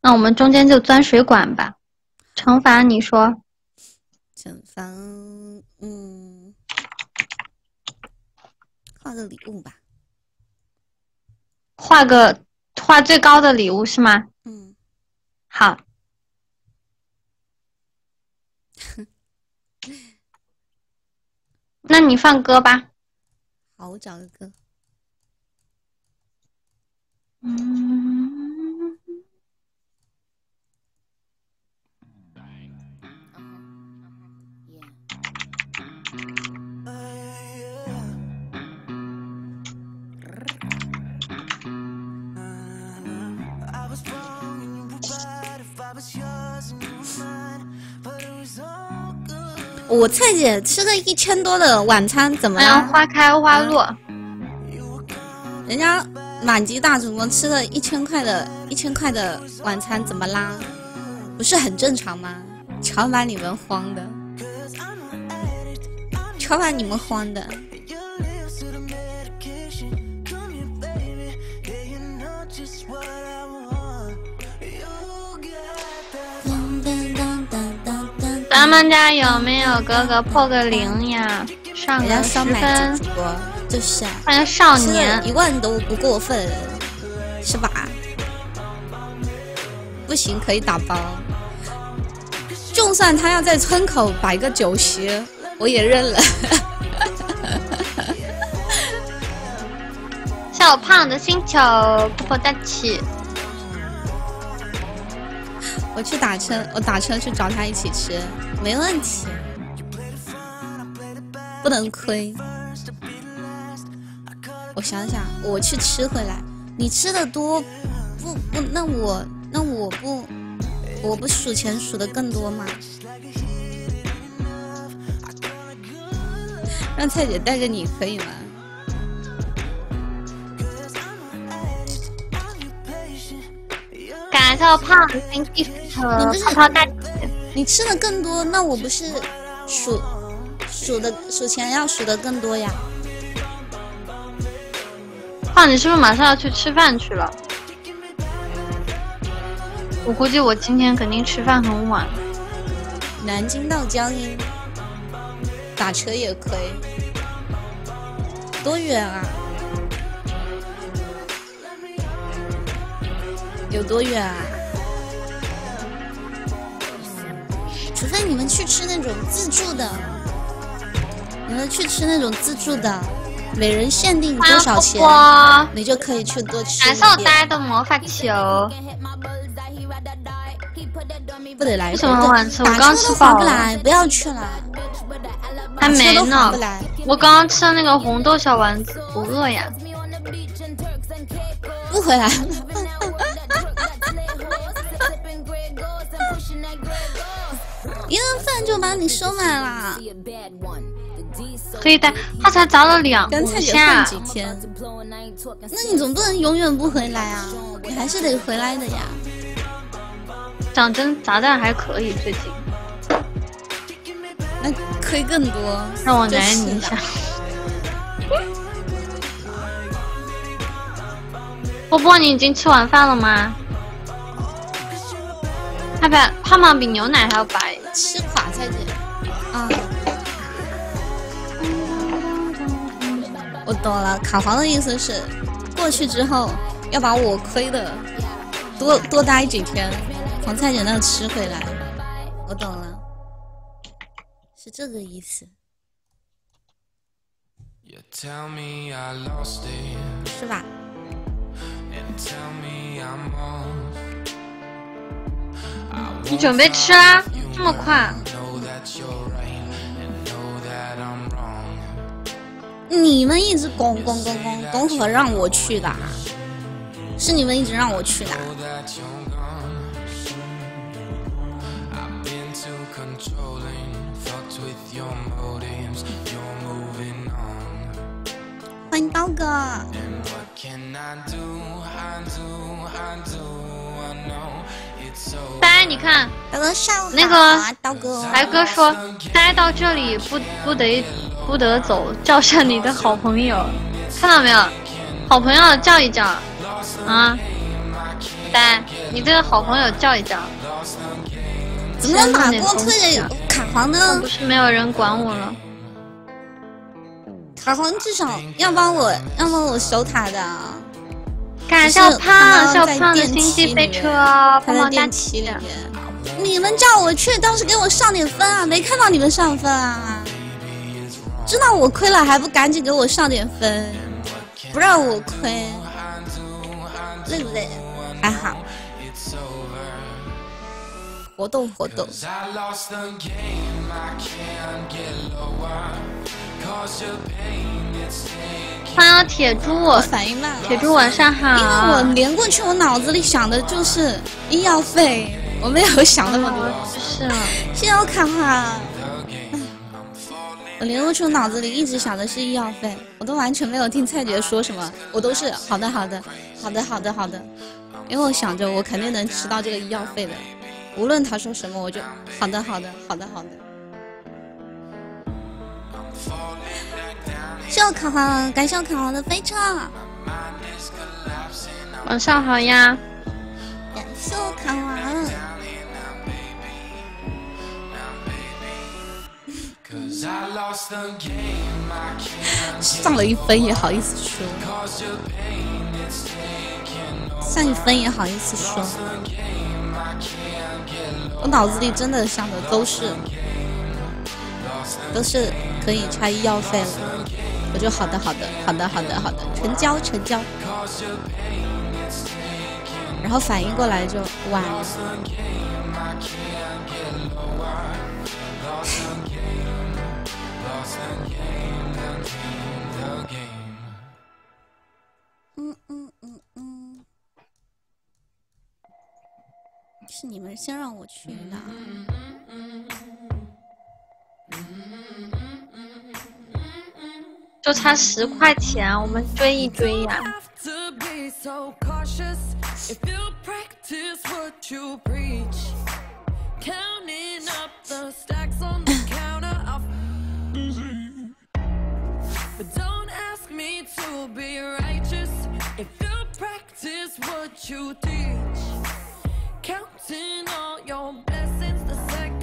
那我们中间就钻水管吧。惩罚你说。惩罚，嗯，画个礼物吧。画个画最高的礼物是吗？嗯。好。那你放歌吧。好，我找个歌。我蔡姐吃个一千多的晚餐怎么样？花开花落，人家满级大主播吃了一千块的一千块的晚餐怎么啦？不是很正常吗？瞧把你们慌的，瞧把你们慌的。咱们家有没有哥哥破个零呀？上个十分，就是啊，欢迎少年，一万都不过分，是吧？不行，可以打包。就算他要在村口摆个酒席，我也认了。小胖的星球，婆婆大气。我去打车，我打车去找他一起吃，没问题，不能亏。我想想，我去吃回来，你吃的多，不不，那我那我不我不数钱数的更多吗？让蔡姐带着你可以吗？感谢胖你不是你吃的更多，那我不是数数的数钱要数的更多呀？胖，你是不是马上要去吃饭去了？我估计我今天肯定吃饭很晚。南京到江阴打车也可以，多远啊？有多远啊？除非你们去吃那种自助的，你们去吃那种自助的，每人限定多少钱，你就可以去多吃感谢我呆的魔法球。不得来，为什么晚吃？我刚吃饱了。不要去了，还没呢。我刚刚吃了那个红豆小丸子，不饿呀。不回来。一就把你收买了，可以带他才砸了两跟蔡姐混几天，那你总不能永远不回来啊，你还是得回来的呀。讲真，砸蛋还可以，最近。那亏更多，让我奶你一下。波波，你已经吃完饭了吗？他把胖胖比牛奶还要白。吃垮菜姐，啊！我懂了，卡皇的意思是，过去之后要把我亏的多多待几天，从菜姐那吃回来。我懂了，是这个意思，是吧？你准备吃啦？这么快？你们一直拱拱拱拱拱可让我去的，是你们一直让我去的。欢迎刀哥。呆，你看，刀哥上那个刀哥，白哥说，呆到这里不不得不得走，叫上你的好朋友，看到没有？好朋友叫一叫，啊，呆，你这个好朋友叫一叫。怎么马过退卡皇呢？不是没有人管我了。卡皇至少要帮我，要帮我守塔的。感谢胖小胖的星际飞车，帮忙电梯里面。你们叫我去，倒是给我上点分啊！没看到你们上分啊！知道我亏了还不赶紧给我上点分，不让我亏，累不累？还好。活动活动。欢迎铁柱，反应慢了。铁柱晚上好。因为我连过去，我脑子里想的就是医药费，我没有想那么多。是啊。谢谢我卡卡。我连过去，我脑子里一直想的是医药费，我都完全没有听蔡姐说什么，我都是好的好的好的好的好的，因为我想着我肯定能吃到这个医药费的，无论他说什么，我就好的好的好的好的。谢我卡皇，感谢我卡皇的飞车，晚上好呀，感谢我卡皇。上了一分也好意思说，上一分也好意思说，我脑子里真的想的都是，都是可以差医药费了，我就好的好的好的好的好的成交成交，然后反应过来就晚了。是你们先让我去的，就差十块钱，我们追一追呀！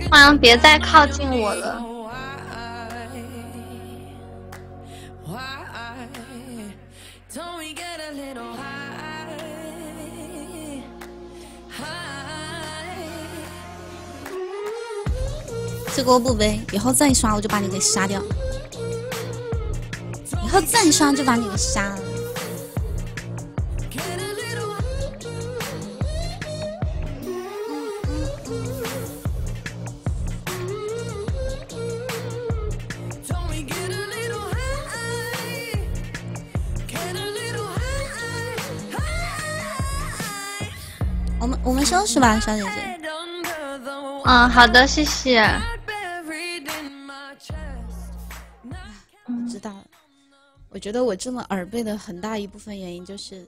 欢迎别再靠近我了。这锅不背，以后再刷我就把你给杀掉。以后再刷就把你给杀了。我们收拾吧，小姐姐。嗯，好的，谢谢。知道了。我觉得我这么耳背的很大一部分原因就是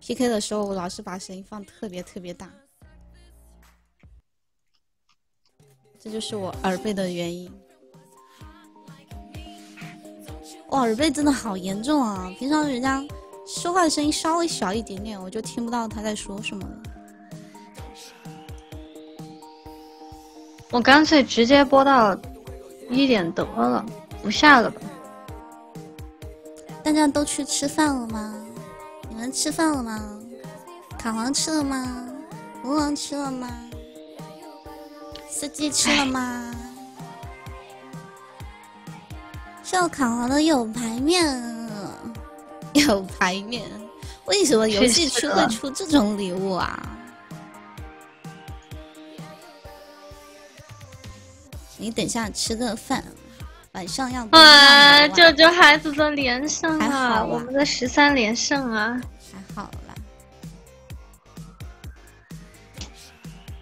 ，PK 的时候我老是把声音放特别特别大，这就是我耳背的原因。我耳背真的好严重啊！平常人家说话的声音稍微小一点点，我就听不到他在说什么了。我干脆直接播到一点得了，不下了吧？大家都去吃饭了吗？你们吃饭了吗？卡皇吃了吗？吴王吃了吗？司机吃了吗？笑卡皇的有牌面，有牌面。为什么游戏区会出这种礼物啊？你等下吃个饭，晚上要。啊！救救孩子的连胜啊！我们的十三连胜啊！还好啦。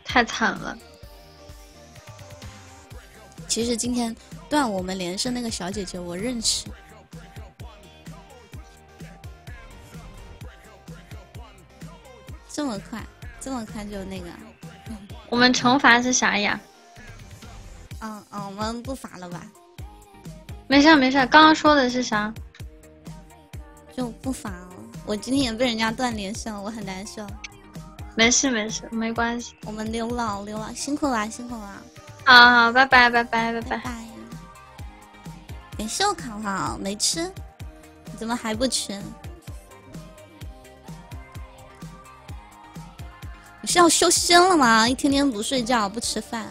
太惨了。其实今天断我们连胜那个小姐姐我认识。这么快，这么快就那个？我们惩罚是啥呀？嗯嗯，我们不罚了吧？没事没事，刚刚说的是啥？就不罚了。我今天也被人家断连胜，我很难受。没事没事，没关系。我们溜了溜了，辛苦了辛苦了。好好，拜拜拜拜拜拜。感谢我卡卡没吃，你怎么还不吃？你是要修仙了吗？一天天不睡觉不吃饭。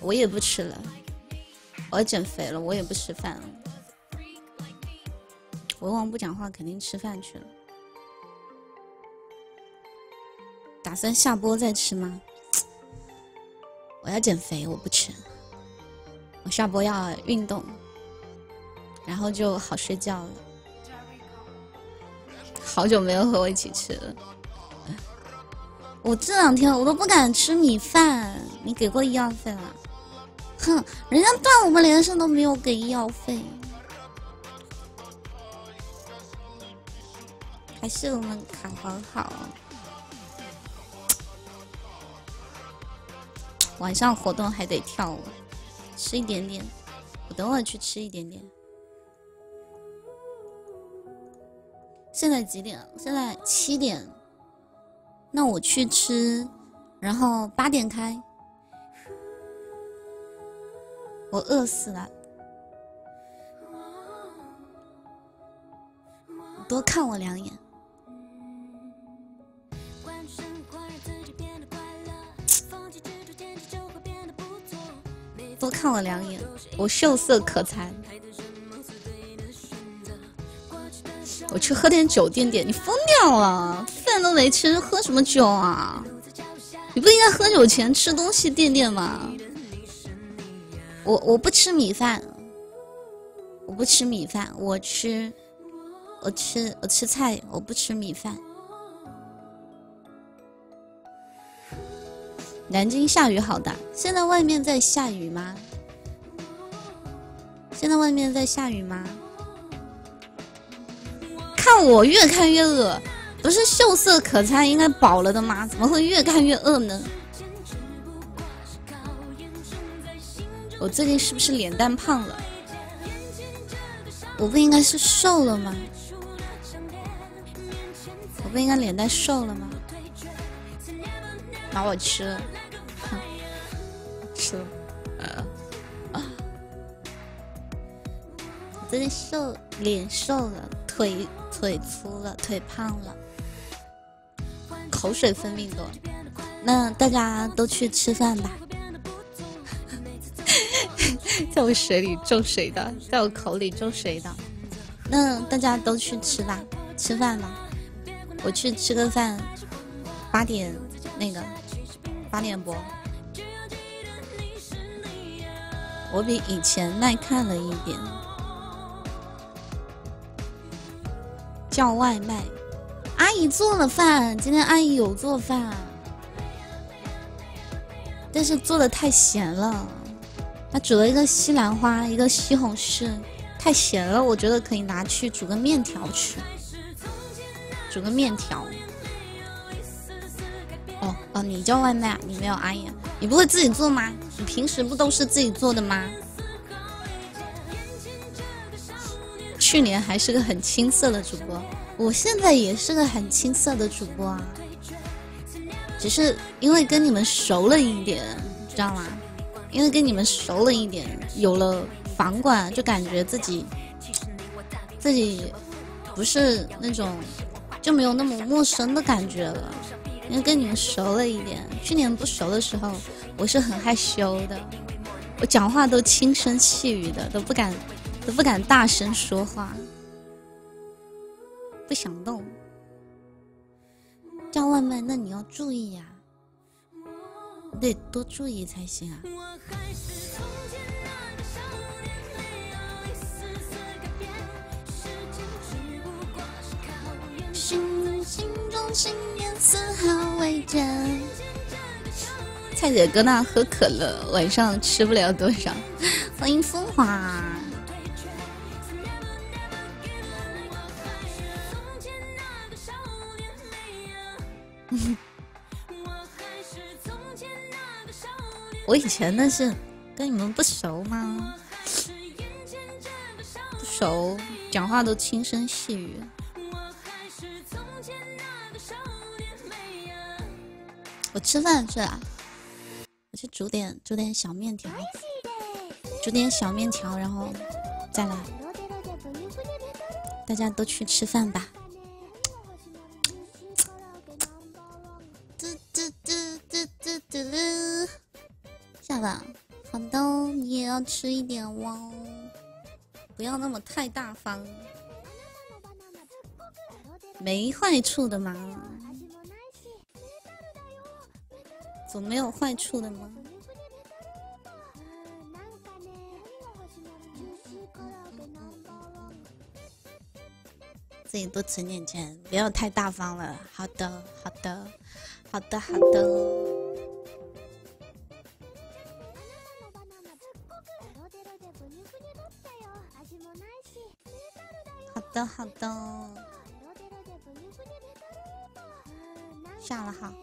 我也不吃了，我要减肥了，我也不吃饭了。文王不讲话，肯定吃饭去了。打算下播再吃吗？我要减肥，我不吃。我下播要运动，然后就好睡觉了。好久没有和我一起吃了。我这两天我都不敢吃米饭，你给过医药费了？哼，人家断我们连胜都没有给医药费，还是我们卡皇好。晚上活动还得跳舞，吃一点点。我等会去吃一点点。现在几点？现在七点。那我去吃，然后八点开。我饿死了。多看我两眼。多看我两眼，我秀色可餐。我去喝点酒垫垫，你疯掉了？饭都没吃，喝什么酒啊？你不应该喝酒前吃东西垫垫吗？我我不吃米饭，我不吃米饭，我吃，我吃我吃菜，我不吃米饭。南京下雨好大，现在外面在下雨吗？现在外面在下雨吗？看我越看越饿，不是秀色可餐应该饱了的吗？怎么会越看越饿呢？我最近是不是脸蛋胖了？我不应该是瘦了吗？我不应该脸蛋瘦了吗？拿我吃了。吃，呃，最近瘦，脸瘦了，腿腿粗了，腿胖了，口水分泌多。那大家都去吃饭吧，在我水里种谁的，在我口里种谁的。那大家都去吃吧，吃饭吧，我去吃个饭，八点那个八点播。我比以前耐看了一点。叫外卖，阿姨做了饭。今天阿姨有做饭，但是做的太咸了。她煮了一个西兰花，一个西红柿，太咸了。我觉得可以拿去煮个面条吃，煮个面条。哦哦，你叫外卖，你没有阿姨，你不会自己做吗？你平时不都是自己做的吗？去年还是个很青涩的主播，我现在也是个很青涩的主播啊，只是因为跟你们熟了一点，知道吗？因为跟你们熟了一点，有了房管，就感觉自己自己不是那种就没有那么陌生的感觉了。因为跟你们熟了一点，去年不熟的时候，我是很害羞的，我讲话都轻声细语的，都不敢都不敢大声说话，不想动。叫外卖，那你要注意呀，得多注意才行啊。心心中信念丝毫未减。蔡姐搁那喝可乐，晚上吃不了多少。欢迎风华。我以前那是跟你们不熟吗？不熟，讲话都轻声细语。我吃饭去了，我去煮点煮点小面条，煮点小面条，然后再来。大家都去吃饭吧。嘟嘟嘟，下吧。好的，你也要吃一点哦，不要那么太大方，没坏处的嘛。总没有坏处的吗？自己多存点钱，不要太大方了。好的，好的，好的，好的。好的，好的。下了哈。